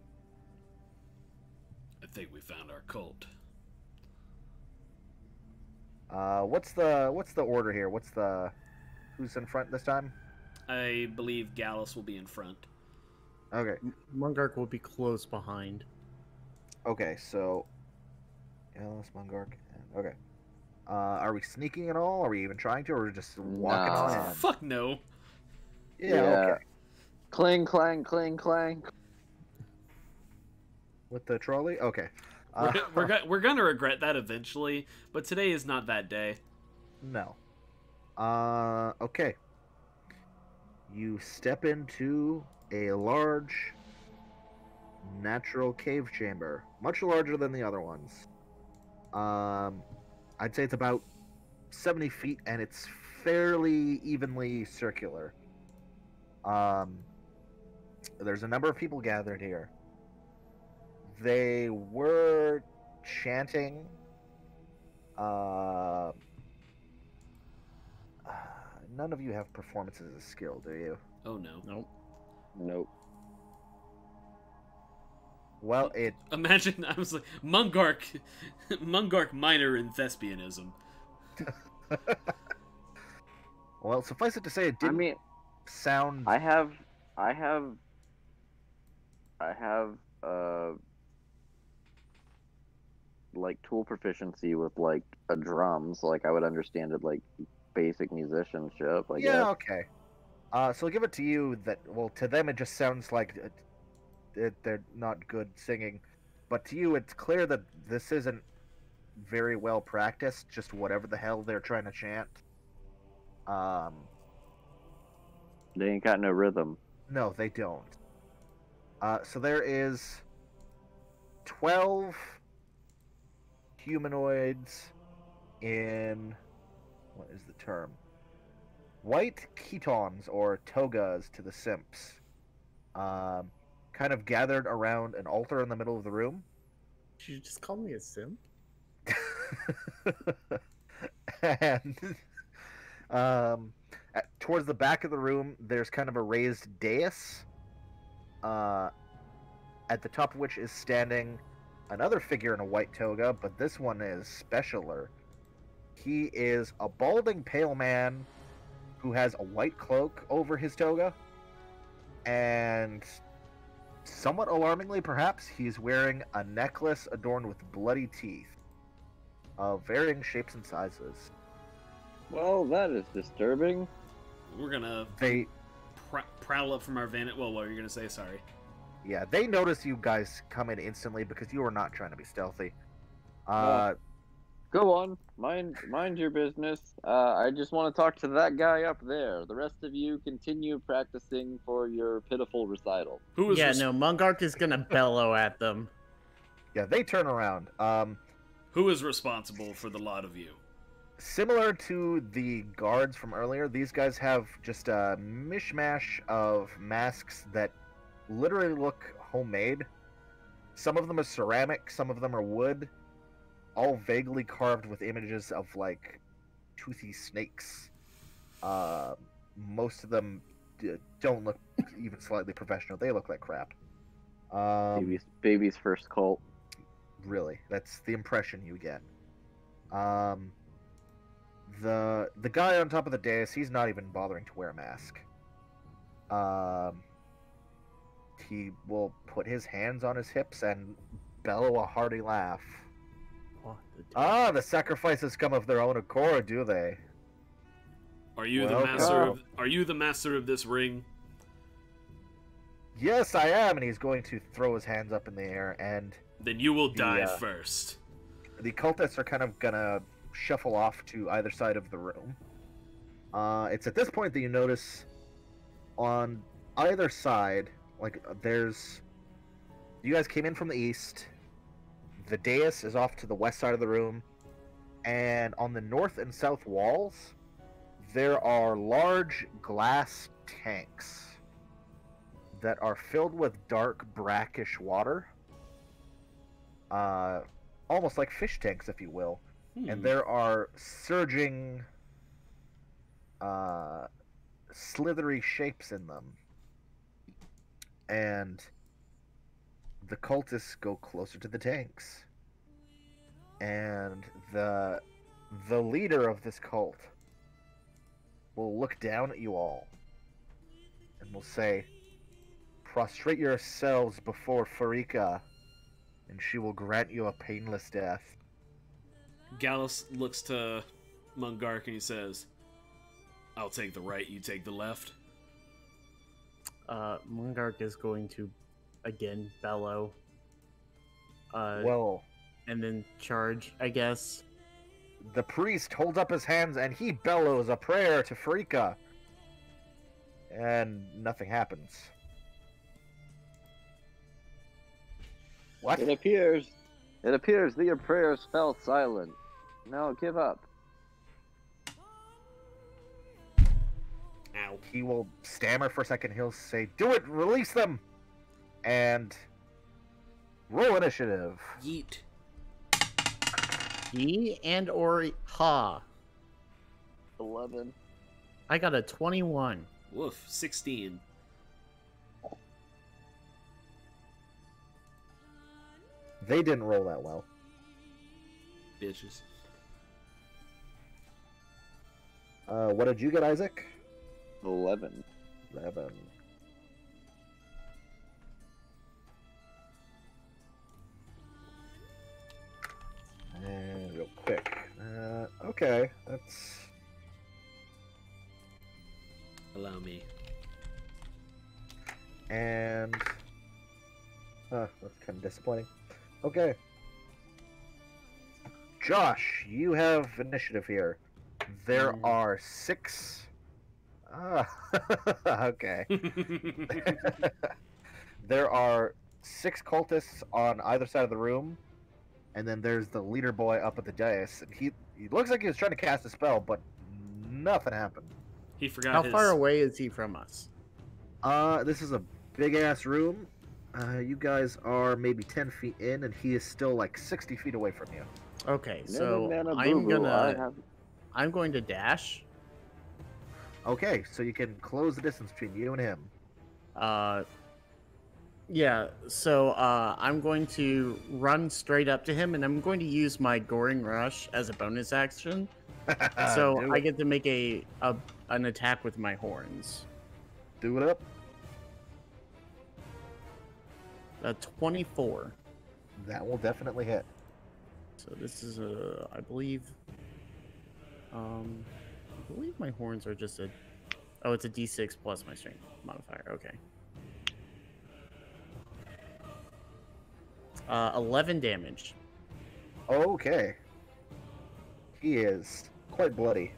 I think we found our cult. Uh, what's the what's the order here? What's the who's in front this time? I believe Gallus will be in front. Okay, M- Mungark will be close behind. okay, so Gallus Mungark. and- Okay, uh, are we sneaking at all? Are we even trying to, or just walking Nah. on? Fuck no. Yeah, Yeah. okay. Clang, clang, clang, clang. With the trolley, okay. We're, Uh, we're, go- we're gonna regret that eventually, but today is not that day. no. Uh, okay. You step into a large natural cave chamber, much larger than the other ones. Um, I'd say it's about 70 feet and it's fairly evenly circular. Um, there's a number of people gathered here. They were chanting. Uh, <sighs> none of you have performance as a skill, do you? Oh no. Nope. Nope. Well, it Imagine I was like Mungark, <laughs> Mungark minor in thespianism. <laughs> well suffice it to say it didn't mean, sound. I have, I have, I have, uh, like tool proficiency with like a drums, like I would understand it like basic musicianship. I yeah, okay. Uh, so I'll give it to you that. Well, to them it just sounds like it, it, they're not good singing, but to you it's clear that this isn't very well practiced. Just whatever the hell they're trying to chant. Um, They ain't got no rhythm. No, they don't. Uh, so there is twelve humanoids in what is the term? White chitons or togas to the simps, um, kind of gathered around an altar in the middle of the room. Did you just call me a simp? <laughs> and um, at, towards the back of the room, there's kind of a raised dais, uh, at the top of which is standing another figure in a white toga, but this one is specialer. He is a balding, pale man who has a white cloak over his toga. And somewhat alarmingly, perhaps, he's wearing a necklace adorned with bloody teeth of varying shapes and sizes. Well, that is disturbing. We're gonna They, pr- prowl up from our vantage. Well, what were you gonna say? Sorry. Yeah, they notice you guys come in instantly because you are not trying to be stealthy. Uh, Go on, mind mind your business. Uh, I just want to talk to that guy up there. The rest of you continue practicing for your pitiful recital. Who is yeah, res- no, Mungark is gonna bellow at them. yeah, they turn around. Um, who is responsible for the lot of you? similar to the guards from earlier, these guys have just a mishmash of masks that literally look homemade. Some of them are ceramic, some of them are wood, all vaguely carved with images of like toothy snakes. Uh, most of them d- don't look even slightly professional. They look like crap. Um, baby's baby's first cult. really that's the impression you get um the the guy on top of the dais he's not even bothering to wear a mask um he will put his hands on his hips and bellow a hearty laugh What the ah the sacrifices come of their own accord do they Are you the master? go. Of, are you the master of this ring? yes i am and he's going to throw his hands up in the air and Then you will The, die uh, first. the cultists are kind of gonna shuffle off to either side of the room. Uh, it's at this point that you notice on either side, like uh, there's, you guys came in from the east. The dais is off to the west side of the room, and on the north and south walls, there are large glass tanks that are filled with dark brackish water. Uh, almost like fish tanks, if you will. Hmm. And there are surging, uh, slithery shapes in them. And the cultists go closer to the tanks. And the the leader of this cult will look down at you all and will say, Prostrate yourselves before Pharika, and she will grant you a painless death. Gallus looks to Mungark and he says, "I'll take the right. You take the left." Uh, Mungark is going to again bellow. Uh, well, and then charge, I guess. the priest holds up his hands and he bellows a prayer to Pharika. And nothing happens. What? It appears, it appears that your prayers fell silent. Now give up. Ow. He will stammer for a second. He'll say, Do it! Release them! And roll initiative. Yeet. He and or ha. Eleven. I got a 21. Woof. Sixteen. They didn't roll that well. Bitches. Uh, what did you get, Isaac? Eleven. 11. And real quick. Uh, okay, that's Allow me. and uh, that's kind of disappointing. Okay, Josh, you have initiative here. There Mm. are six. Ah, <laughs> okay. <laughs> there are six cultists on either side of the room, and then there's the leader boy up at the dais. And he he looks like he was trying to cast a spell, but nothing happened. he forgot How his. far away is he from us? Uh, this is a big ass room. Uh, you guys are maybe ten feet in, and he is still like sixty feet away from you. Okay, Never so been a I'm boo-boo. I gonna have I'm going to dash. Okay, so you can close the distance between you and him. Uh, yeah, so uh, I'm going to run straight up to him, and I'm going to use my Goring Rush as a bonus action <laughs> so I get to make a, a an attack with my horns. do it up. A 24. That will definitely hit. So this is a, I believe, um, believe my horns are just a, oh, it's a D6 plus my strength modifier. Okay. Uh, 11 damage. Okay. He is quite bloody.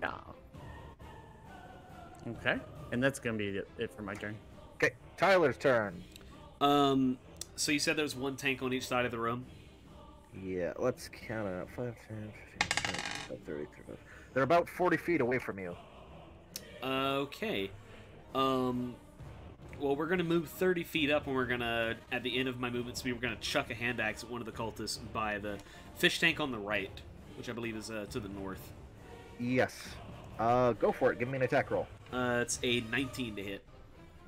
Nah. Okay. And that's gonna be it, it for my turn. Okay, Tyler's turn. Um, so you said there's one tank on each side of the room. Yeah, let's count it. 5, 10, 15, 20, 25, 30, 35. They're about 40 feet away from you. Okay. Um. Well, we're gonna move 30 feet up, and we're gonna, at the end of my movement speed, we're gonna chuck a hand axe at one of the cultists by the fish tank on the right, which I believe is uh, to the north. Yes. Uh, go for it. Give me an attack roll. Uh, it's a 19 to hit.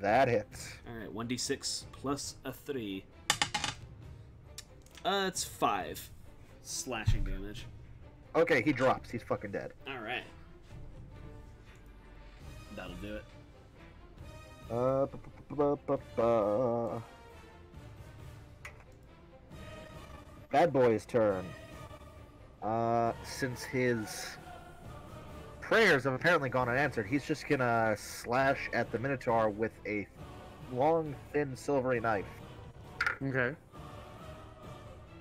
That hits. All right, 1d6 plus a three. Uh, it's five slashing damage. Okay, he drops. He's fucking dead. All right. That'll do it. Uh, bu- bu- bu- bu- bu- Bad boy's turn. Uh, since his prayers have apparently gone unanswered, he's just gonna slash at the Minotaur with a long, thin, silvery knife. Okay.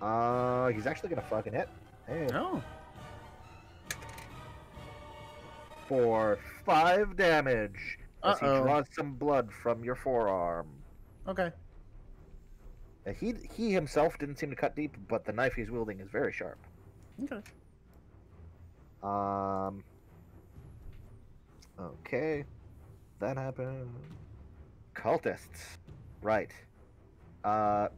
Uh, he's actually gonna fucking hit. Hey. Oh. For five damage, as he draws some blood from your forearm. Okay. Uh, He he himself didn't seem to cut deep, but the knife he's wielding is very sharp. Okay. Um. Okay, that happened. Cultists, right? Uh,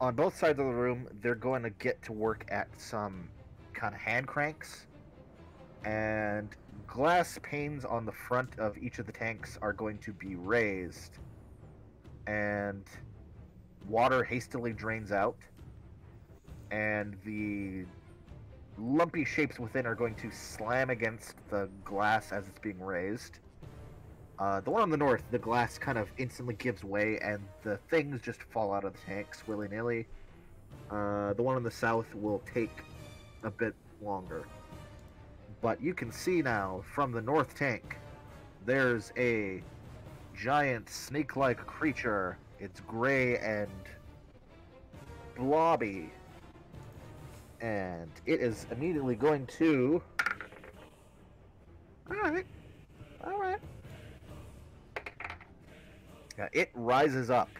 on both sides of the room, they're going to get to work at some kind of hand cranks, and glass panes on the front of each of the tanks are going to be raised, and water hastily drains out, and the lumpy shapes within are going to slam against the glass as it's being raised. Uh, the one on the north, the glass kind of instantly gives way, and the things just fall out of the tanks willy nilly. Uh, the one on the south will take a bit longer. But you can see now from the north tank, there's a giant snake like creature. It's gray and blobby and it is immediately going to. All right, all right. Yeah, it rises up,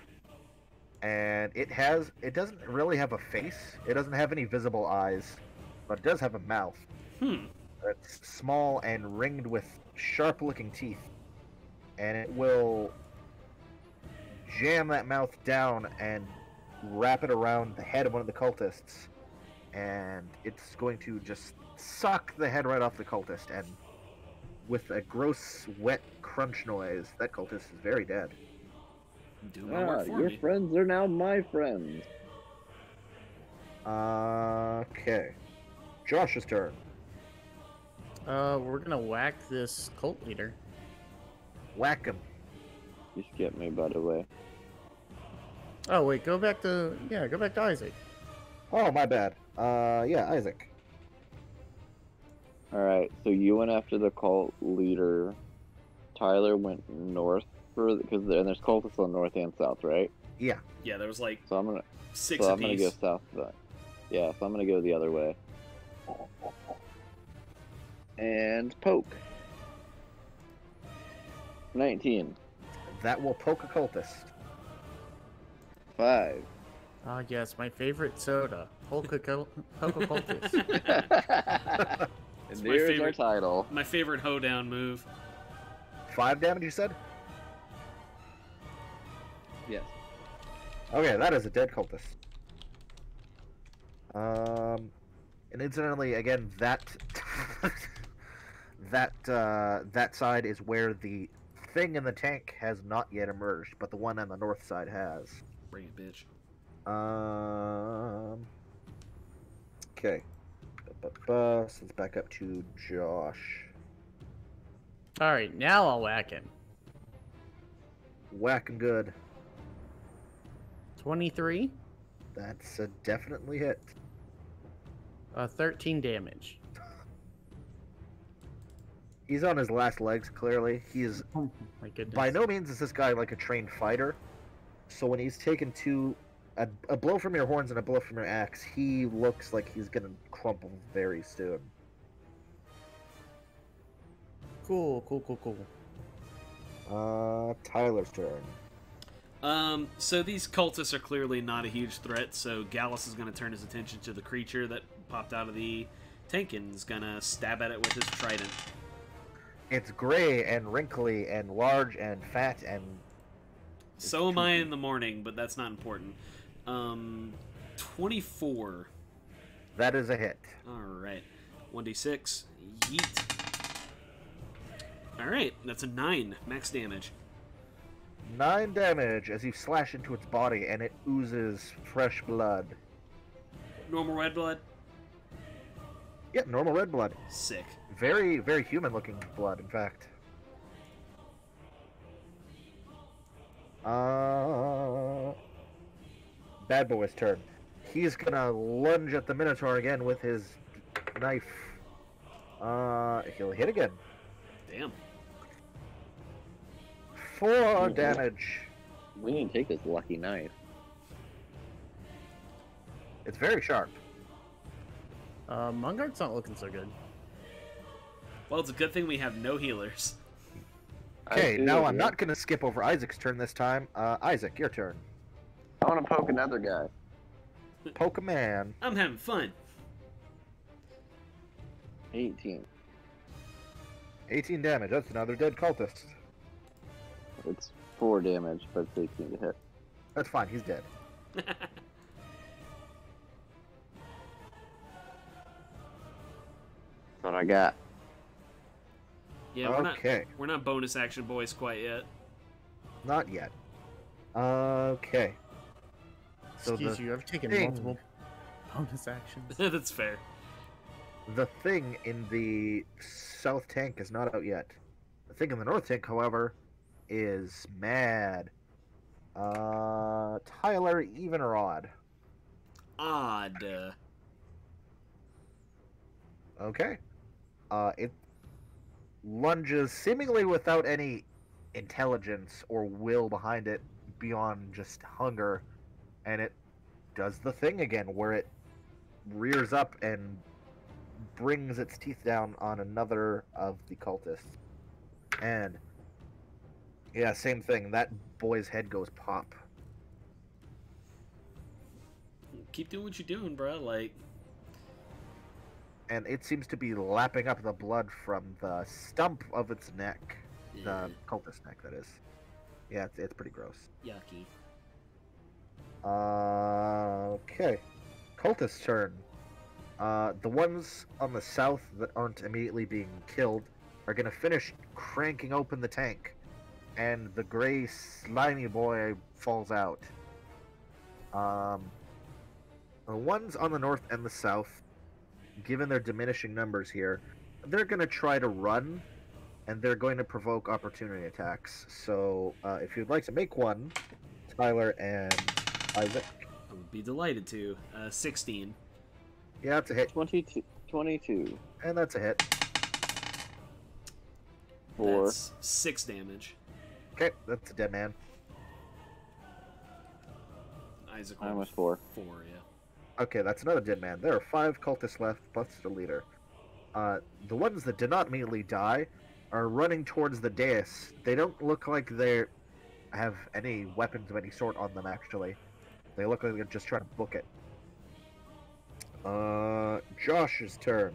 and it has. It doesn't really have a face. It doesn't have any visible eyes, but it does have a mouth. Hmm. It's small and ringed with sharp-looking teeth, and it will jam that mouth down and wrap it around the head of one of the cultists and it's going to just suck the head right off the cultist and with a gross wet crunch noise that cultist is very dead Do my Ah, work for your me. friends are now my friends. okay josh's turn Uh, we're gonna whack this cult leader. whack him You skipped me, by the way. Oh wait, go back to yeah, go back to Isaac. oh my bad uh yeah isaac All right, so you went after the cult leader. Tyler went north for because there, and there's cultists on north and south, right? yeah Yeah, there was like So I'm gonna six so of I'm gonna go south. But yeah, so I'm gonna go the other way. And poke. Nineteen. that will poke a cultist Five. Ah yes, my favorite soda, Polka Cul- Polka Cultist. <laughs> <laughs> and my there's our favorite. title. My favorite hoedown move. five damage you said okay that is a dead cultist um and incidentally again that <laughs> that uh that side is where the thing in the tank has not yet emerged but the one on the north side has Bring it, bitch. um Okay. So it's back up to Josh. All right, now I'll whack him. Whack him good. 23, That's a definitely hit. uh, 13 damage. He's on his last legs, clearly. He is Oh my goodness. by no means is this guy like a trained fighter. So when he's taken two a, a blow from your horns and a blow from your axe, he looks like he's gonna crumple very soon. Cool, cool, cool, cool. Uh Tyler's turn. Um, so these cultists are clearly not a huge threat, so Gallus is going to turn his attention to the creature that popped out of the tank and is going to stab at it with his trident. It's gray and wrinkly and large and fat and So am I in the morning, but that's not important. Um, 24. that is a hit. Alright. 1d6. Yeet. Alright, that's a 9 max damage. Nine damage as you slash into its body and it oozes fresh blood. Normal red blood? Yeah, normal red blood. Sick. Very, very human looking blood, in fact. Uh, bad boy's turn. He's gonna lunge at the Minotaur again with his knife. Uh, he'll hit again. Damn. Four Mhm. damage. We need to take this lucky knife. It's very sharp. Uh, Mungark's not looking so good. Well, it's a good thing we have no healers. Okay, do, now I'm not gonna skip over Isaac's turn this time. Uh, Isaac, your turn. I want to poke another guy. Poke a man. I'm having fun. 18. 18 damage. That's another dead cultist. It's 4 damage, but it's 18 to hit. That's fine. He's dead. That's what I got. yeah, we're not okay. we're not bonus action boys quite yet. Not yet. Okay. So Excuse the, you, I've taken thing- multiple <laughs> bonus actions. <laughs> that's fair. the thing in the south tank is not out yet. The thing in the north tank, however, is mad. Uh, Tyler, even or odd? Odd. Okay. Uh, it lunges seemingly without any intelligence or will behind it beyond just hunger, and it does the thing again where it rears up and brings its teeth down on another of the cultists. And yeah, same thing. That boy's head goes pop. keep doing what you're doing, bro. Like, And it seems to be lapping up the blood from the stump of its neck. eh, The cultist neck, that is. Yeah, it's, it's pretty gross. yucky. Uh, okay. Cultist turn. Uh, the ones on the south that aren't immediately being killed are gonna finish cranking open the tank, and the gray slimy boy falls out. Um, the ones on the north and the south, given their diminishing numbers here, they're gonna try to run, and they're going to provoke opportunity attacks. So, uh, if you'd like to make one, Tyler and Isaac. I would be delighted to. Uh, 16. Yeah, that's a hit, 22. 22. and that's a hit. 4. That's six damage. Okay, that's a dead man. Isaac. I rolled was 4. Four, yeah. Okay, that's another dead man. There are five cultists left, plus the leader. Uh, the ones that did not immediately die are running towards the dais. They don't look like they have any weapons of any sort on them, actually. They look like they're just trying to book it. Uh, Josh's turn.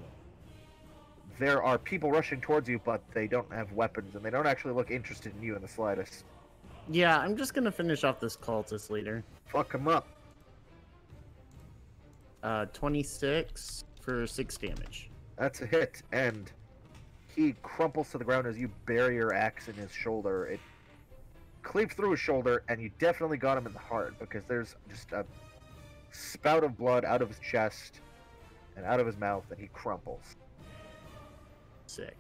There are people rushing towards you, but they don't have weapons, and they don't actually look interested in you in the slightest. Yeah, I'm just gonna finish off this cultist leader. Fuck him up. Uh, 26 for 6 damage. That's a hit, and he crumples to the ground as you bury your axe in his shoulder. It cleaves through his shoulder, and you definitely got him in the heart because there's just a spout of blood out of his chest, and out of his mouth, and he crumples. Sick.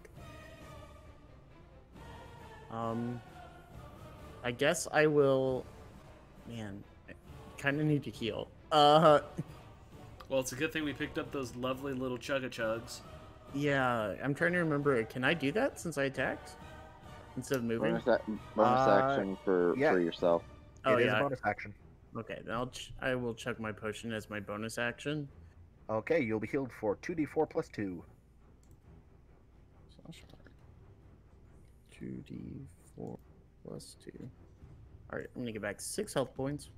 Um, I guess I will. Man, kind of need to heal. Uh, Well, it's a good thing we picked up those lovely little chugga chugs. yeah, I'm trying to remember. Can I do that since I attacked instead of moving? Bonus, a- bonus Uh, action for yeah. for yourself. Oh It is yeah. a bonus action. Okay, then I'll ch- I will check my potion as my bonus action. Okay, you'll be healed for 2d4 plus 2. Two D four plus two. All right, I'm gonna get back six health points,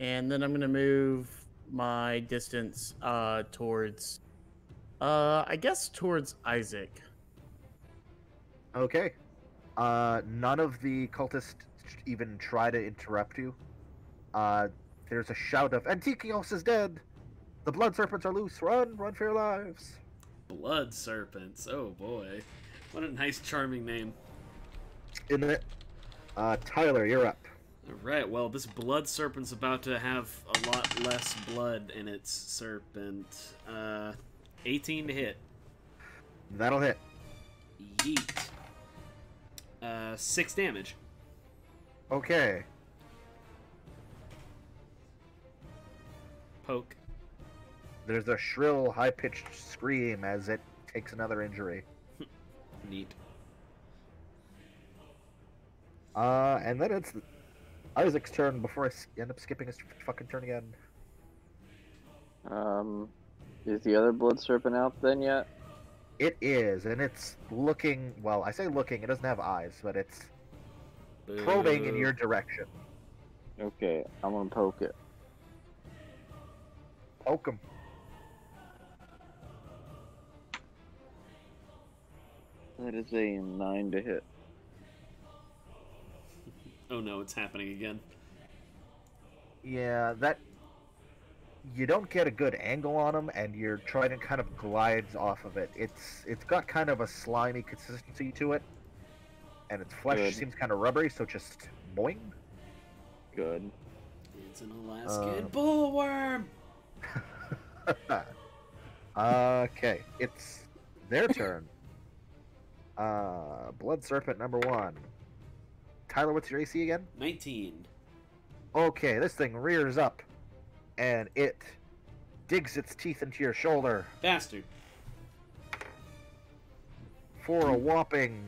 and then I'm gonna move my distance uh towards, uh, I guess towards Isaac. Okay. Uh, none of the cultists even try to interrupt you. Uh, there's a shout of Antikios is dead! The blood serpents are loose! Run! Run for your lives! Blood serpents. Oh boy. What a nice, charming name. In it. Uh, Tyler, you're up. Alright, well, this blood serpent's about to have a lot less blood in its serpent. Uh, 18 to hit. That'll hit. Yeet. Uh, 6 damage. Okay. Poke. There's a shrill, high pitched scream as it takes another injury. <laughs> Neat. Uh, and then it's Isaac's turn before I end up skipping his fucking turn again. Um, is the other blood serpent out then yet? It is, and it's looking. Well, I say looking. It doesn't have eyes, but it's probing in your direction. Okay, I'm gonna poke it. Poke him. That is a nine to hit. Oh no, it's happening again. Yeah, that. You don't get a good angle on him, and your trident kind of glides off of it. It's it's got kind of a slimy consistency to it, and its flesh Good. seems kind of rubbery. So just boing. Good. It's an Alaskan Uh, bullworm! <laughs> okay, it's their turn. Uh, Blood Serpent number one. Tyler, what's your AC again? 19. Okay, this thing rears up, and it digs its teeth into your shoulder Bastard. for a whopping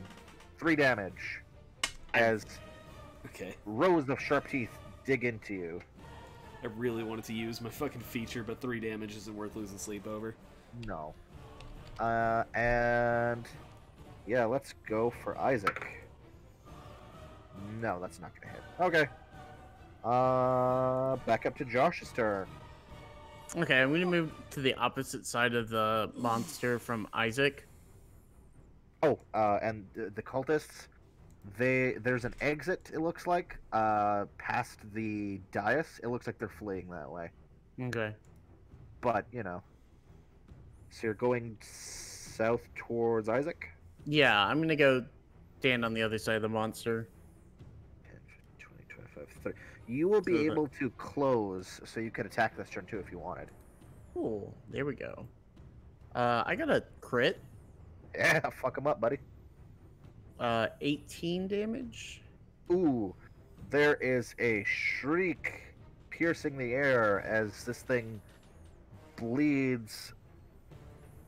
three damage. As Okay. rows of sharp teeth dig into you. I really wanted to use my fucking feature, but 3 damage isn't worth losing sleep over. No. Uh, and yeah, let's go for Isaac. No, that's not gonna hit. Okay. Uh, back up to Josh's turn. Okay, I'm gonna move to the opposite side of the monster from Isaac. Oh, uh, and the, the cultists, they there's an exit. It looks like uh past the dais. It looks like they're fleeing that way. Okay. But you know, so you're going south towards Isaac. Yeah, I'm gonna go stand on the other side of the monster. 10, 15, 20, 25, 30. You will be So able to close, so you could attack this turn too if you wanted. Cool. There we go. Uh, I got a crit. Yeah, <laughs> fuck him up, buddy. Uh, 18 damage. Ooh, there is a shriek piercing the air as this thing bleeds.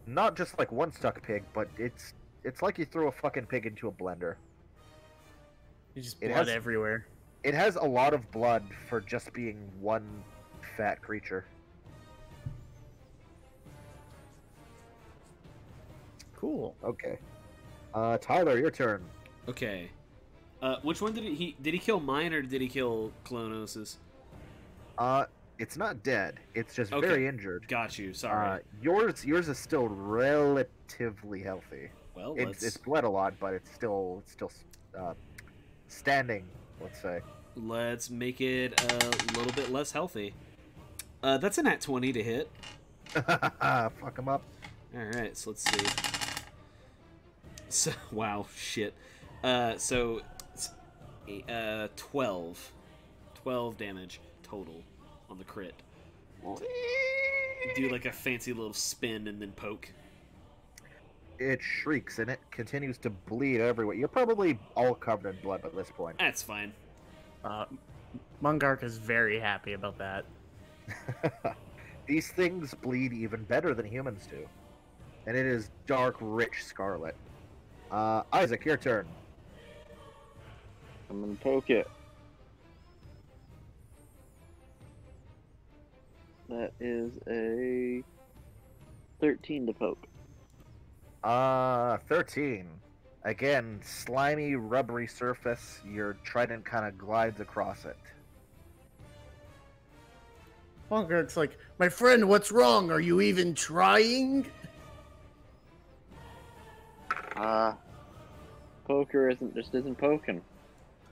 Not just like one stuck pig, but it's it's like you threw a fucking pig into a blender. There's just It blood has- everywhere. It has a lot of blood for just being one fat creature. Cool. Okay. Uh, Tyler, your turn. Okay. Uh, which one did he, he did he kill mine or did he kill Klonos's? Uh, it's not dead. It's just Okay. very injured. Got you. Sorry. Uh, yours, yours is still relatively healthy. Well, It's, let's it's bled a lot, but it's still it's still uh, standing. Let's say. let's make it a little bit less healthy. Uh, that's an at twenty to hit. <laughs> Fuck him up. All right, so let's see. So <laughs> wow, shit. Uh, so it's, uh, 12. 12 damage total on the crit. do like a fancy little spin and then poke. It shrieks and it continues to bleed everywhere. You're probably all covered in blood by this point. That's fine. Uh, Mungark is very happy about that. <laughs> These things bleed even better than humans do. And it is dark, rich scarlet. Uh, Isaac, your turn. I'm gonna poke it. That is a 13 to poke. Uh, 13. Again, slimy, rubbery surface. Your trident kind of glides across it. Mungark's like, my friend, what's wrong? Are you even trying? Ah, poker isn't just isn't poking.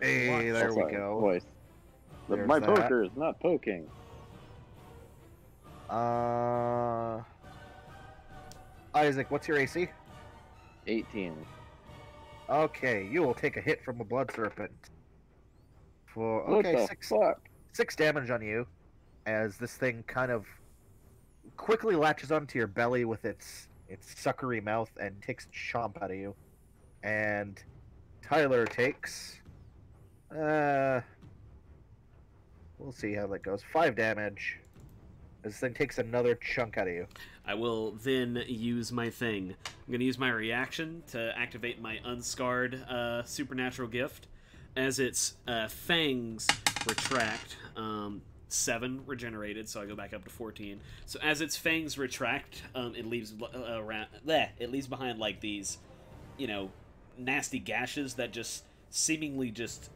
Hey, there Oh, we go. Voice. The- There's my that. poker is not poking. Uh, Isaac, what's your AC? 18. Okay, you will take a hit from a blood serpent. For What okay, the six fuck? six damage on you, as this thing kind of quickly latches onto your belly with its its suckery mouth and takes a chomp out of you. And Tyler takes, uh, we'll see how that goes. Five damage. This thing takes another chunk out of you. I will then use my thing. I'm going to use my reaction to activate my unscarred uh, supernatural gift. As its uh, fangs retract, um, seven regenerated, so I go back up to fourteen. So as its fangs retract, um, it leaves uh, around. Bleh, it leaves behind like these, you know, nasty gashes that just seemingly just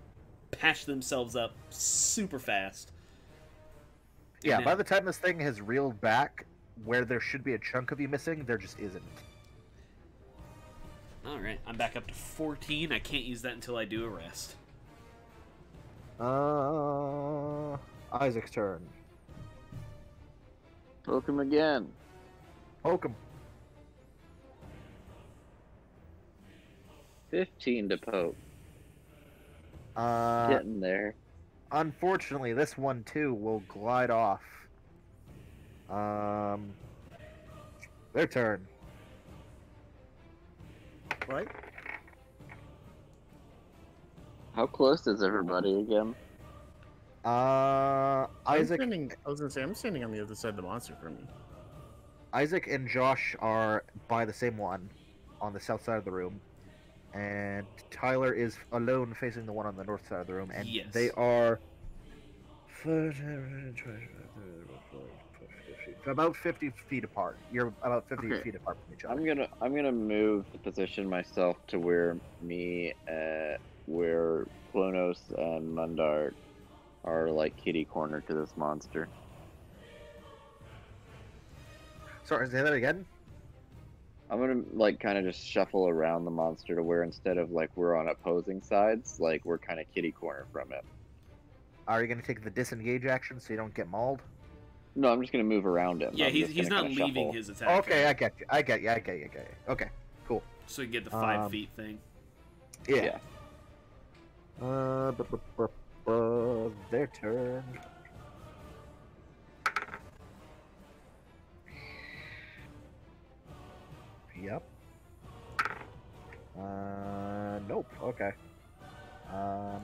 patch themselves up super fast. Yeah, by the time this thing has reeled back, where there should be a chunk of you missing, there just isn't. All right, I'm back up to 14. I can't use that until I do a rest. Uh, Isaac's turn. Poke him again. Poke him. 15 to poke. Uh, Getting there. unfortunately, this one too will glide off. Um, their turn. Right? How close is everybody again? Uh, I'm Isaac, standing, I was gonna say I'm standing on the other side of the monster from you. Isaac and Josh are by the same one, on the south side of the room, and Tyler is alone facing the one on the north side of the room, and Yes. they are about 50 feet apart. You're about 50 Okay. feet apart from each other. I'm gonna I'm gonna move the position myself to where me uh where Klonos and Mundar are like kitty corner to this monster. Sorry, say that again. I'm gonna like kind of just shuffle around the monster to where instead of like we're on opposing sides, like we're kind of kitty corner from it. Are you going to take the disengage action so you don't get mauled? No, I'm just gonna move around him. Yeah, I'm he's, he's not leaving shuffle. his attack. Okay, I get you. I got you. I got you. I get you. Okay, cool. So you get the five Um, feet thing. Yeah. Uh, bu- bu- bu- bu- their turn. Yep. Uh, nope. Okay. Um,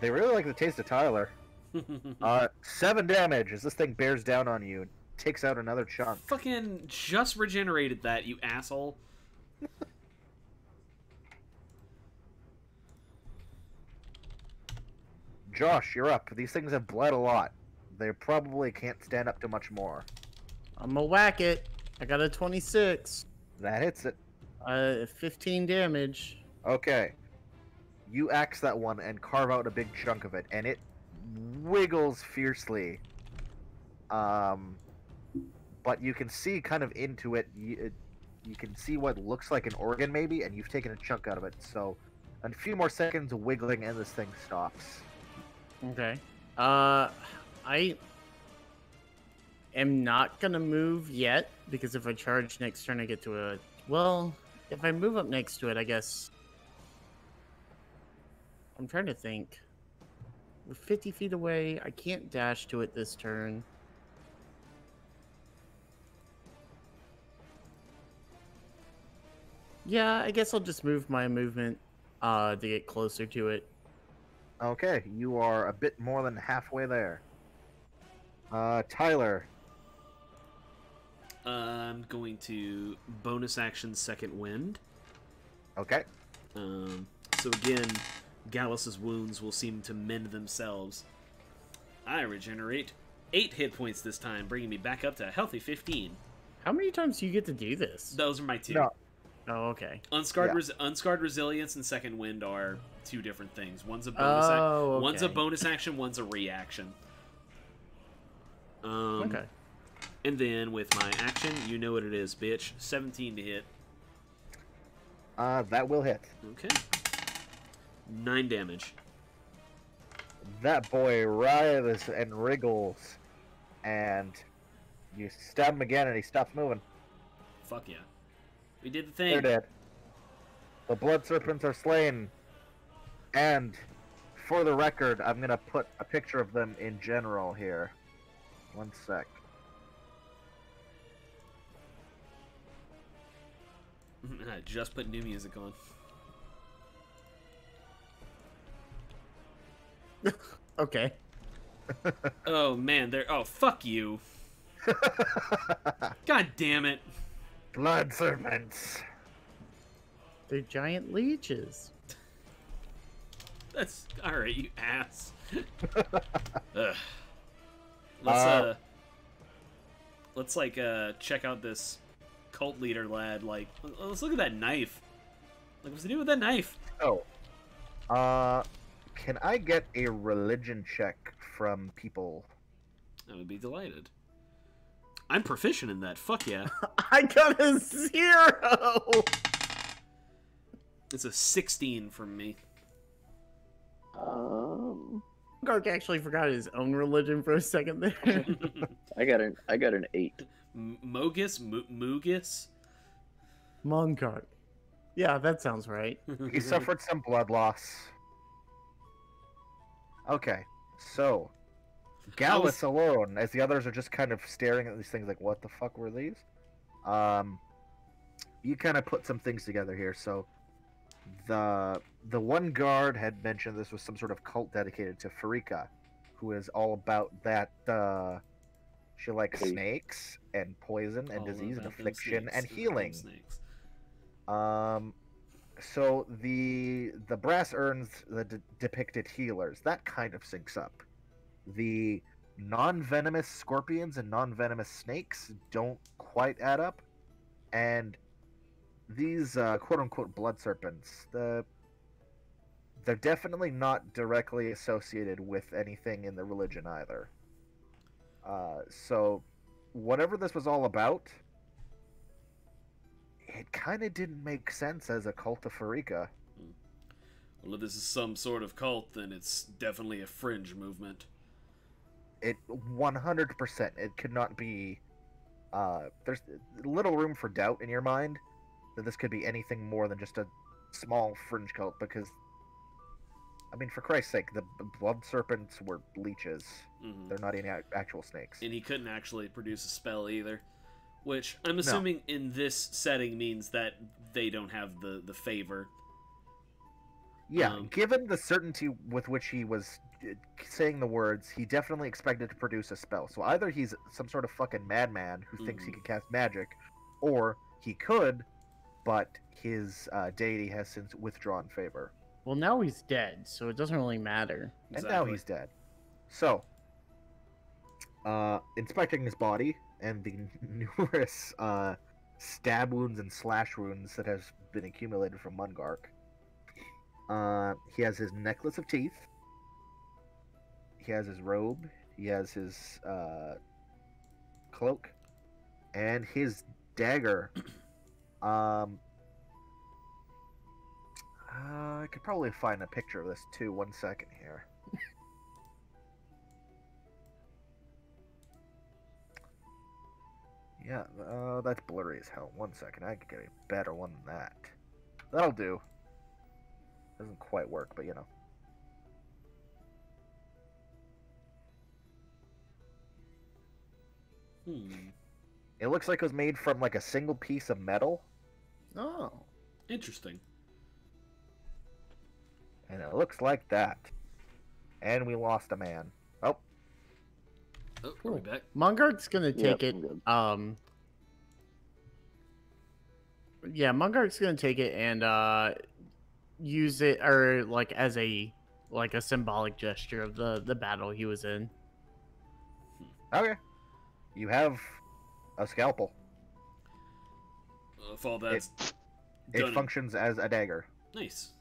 they really like the taste of Tyler. <laughs> Uh, seven damage as this thing bears down on you, and takes out another chunk. Fucking just regenerated that, you asshole. Josh, you're up. These things have bled a lot. They probably can't stand up to much more. I'm gonna whack it. I got a 26. That hits it. Uh, 15 damage. Okay. You axe that one and carve out a big chunk of it, and it wiggles fiercely. Um, but you can see kind of into it. You, you can see what looks like an organ, maybe, and you've taken a chunk out of it. So, a few more seconds of wiggling, and this thing stops. Okay. Uh, I am not gonna move yet because if I charge next turn, I get to a. Well, if I move up next to it, I guess. I'm trying to think. we're 50 feet away. I can't dash to it this turn. Yeah, I guess I'll just move my movement uh, to get closer to it. Okay, you are a bit more than halfway there. Uh, Tyler. I'm going to bonus action second wind. Okay. Um, so again, Gallus's wounds will seem to mend themselves. I regenerate eight hit points this time, bringing me back up to a healthy 15. How many times do you get to do this? Those are my two. No. Oh, okay. Unscarred, Yeah. res- unscarred resilience and second wind are two different things. One's a bonus. ac- Oh, One's a bonus action. One's a reaction. Um, Okay. And then with my action, you know what it is, bitch. 17 to hit. Uh, that will hit. Okay. Nine damage. That boy writhes and wriggles, and you stab him again, and he stops moving. Fuck yeah. We did the thing. They're dead. The blood serpents are slain, and for the record, I'm gonna put a picture of them in general here. One sec. <laughs> I just put new music on. <laughs> Okay. Oh man, they're. Oh fuck you. <laughs> God damn it. blood serpents. They're giant leeches. That's all right, you ass. <laughs> Let's Uh, uh, let's like uh check out this cult leader lad. Like, let's look at that knife. Like, what's the deal with that knife? Oh, uh, can I get a religion check from people? I would be delighted. I'm proficient in that. Fuck yeah. <laughs> I got a zero. It's a 16 from me. Um, Gark actually forgot his own religion for a second there. <laughs> I got an I got an eight. M- Mogus, Mo- Mugus. Mongark. Yeah, that sounds right. He suffered some blood loss. Okay, so Gallus alone, as the others are just kind of staring at these things like, "What the fuck were these?" Um, you kind of put some things together here. So the the one guard had mentioned this was some sort of cult dedicated to Pharika, who is all about that. Uh, she likes Hey. snakes and poison and All disease and affliction and snakes, them healing. Um, so the the brass urns the de- depicted healers that kind of syncs up. The non-venomous scorpions and non-venomous snakes don't quite add up, and these uh, quote-unquote blood serpents the they're definitely not directly associated with anything in the religion either. Uh, so whatever this was all about, it kind of didn't make sense as a cult of Pharika. Well, if this is some sort of cult, then it's definitely a fringe movement. It 100%. It could not be. Uh, there's little room for doubt in your mind that this could be anything more than just a small fringe cult because. I mean, for Christ's sake, the blood serpents were leeches. hmm They're not any actual snakes. And he couldn't actually produce a spell either. Which I'm assuming in this setting means that they don't have the, the favor. Yeah, Um, given the certainty with which he was uh, saying the words, he definitely expected to produce a spell. So either he's some sort of fucking madman who thinks he Mhm. can cast magic, or he could, but his uh, deity has since withdrawn favor. Well, now he's dead, so it doesn't really matter. And now he's dead. So, uh, inspecting his body and the <laughs> numerous uh, stab wounds and slash wounds that has been accumulated from Mungark, uh, he has his necklace of teeth. He has his robe. He has his uh, cloak, and his dagger. <clears throat> Um, uh, I could probably find a picture of this too. One second here. Yeah, uh, that's blurry as hell. One second, I could get a better one than that. That'll do. Doesn't quite work, but you know. Hmm. It looks like it was made from like a single piece of metal. Oh. Interesting. And it looks like that. And we lost a man. Oh, are we Cool. back? Mungark's gonna Yep, take it. Um. Yeah, Mungark's gonna take it and uh, use it or like as a like a symbolic gesture of the the battle he was in. okay. You have a scalpel. If all that's It done and- functions as a dagger. Nice.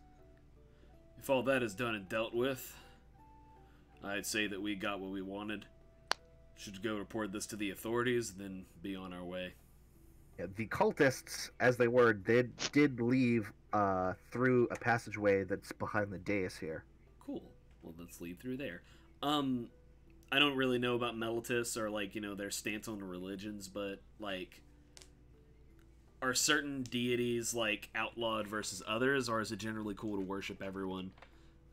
If all that is done and dealt with, I'd say that we got what we wanted. Should go report this to the authorities, then be on our way. Yeah, the cultists, as they were, did did leave uh, through a passageway that's behind the dais here. Cool. Well, let's lead through there. Um, I don't really know about Meletis or like you know their stance on religions, but like, are certain deities like outlawed versus others, or is it generally cool to worship everyone?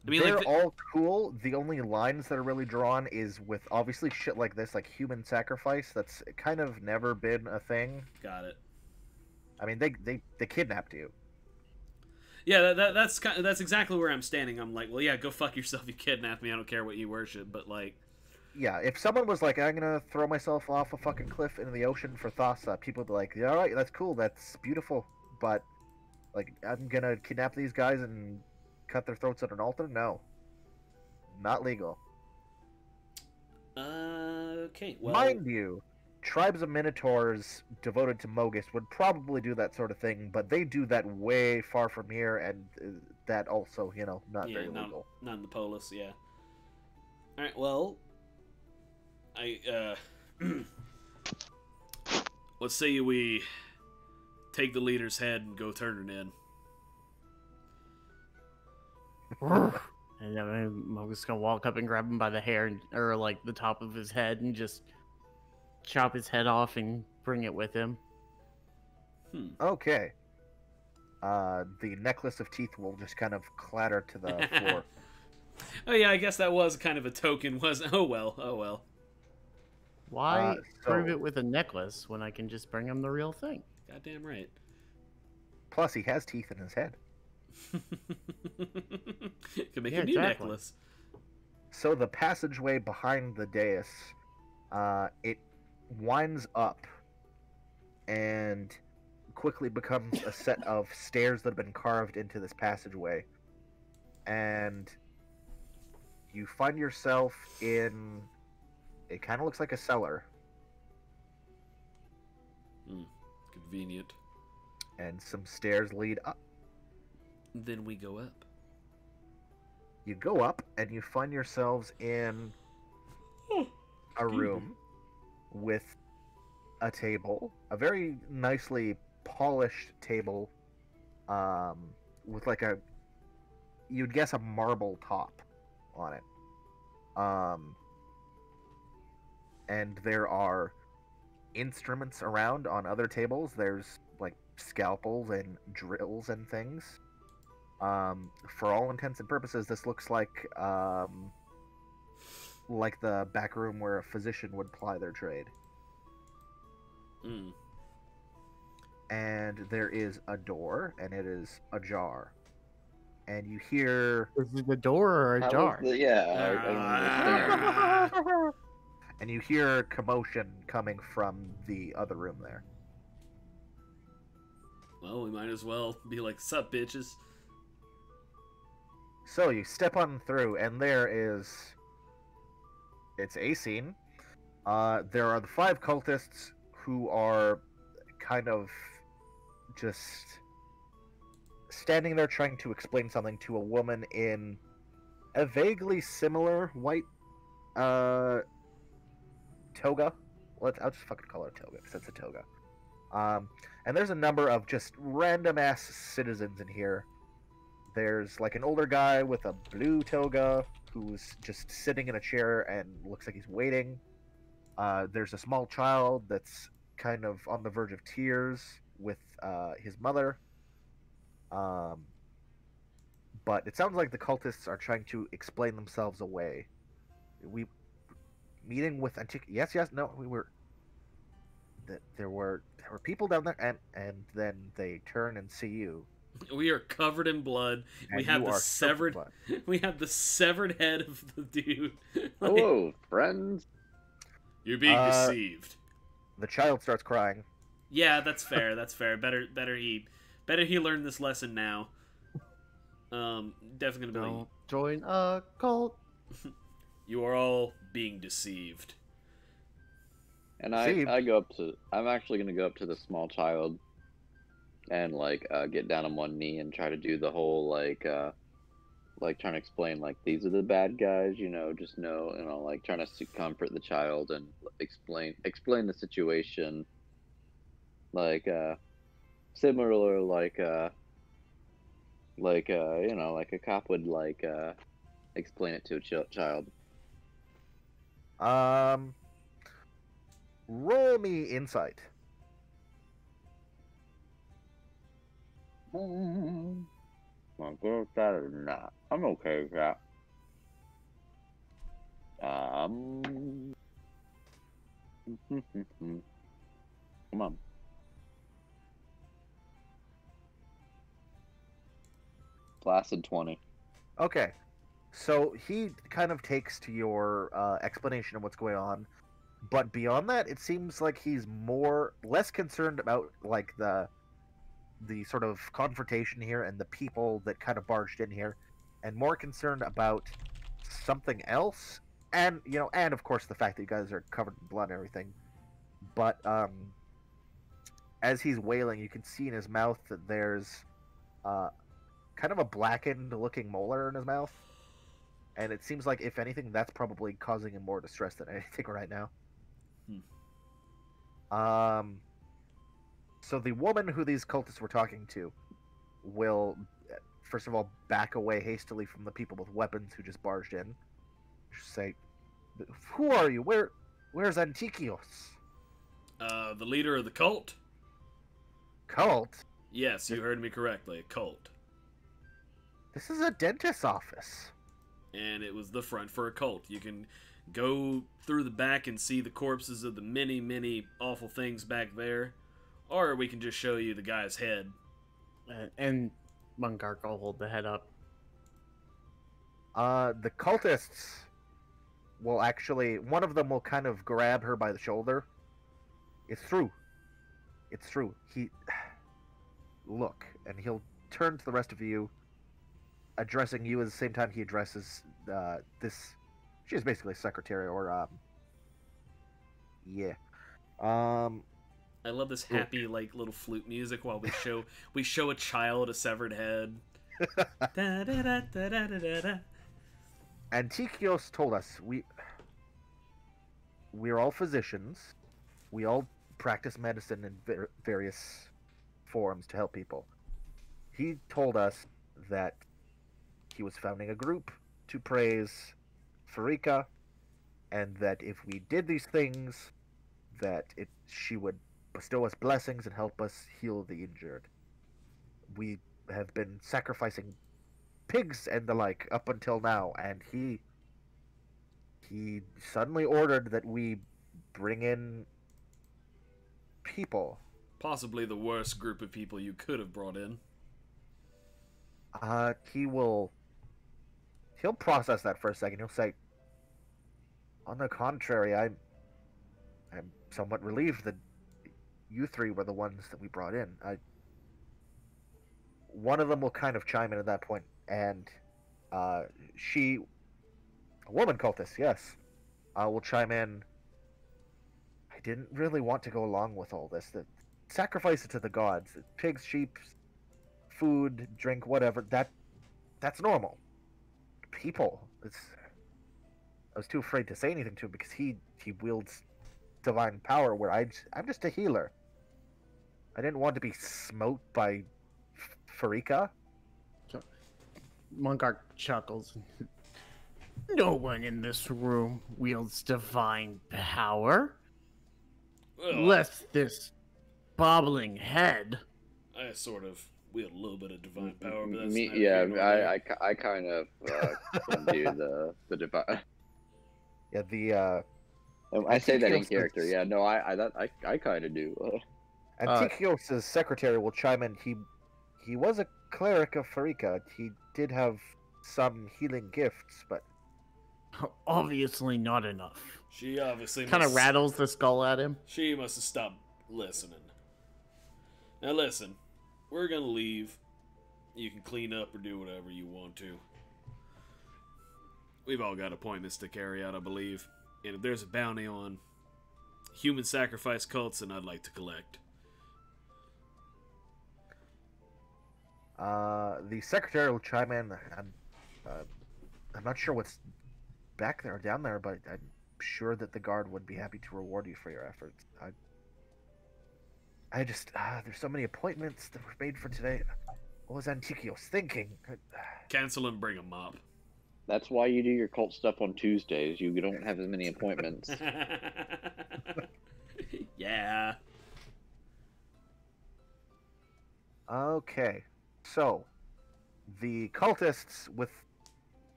I mean, They're like, the- all cool. The only lines that are really drawn is with obviously shit like this, like human sacrifice. That's kind of never been a thing. got it. I mean, they they, they kidnapped you. Yeah, that, that, that's kind of, that's exactly where I'm standing. I'm like, well, yeah, go fuck yourself. <laughs> You kidnapped me. I don't care what you worship, but like, Yeah, if someone was like, "I'm gonna throw myself off a fucking cliff into the ocean for Thassa," people would be like, "Yeah, all right, that's cool, that's beautiful," but like, I'm gonna kidnap these guys and cut their throats at an altar? No, not legal. uh, okay, well, Mind you, tribes of minotaurs devoted to Mogis would probably do that sort of thing, but they do that way far from here, and uh, that also, you know, not yeah, very not, legal. not in the polis, yeah. All right, well, I uh, <clears throat> let's say we take the leader's head and go turn it in. And then I'm just gonna walk up and grab him by the hair and, or like the top of his head and just chop his head off and bring it with him. Hmm. Okay. Uh, the necklace of teeth will just kind of clatter to the <laughs> floor. Oh yeah, I guess that was kind of a token. Was <laughs> oh well, oh well. Why Uh, prove it with a necklace when I can just bring him the real thing? Goddamn right. Plus, he has teeth in his head. <laughs> <laughs> Could make Yeah, a new exactly. necklace. So the passageway behind the dais, uh, it winds up and quickly becomes a set <laughs> of stairs that have been carved into this passageway. And you find yourself in. It kind of looks like a cellar, Convenient. and some stairs lead up. Then we go up. You go up, and you find yourselves in Oh, a room with a table, a very nicely polished table, um, with like a you'd guess a marble top on it. Um, and there are instruments around on other tables. There's like scalpels and drills and things. Um, for all intents and purposes, this looks like um, like the back room where a physician would ply their trade. Mm. And there is a door, and it is ajar. And you hear, Is it a door or a jar? the- yeah. I- I don't understand. <laughs> and you hear commotion coming from the other room there. Well, we might as well be like, "Sup, bitches." So you step on through, and there is. It's a scene. Uh, there are the five cultists who are kind of just standing there trying to explain something to a woman in a vaguely similar white uh, toga. Let's, I'll just fucking call it a toga because it's a toga. Um, and there's a number of just random ass citizens in here there's like an older guy with a blue toga who's just sitting in a chair and looks like he's waiting. Uh, there's a small child that's kind of on the verge of tears with uh, his mother. Um, but it sounds like the cultists are trying to explain themselves away. We meeting with Antic. Yes, yes, no, we were. that there were there were people down there, and and then they turn and see you. <laughs> We are covered in blood. and We have you the are severed- soaked in blood. <laughs> We have the severed head of the dude. <laughs> Like, Hello, friends. You're being Uh, deceived. The child starts crying. Yeah, that's fair. That's fair. Better, better he, better he learned this lesson now. Um, definitely gonna be. Don't join a cult. You are all being deceived. And I, See- I go up to. I'm actually gonna go up to the small child, and like uh, get down on one knee and try to do the whole like, uh, like trying to explain like these are the bad guys, you know, just know, you know, like trying to comfort the child and explain explain the situation. Like uh, similar like uh, like uh, you know, like a cop would like uh, explain it to a ch- child. Um, roll me insight. I good that or not? I'm okay with that. Um. <laughs> Come on. Placid 20. Okay, so he kind of takes to your uh, explanation of what's going on, but beyond that, it seems like he's more less concerned about like the the sort of confrontation here and the people that kind of barged in here, and more concerned about something else, and you know, and of course the fact that you guys are covered in blood and everything. But um, as he's wailing, you can see in his mouth that there's uh, kind of a blackened looking molar in his mouth. And it seems like, if anything, that's probably causing him more distress than anything <laughs> right now. Hmm. Um, so the woman who these cultists were talking to will, first of all, back away hastily from the people with weapons who just barged in. She'll say, "Who are you? Where, where's Antikios? Uh, the leader of the cult. Cult? Yes, you heard me correctly. A cult, This is a dentist's office." and it was the front for a cult. You can go through the back and see the corpses of the many, many awful things back there, or we can just show you the guy's head. Uh, and Mungark will hold the head up. Uh, the cultists will actually, one of them will kind of grab her by the shoulder. It's true. It's true. He, <sighs> look, and he'll turn to the rest of you, addressing you at the same time he addresses uh, this. She's basically secretary, or um, yeah, um, I love this happy like little flute music while we show we show a child a severed head. <laughs> Da, da, da, da, da, da, da, da. Antikios told us we we're all physicians. We all practice medicine in ver- various forms to help people. He told us that he was founding a group to praise Pharika, and that if we did these things, that it she would bestow us blessings and help us heal the injured. We have been sacrificing pigs and the like up until now, and he he suddenly ordered that we bring in people. Possibly the worst group of people you could have brought in. Uh, he will he'll process that for a second. He'll say, "On the contrary, I'm I'm somewhat relieved that you three were the ones that we brought in. I one of them will kind of chime in at that point, and uh, she, a woman cultist, yes, uh, will chime in. I didn't really want to go along with all this. That sacrifice it to the gods. Pigs, sheep, food, drink, whatever. That that's normal. People, it's. I was too afraid to say anything to him because he he wields divine power, where I I'm just a healer. I didn't want to be smote by F- Pharika. Mungark chuckles. No one in this room wields divine power. Well, Lest this bobbling head. I sort of wield a little bit of divine power, but that's Me, neither yeah, here I. I, I kind of uh, do <laughs> the the divine. Yeah, the uh, Um, I say that in character. Yeah, no, I I that, I, I kind of do. Uh, Uh, Antiquios' secretary will chime in. He he was a cleric of Pharika. He did have some healing gifts, but <laughs> Obviously not enough. She obviously Kind of rattles the skull at him. She must have stopped listening. Now listen, we're gonna leave. You can clean up or do whatever you want to. We've all got appointments to carry out, I believe. And if there's a bounty on human sacrifice cults, then I'd like to collect. Uh, the secretary will chime in. I'm uh, I'm not sure what's back there or down there, but I'm sure that the guard would be happy to reward you for your efforts. I I just ah, there's so many appointments that were made for today. What was Antiquios thinking? Cancel and bring a up. that's why you do your cult stuff on Tuesdays. You don't have as many appointments. <laughs> <laughs> yeah. Okay, so the cultists, with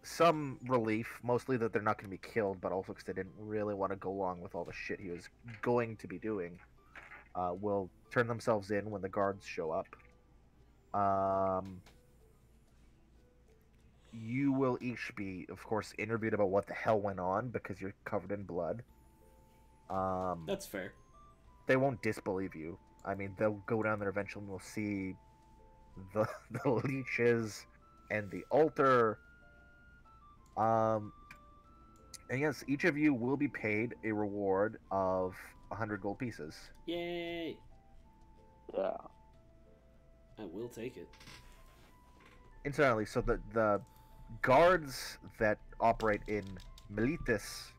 some relief, mostly that they're not going to be killed, but also because they didn't really want to go along with all the shit he was going to be doing, uh, will turn themselves in when the guards show up. Um, you will each be, of course, interviewed about what the hell went on because you're covered in blood. Um, That's fair. they won't disbelieve you. I mean, they'll go down there eventually and we'll see the <laughs> the leeches and the altar. Um, and yes, each of you will be paid a reward of hundred gold pieces. Yay! yeah. I will take it. Incidentally, so the the guards that operate in Meletis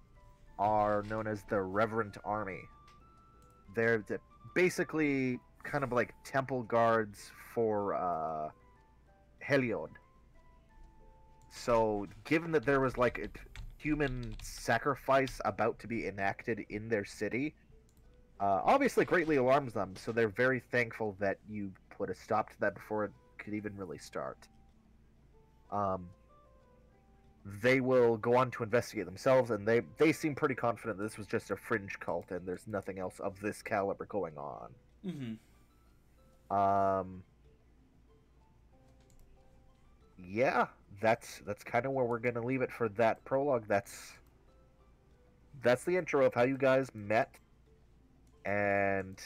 are known as the Reverent Army. They're the, basically kind of like temple guards for uh, Heliod. So, given that there was like a human sacrifice about to be enacted in their city, uh, obviously greatly alarms them. So they're very thankful that you put a stop to that before it could even really start. Um, they will go on to investigate themselves, and they they seem pretty confident that this was just a fringe cult, and there's nothing else of this caliber going on. Mm-hmm. Um, yeah, that's that's kind of where we're gonna leave it for that prologue. That's that's the intro of how you guys met, and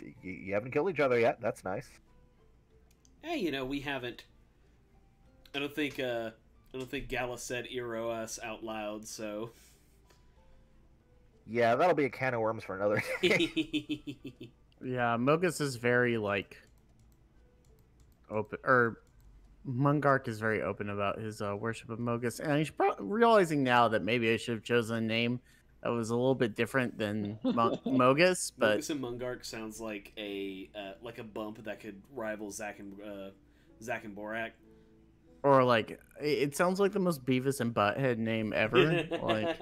y- you haven't killed each other yet. That's nice. Hey, you know, we haven't. I don't think. uh I don't think Gallus said Eros out loud, so. Yeah, that'll be a can of worms for another <laughs> day. <laughs> Yeah, Mogis is very like open, or Mungark is very open about his uh, worship of Mogis, and he's pro- realizing now that maybe I should have chosen a name that was a little bit different than <laughs> Mo- Mogis, but Lucas and Mungark sounds like a uh, like a bump that could rival Zack and uh, Zack and Borak. or like it- it sounds like the most Beavis and Butthead name ever. <laughs> like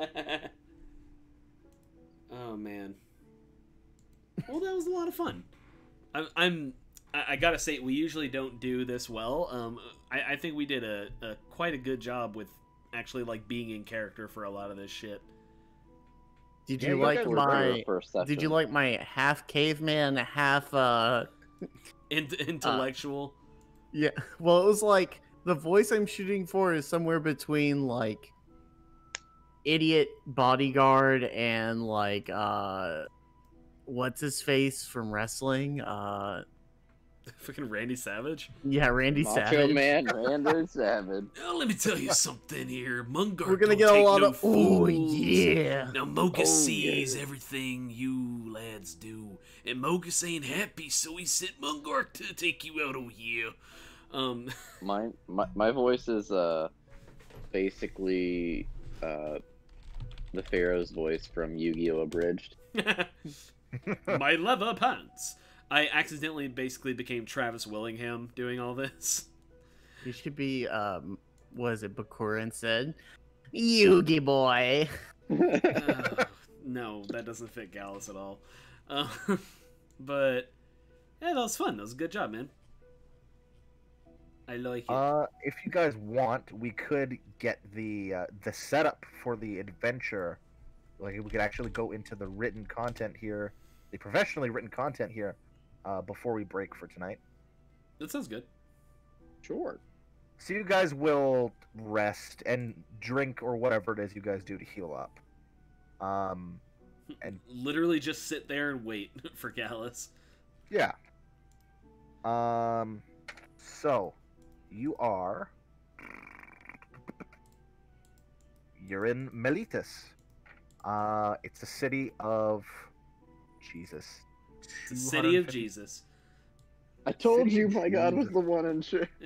oh man. Well, that was a lot of fun. I'm. I'm I, I gotta say, we usually don't do this well. Um, I, I think we did a, a quite a good job with actually like being in character for a lot of this shit. did Yeah, you you like guys We're better my? first Did you like my half caveman, half uh <laughs> In- intellectual. Yeah, <laughs> well, it was like the voice I'm shooting for is somewhere between like idiot bodyguard and like uh what's his face from wrestling? Uh Fucking Randy Savage. yeah, Randy Macho Savage. Man, <laughs> Randy Savage. <laughs> Now, let me tell you something here. Mungar We're gonna don't get a lot no of oh yeah. Now Mogis Oh, sees yeah. everything you lads do, and Mogis ain't happy, so he sent Mungark to take you out of here. Um, <laughs> My, my my voice is uh basically uh the Pharaoh's voice from Yu-Gi-Oh! Abridged. <laughs> my leather pants. I accidentally basically became Travis Willingham doing all this. You should be um was it Bakura instead? Yugi boy. Uh, <laughs> no, that doesn't fit Gallus at all. Uh, <laughs> but yeah, that was fun. That was a good job, man. I like it. Uh, if you guys want, we could get the uh, the setup for the adventure like we could actually go into the written content here, the professionally written content here, uh, before we break for tonight. That sounds good. Sure. So you guys will rest and drink or whatever it is you guys do to heal up. Um, <laughs> And- literally just sit there and wait <laughs> for Gallus. yeah. Um, so you are. You're in Meletis. Uh, it's a city of Jesus. The city of Jesus. I told City you of my god was the one in shit. <laughs>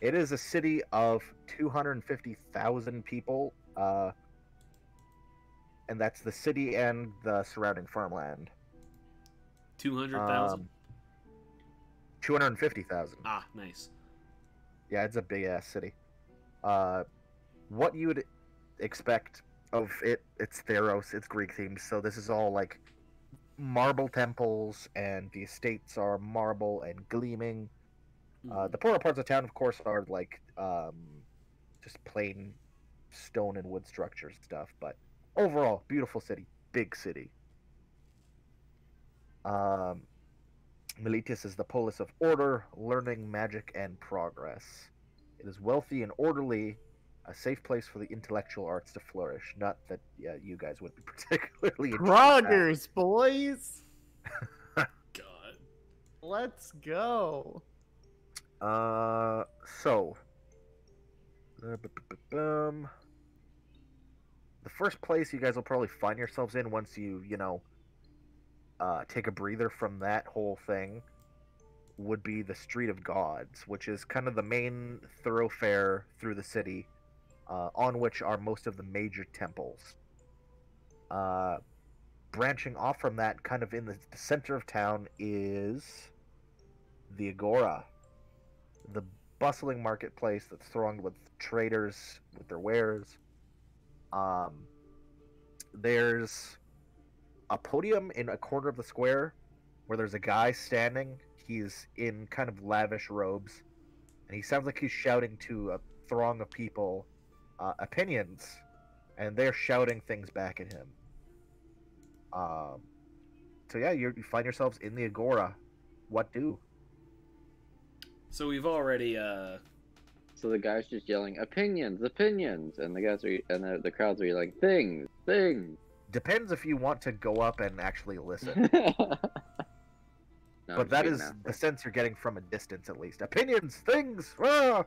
It is a city of 250,000 people, uh, and that's the city and the surrounding farmland. Two hundred thousand. Um, 250,000. ah, nice. Yeah, it's a big ass city. Uh, what you would expect of it? It's Theros. It's Greek themed, so this is all like marble temples, and the estates are marble and gleaming. Uh, the poorer parts of town, of course, are like um, just plain stone and wood structures stuff. But overall, beautiful city, big city. Um, Meletis is the polis of order, learning, magic, and progress. It is wealthy and orderly, a safe place for the intellectual arts to flourish. Not that yeah, you guys would be <laughs> particularly interested in. Progress, boys. <laughs> God. Let's go. Uh, so. uh. The first place you guys will probably find yourselves in once you, you know, uh, take a breather from that whole thing would be the Street of Gods, which is kind of the main thoroughfare through the city, uh, on which are most of the major temples. Uh, branching off from that, kind of in the, center of town, is the Agora the bustling marketplace that's thronged with traders with their wares. Um, there's a podium in a corner of the square where there's a guy standing. He's in kind of lavish robes, and he sounds like he's shouting to a throng of people uh, opinions, and they're shouting things back at him. Um, so yeah, you're, you find yourselves in the agora. What do? So we've already uh So the guy's just yelling opinions, opinions, and the guys are and the, the crowds are yelling things, things. Depends if you want to go up and actually listen. <laughs> no, but just that kidding is now. the sense you're getting from a distance, at least. Opinions, things. Ah!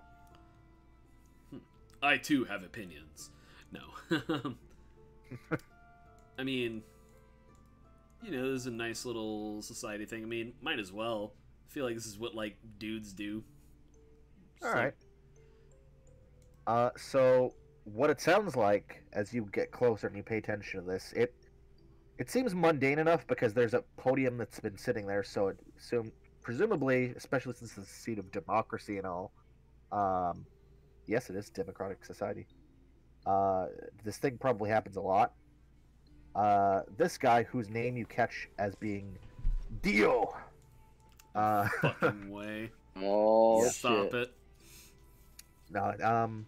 I too have opinions. No. <laughs> I mean, you know, this is a nice little society thing. I mean, might as well. I feel like this is what like dudes do. All right. Uh, so what it sounds like as you get closer and you pay attention to this, it it seems mundane enough because there's a podium that's been sitting there. So it assume, presumably, especially since it's the seat of democracy and all, um, yes, it is democratic society. Uh, this thing probably happens a lot. Uh, this guy whose name you catch as being Dio. Uh, <laughs> Fucking way. Oh Stop shit! it. no, um,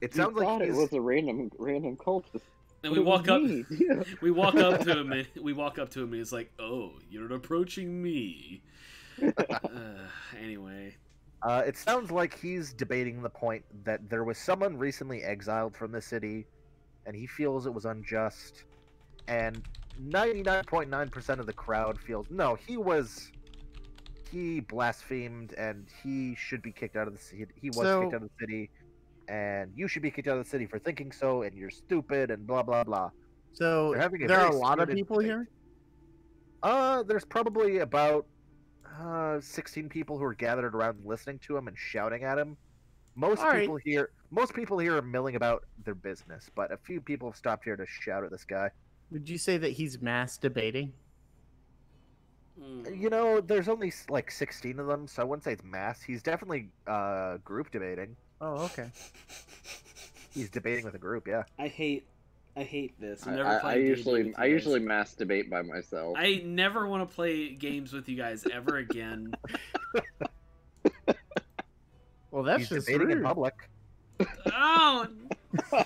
it You sounds like thought it was a random random cultist. And we walk up. Yeah. <laughs> we walk up to him and <laughs> we walk up to him and he's like, "Oh, you're approaching me." uh, anyway, Uh, it sounds like he's debating the point that there was someone recently exiled from the city, and he feels it was unjust. And 99.9% of the crowd feels no, he was. He blasphemed, and he should be kicked out of the city. He was So- kicked out of the city, and you should be kicked out of the city for thinking so, and you're stupid, and blah blah blah. So They're having a there are a lot of people debate. here. Uh, there's probably about uh, 16 people who are gathered around listening to him and shouting at him. Most All right. people here, most people here are milling about their business, but a few people have stopped here to shout at this guy. Would you say that he's mass debating? Mm. You know, there's only like 16 of them, so I wouldn't say it's mass. He's definitely uh, group debating. Oh, okay. He's debating with a group, yeah. I hate, I hate this. I'm I, never I, I usually with you I usually masturbate by myself. I never want to play games with you guys ever again. <laughs> Well, that's He's just debating in public. oh, <laughs>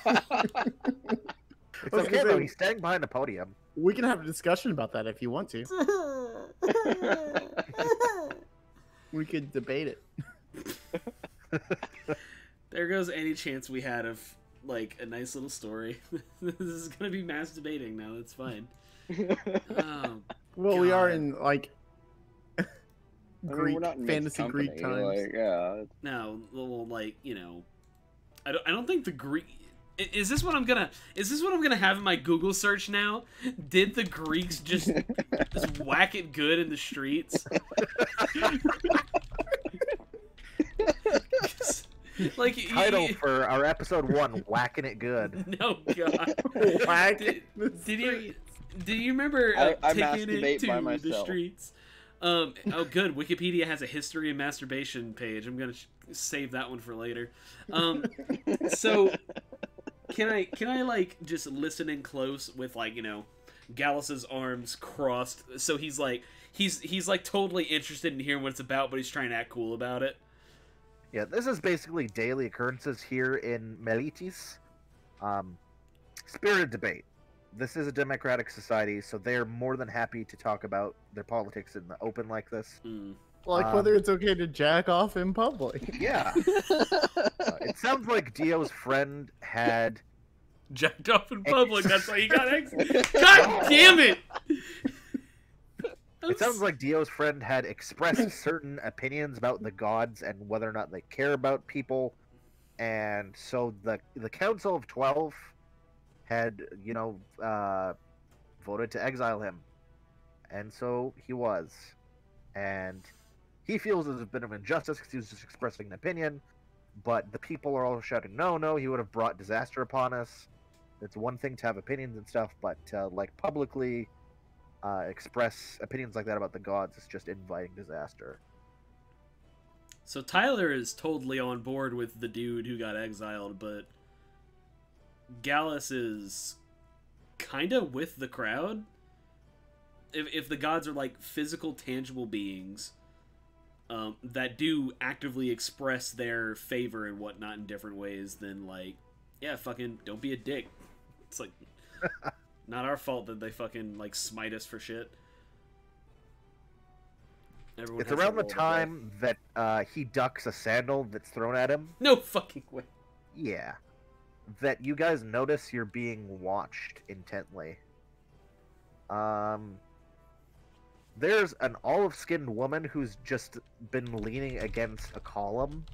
It's I was okay gonna though. He's standing behind the podium. We can have a discussion about that if you want to. <laughs> We could debate it. There goes any chance we had of like a nice little story. <laughs> this is gonna be mass debating now. That's fine. Oh, <laughs> Well, we are in like <laughs> I mean, Greek we're not in mixed fantasy Greek company, times. Like, yeah, no, well, like you know, I don't. I don't think the Greek. Is this what I'm gonna? Is this what I'm gonna have in my Google search now? Did the Greeks just just whack it good in the streets? <laughs> like Title y- for our episode one: Whacking It Good. <laughs> No God. <laughs> Whack Did, the did you streets. did you remember uh, I taking it to by the streets? Um, oh, good. Wikipedia has a history of masturbation page. I'm gonna save that one for later. Um, so can I can I like just listen in close with like you know Gallus's arms crossed, so he's like he's he's like totally interested in hearing what it's about, but he's trying to act cool about it. Yeah, this is basically daily occurrences here in Meletis. Um, spirited debate. This is a democratic society, so they're more than happy to talk about their politics in the open like this. Mm. Like Um, whether it's okay to jack off in public. <laughs> Yeah, uh, it sounds like Dio's friend had <laughs> Jacked off in public. That's why he got <laughs> ex. God damn it! It sounds like Dio's friend had expressed <laughs> certain opinions about the gods and whether or not they care about people, and so the the Council of Twelve had, you know, uh, voted to exile him, and so he was, and he feels there's a bit of injustice because he was just expressing an opinion, but the people are all shouting, "No, no, he would have brought disaster upon us." It's one thing to have opinions and stuff, but uh, like publicly uh, express opinions like that about the gods is just inviting disaster. So Tyler is totally on board with the dude who got exiled, but Gallus is kind of with the crowd. If, if the gods are like physical, tangible beings um, that do actively express their favor and whatnot in different ways, then like, yeah, fucking don't be a dick. It's like <laughs> not our fault that they fucking like smite us for shit. Everyone it's around the time that uh, he ducks a sandal that's thrown at him. No fucking way. Yeah. That you guys notice you're being watched intently. Um. There's an olive skinned woman who's just been leaning against a column,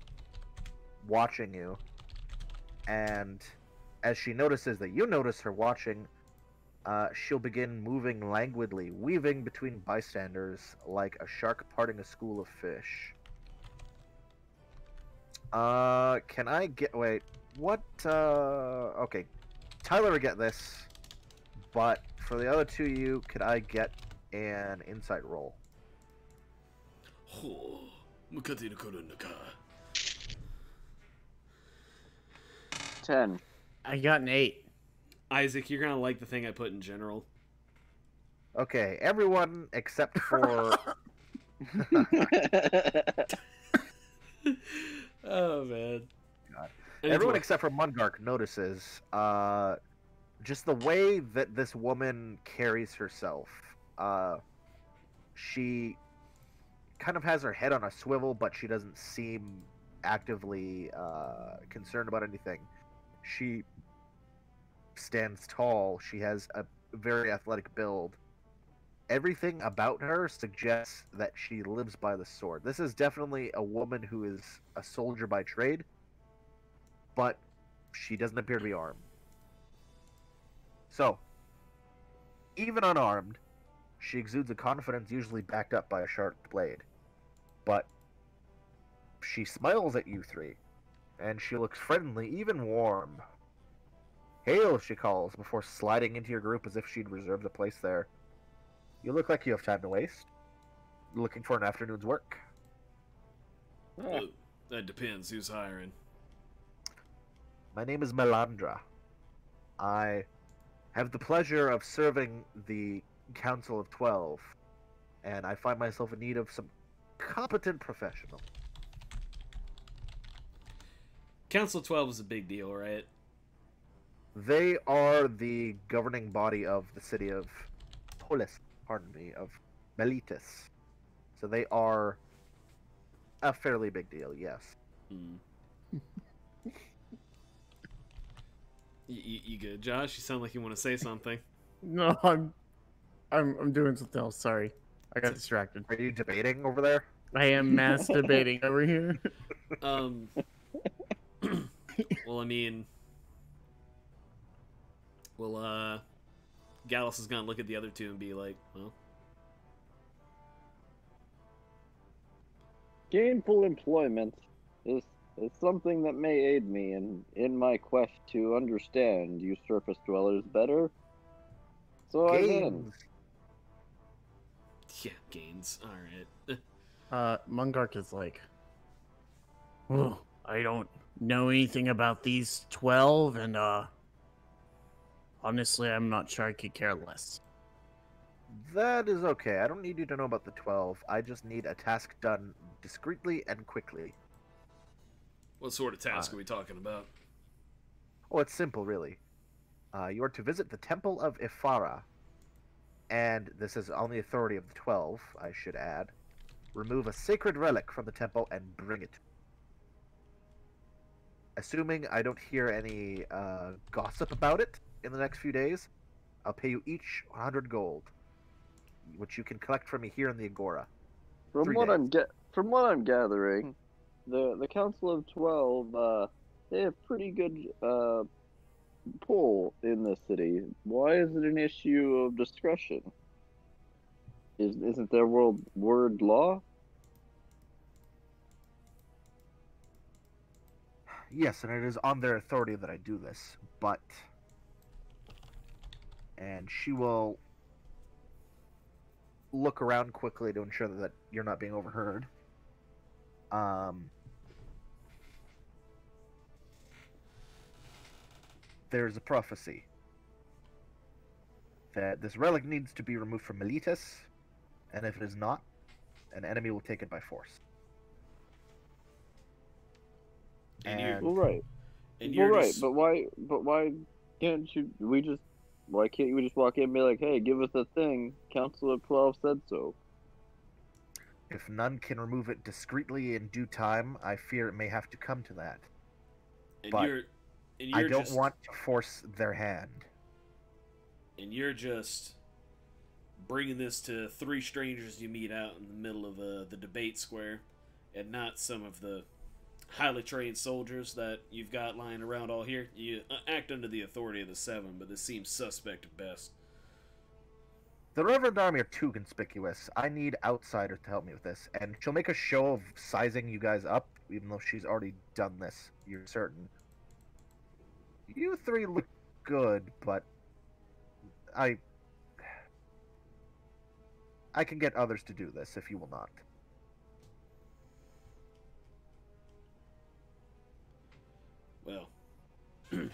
watching you. And as she notices that you notice her watching, uh, she'll begin moving languidly, weaving between bystanders like a shark parting a school of fish. Uh, can I get wait? What? Uh, okay, Tyler will get this, but for the other two, of you could I get an insight roll? <sighs> Ten. I got an eight. Isaac, you're gonna like the thing I put in general. Okay, everyone except for <laughs> oh man. God. Everyone except for Mungark notices uh, just the way that this woman carries herself. Uh, she kind of has her head on a swivel, but she doesn't seem actively uh, concerned about anything. She stands tall. She has a very athletic build. Everything about her suggests that she lives by the sword. This is definitely a woman who is a soldier by trade, but she doesn't appear to be armed. So, even unarmed, she exudes a confidence usually backed up by a sharp blade. But she smiles at you three, and she looks friendly, even warm. Hail, she calls, before sliding into your group as if she'd reserved a place there. You look like you have time to waste. Looking for an afternoon's work. Uh, that depends who's hiring. My name is Melandra. I have the pleasure of serving the Council of Twelve, and I find myself in need of some competent professional. Council 12 is a big deal, right? They are the governing body of the city of Polis, pardon me, of Meletis. So they are a fairly big deal, yes. Hmm. <laughs> you, you, you good, Josh? You sound like you want to say something. <laughs> No, I'm, I'm, I'm doing something else. Sorry, I got distracted. Are you debating over there? I am <laughs> masturbating over here. Um. <clears throat> well, I mean, well, uh, Gallus is gonna look at the other two and be like, "Well, Gainful employment is, is something that may aid me in, in my quest to understand you surface dwellers better. So I'm in. Yeah, gains. All right." <laughs> Uh, Mungark is like, oh, I don't know anything about these twelve, and uh, honestly, I'm not sure I could care less. That is okay. I don't need you to know about the 12. I just need a task done discreetly and quickly. What sort of task Uh, are we talking about? Oh, it's simple, really. Uh, you are to visit the Temple of Ephara, and this is on the authority of the Twelve, I should add. Remove a sacred relic from the temple and bring it. Assuming I don't hear any uh, gossip about it in the next few days, I'll pay you each 100 gold, which you can collect from me here in the Agora. From Three what days. I'm get from what I'm gathering, the the Council of Twelve, uh, they have pretty good uh, pull in the city. Why is it an issue of discretion? Is isn't there world word law? Yes, and it is on their authority that I do this, but. And she will look around quickly to ensure that you're not being overheard. Um. There's a prophecy that this relic needs to be removed from Meletis, and if it is not, an enemy will take it by force. And you're, Well, right. and well, you're right. just, But why? But why can't you? We just. Why can't you just walk in and be like, "Hey, give us a thing"? Council of Twelve said so. If none can remove it discreetly in due time, I fear it may have to come to that. and but you're, and I you're don't just, want to force their hand. and you're just bringing this to three strangers you meet out in the middle of uh, the debate square, and not some of the highly trained soldiers that you've got lying around all here. You uh, act under the authority of the Seven, but this seems suspect at best. The Reverent Army are too conspicuous. I need outsiders to help me with this, and she'll make a show of sizing you guys up, even though she's already done this. You're certain. You three look good, but I I can get others to do this if you will not. Well, <clears throat>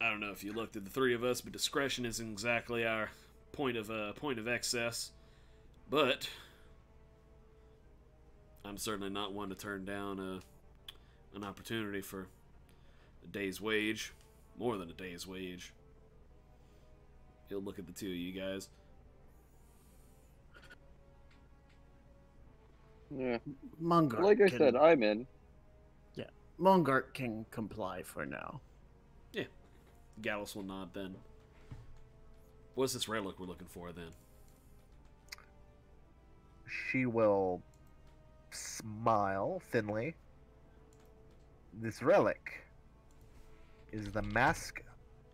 I don't know if you looked at the three of us, but discretion isn't exactly our point of uh, point of excess. But I'm certainly not one to turn down a, an opportunity for a day's wage, more than a day's wage. He'll look at the two of you guys. Yeah. Mungark. Like I can, said, I'm in. Mungark can comply for now. Yeah. Gallus will nod then. What's this relic we're looking for then? She will smile thinly. This relic is the mask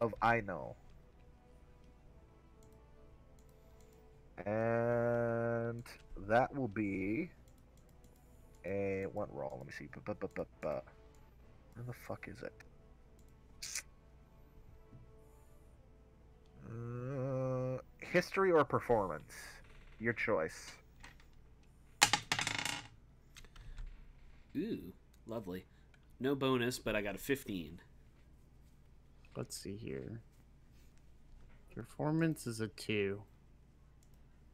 of Aino. And that will be a what roll? Let me see. Where the fuck is it? Uh, history or performance? Your choice. Ooh, lovely. No bonus, but I got a 15. Let's see here. Performance is a two.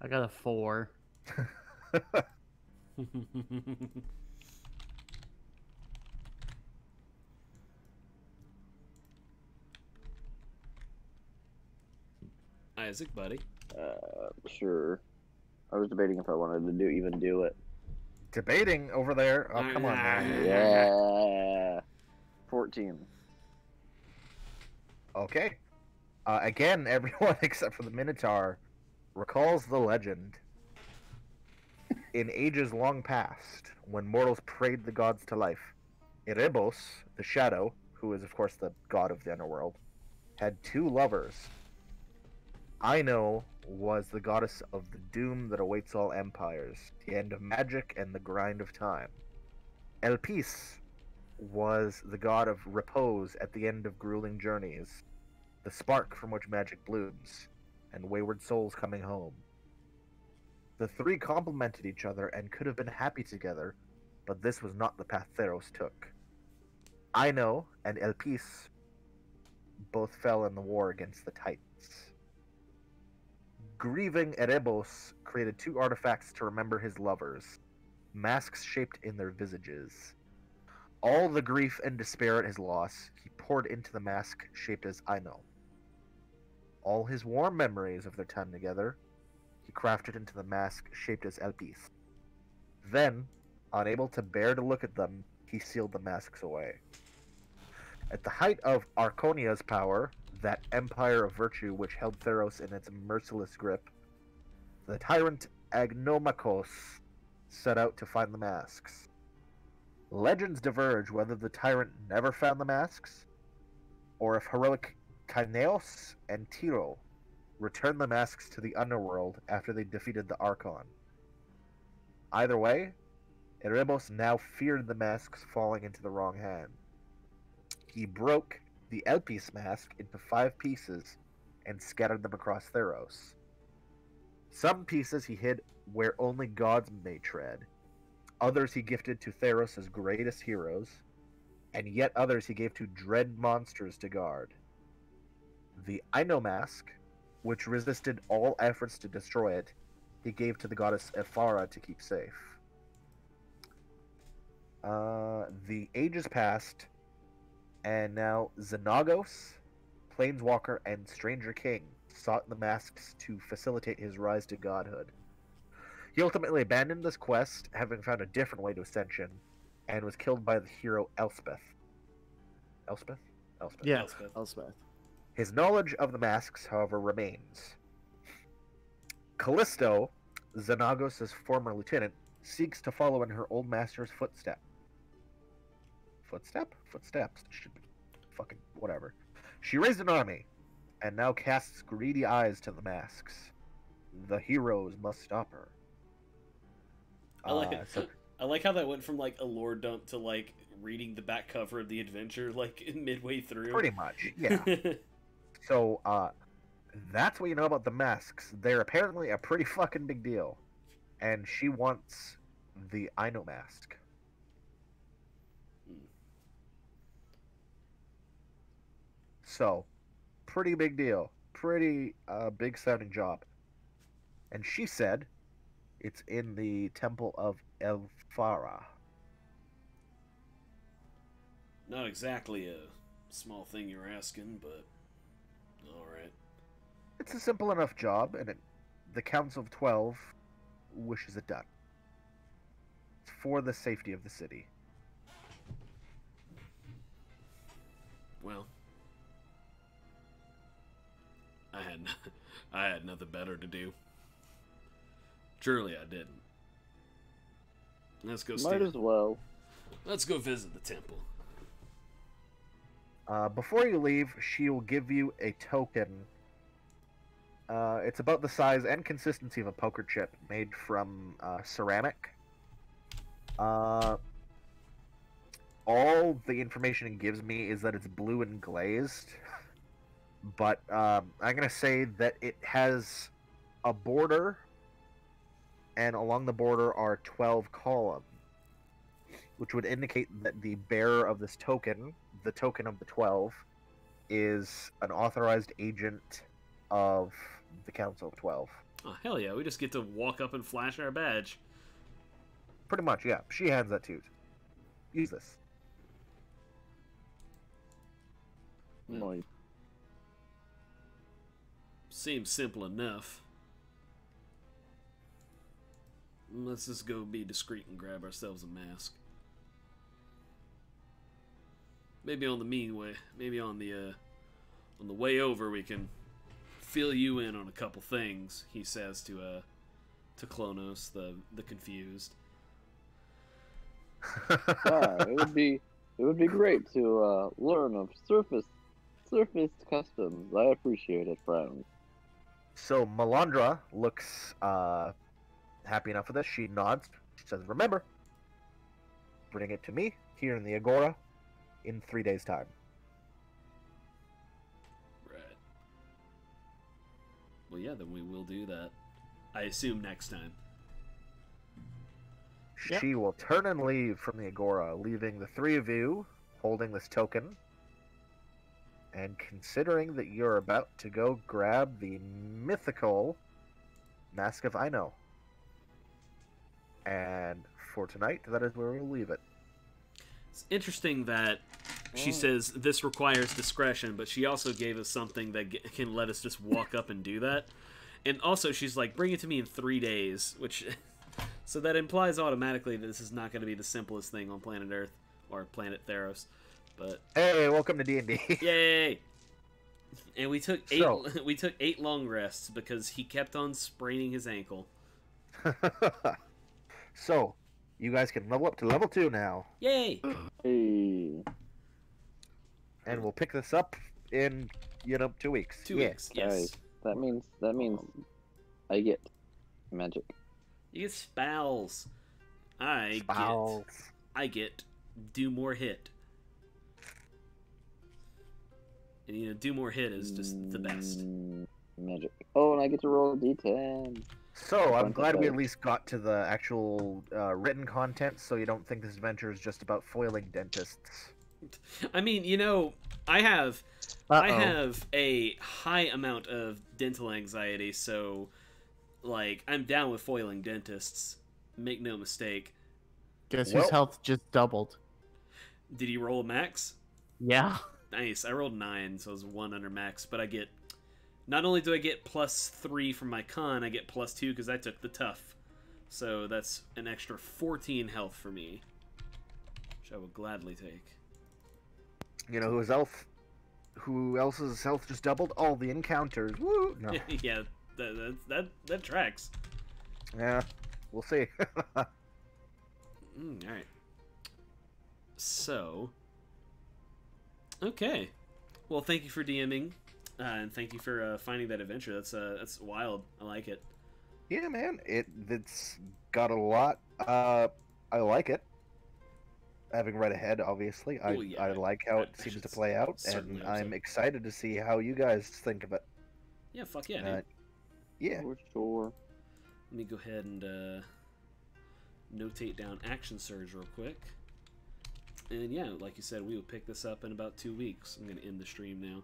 I got a four. <laughs> <laughs> Isaac, buddy. Uh, sure. I was debating if I wanted to do even do it. Debating over there. Oh, come on, man. <laughs> Yeah. Fourteen. Okay. Uh, again, <laughs> everyone except for the Minotaur recalls the legend. In ages long past, when mortals prayed the gods to life, Erebos, the shadow, who is of course the god of the underworld, had two lovers. Ino was the goddess of the doom that awaits all empires, the end of magic and the grind of time. Elpis was the god of repose at the end of grueling journeys, the spark from which magic blooms, and wayward souls coming home. The three complemented each other and could have been happy together, but this was not the path Theros took. Ino and Elpis both fell in the war against the Titans. Grieving Erebos created two artifacts to remember his lovers, masks shaped in their visages. All the grief and despair at his loss he poured into the mask shaped as Aino. All his warm memories of their time together he crafted into the mask shaped as Elpis. Then, unable to bear to look at them, he sealed the masks away. At the height of Arconia's power, that empire of virtue which held Theros in its merciless grip, the tyrant Agnomakhos set out to find the masks. Legends diverge whether the tyrant never found the masks, or if heroic Kynaios and Tiro returned the masks to the underworld after they defeated the Archon. Either way, Erebos now feared the masks falling into the wrong hand. He broke the Elpis mask into five pieces and scattered them across Theros. Some pieces he hid where only gods may tread, others he gifted to Theros' greatest heroes, and yet others he gave to dread monsters to guard. The Ino mask, which resisted all efforts to destroy it, he gave to the goddess Ephara to keep safe. Uh, the ages passed, and now Xenagos, Planeswalker, and Stranger King sought the masks to facilitate his rise to godhood. He ultimately abandoned this quest, having found a different way to ascension, and was killed by the hero Elspeth. Elspeth? Elspeth. Yeah, Elspeth. Elspeth. His knowledge of the masks, however, remains. Callisto, Xenagos' former lieutenant, seeks to follow in her old master's footstep. Footstep? Footsteps. Should be fucking whatever. She raised an army, and now casts greedy eyes to the masks. The heroes must stop her. I like Uh, it. so- I like how that went from like a lore dump to like reading the back cover of the adventure like <laughs> midway through. pretty much, yeah. <laughs> So, uh, that's what you know about the masks. They're apparently a pretty fucking big deal. And she wants the Ino mask. So, pretty big deal. Pretty uh, big sounding job. And she said it's in the Temple of Ephara. Not exactly a small thing you're asking, but all right. It's a simple enough job, and it, the Council of Twelve wishes it done. It's for the safety of the city. Well, I had <laughs> I had nothing better to do. Truly, I didn't. Let's go. Might Stand. as well. Let's go visit the temple. Uh, before you leave, she will give you a token. Uh, it's about the size and consistency of a poker chip made from uh, ceramic. Uh, all the information it gives me is that it's blue and glazed. <laughs> But um, I'm going to say that it has a border, and along the border are 12 columns, which would indicate that the bearer of this token the token of the 12 is an authorized agent of the Council of 12. Oh hell yeah! We just get to walk up and flash our badge. Pretty much, yeah. She hands that to you. Use this. Nice. Seems simple enough. Let's just go be discreet and grab ourselves a mask. Maybe on the mean way. Maybe on the uh, on the way over we can fill you in on a couple things. He says to uh to Klonos, the the confused. <laughs> yeah, it would be it would be great to uh, learn of surface surface customs. I appreciate it, friend. So Melandra looks uh, happy enough with this. She nods. She says, "Remember, bring it to me here in the Agora in three days' time." Right. Well, yeah, then we will do that. I assume next time. Yep. She will turn and leave from the Agora, leaving the three of you holding this token. And considering that you're about to go grab the mythical Mask of Ino. And for tonight, that is where we'll leave it. It's interesting that she Oh. says this requires discretion, but she also gave us something that can let us just walk up and do that. And also, she's like, bring it to me in three days, which. <laughs> so that implies automatically that this is not going to be the simplest thing on planet Earth or planet Theros. But Hey, welcome to D&D. <laughs> yay! And we took eight. So- <laughs> we took eight long rests because he kept on spraining his ankle. <laughs> so, you guys can level up to level 2 now. Yay! Hey, And we'll pick this up in, you know, two weeks. Two Yeah. weeks. Yes. Nice. that means that means I get magic. You get spells. I get. Spells. I get do more hit. And you know, do more hit is just the best. Mm, Magic. Oh, and I get to roll a d10. So I'm glad we at least got to the actual uh, written content, so you don't think this adventure is just about foiling dentists. <laughs> I mean, you know, I have I Uh-oh. have a high amount of dental anxiety, so like I'm down with foiling dentists. Make no mistake. Guess Well- whose health just doubled? Did he roll a max? Yeah. <laughs> Nice. I rolled nine, so it was one under max. But I get not only do I get plus three from my con, I get plus two because I took the tough. So that's an extra fourteen health for me, which I will gladly take. You know whose health, who else's health just doubled? All the encounters. Woo! No. <laughs> yeah, that, that that that tracks. yeah, we'll see. <laughs> Mm, all right. So, okay. Well, thank you for DMing, uh, and thank you for uh, finding that adventure. That's uh, that's wild. I like it. yeah, man, it it's got a lot. Uh, I like it. Having read ahead, obviously, I yeah, I I- like how I- it I seems to play out, and. I'm excited to see how you guys think of it. Yeah, fuck yeah, Uh, dude. yeah. For sure. Let me go ahead and uh, notate down action surge real quick. And yeah, like you said, we will pick this up in about two weeks. I'm gonna end the stream now.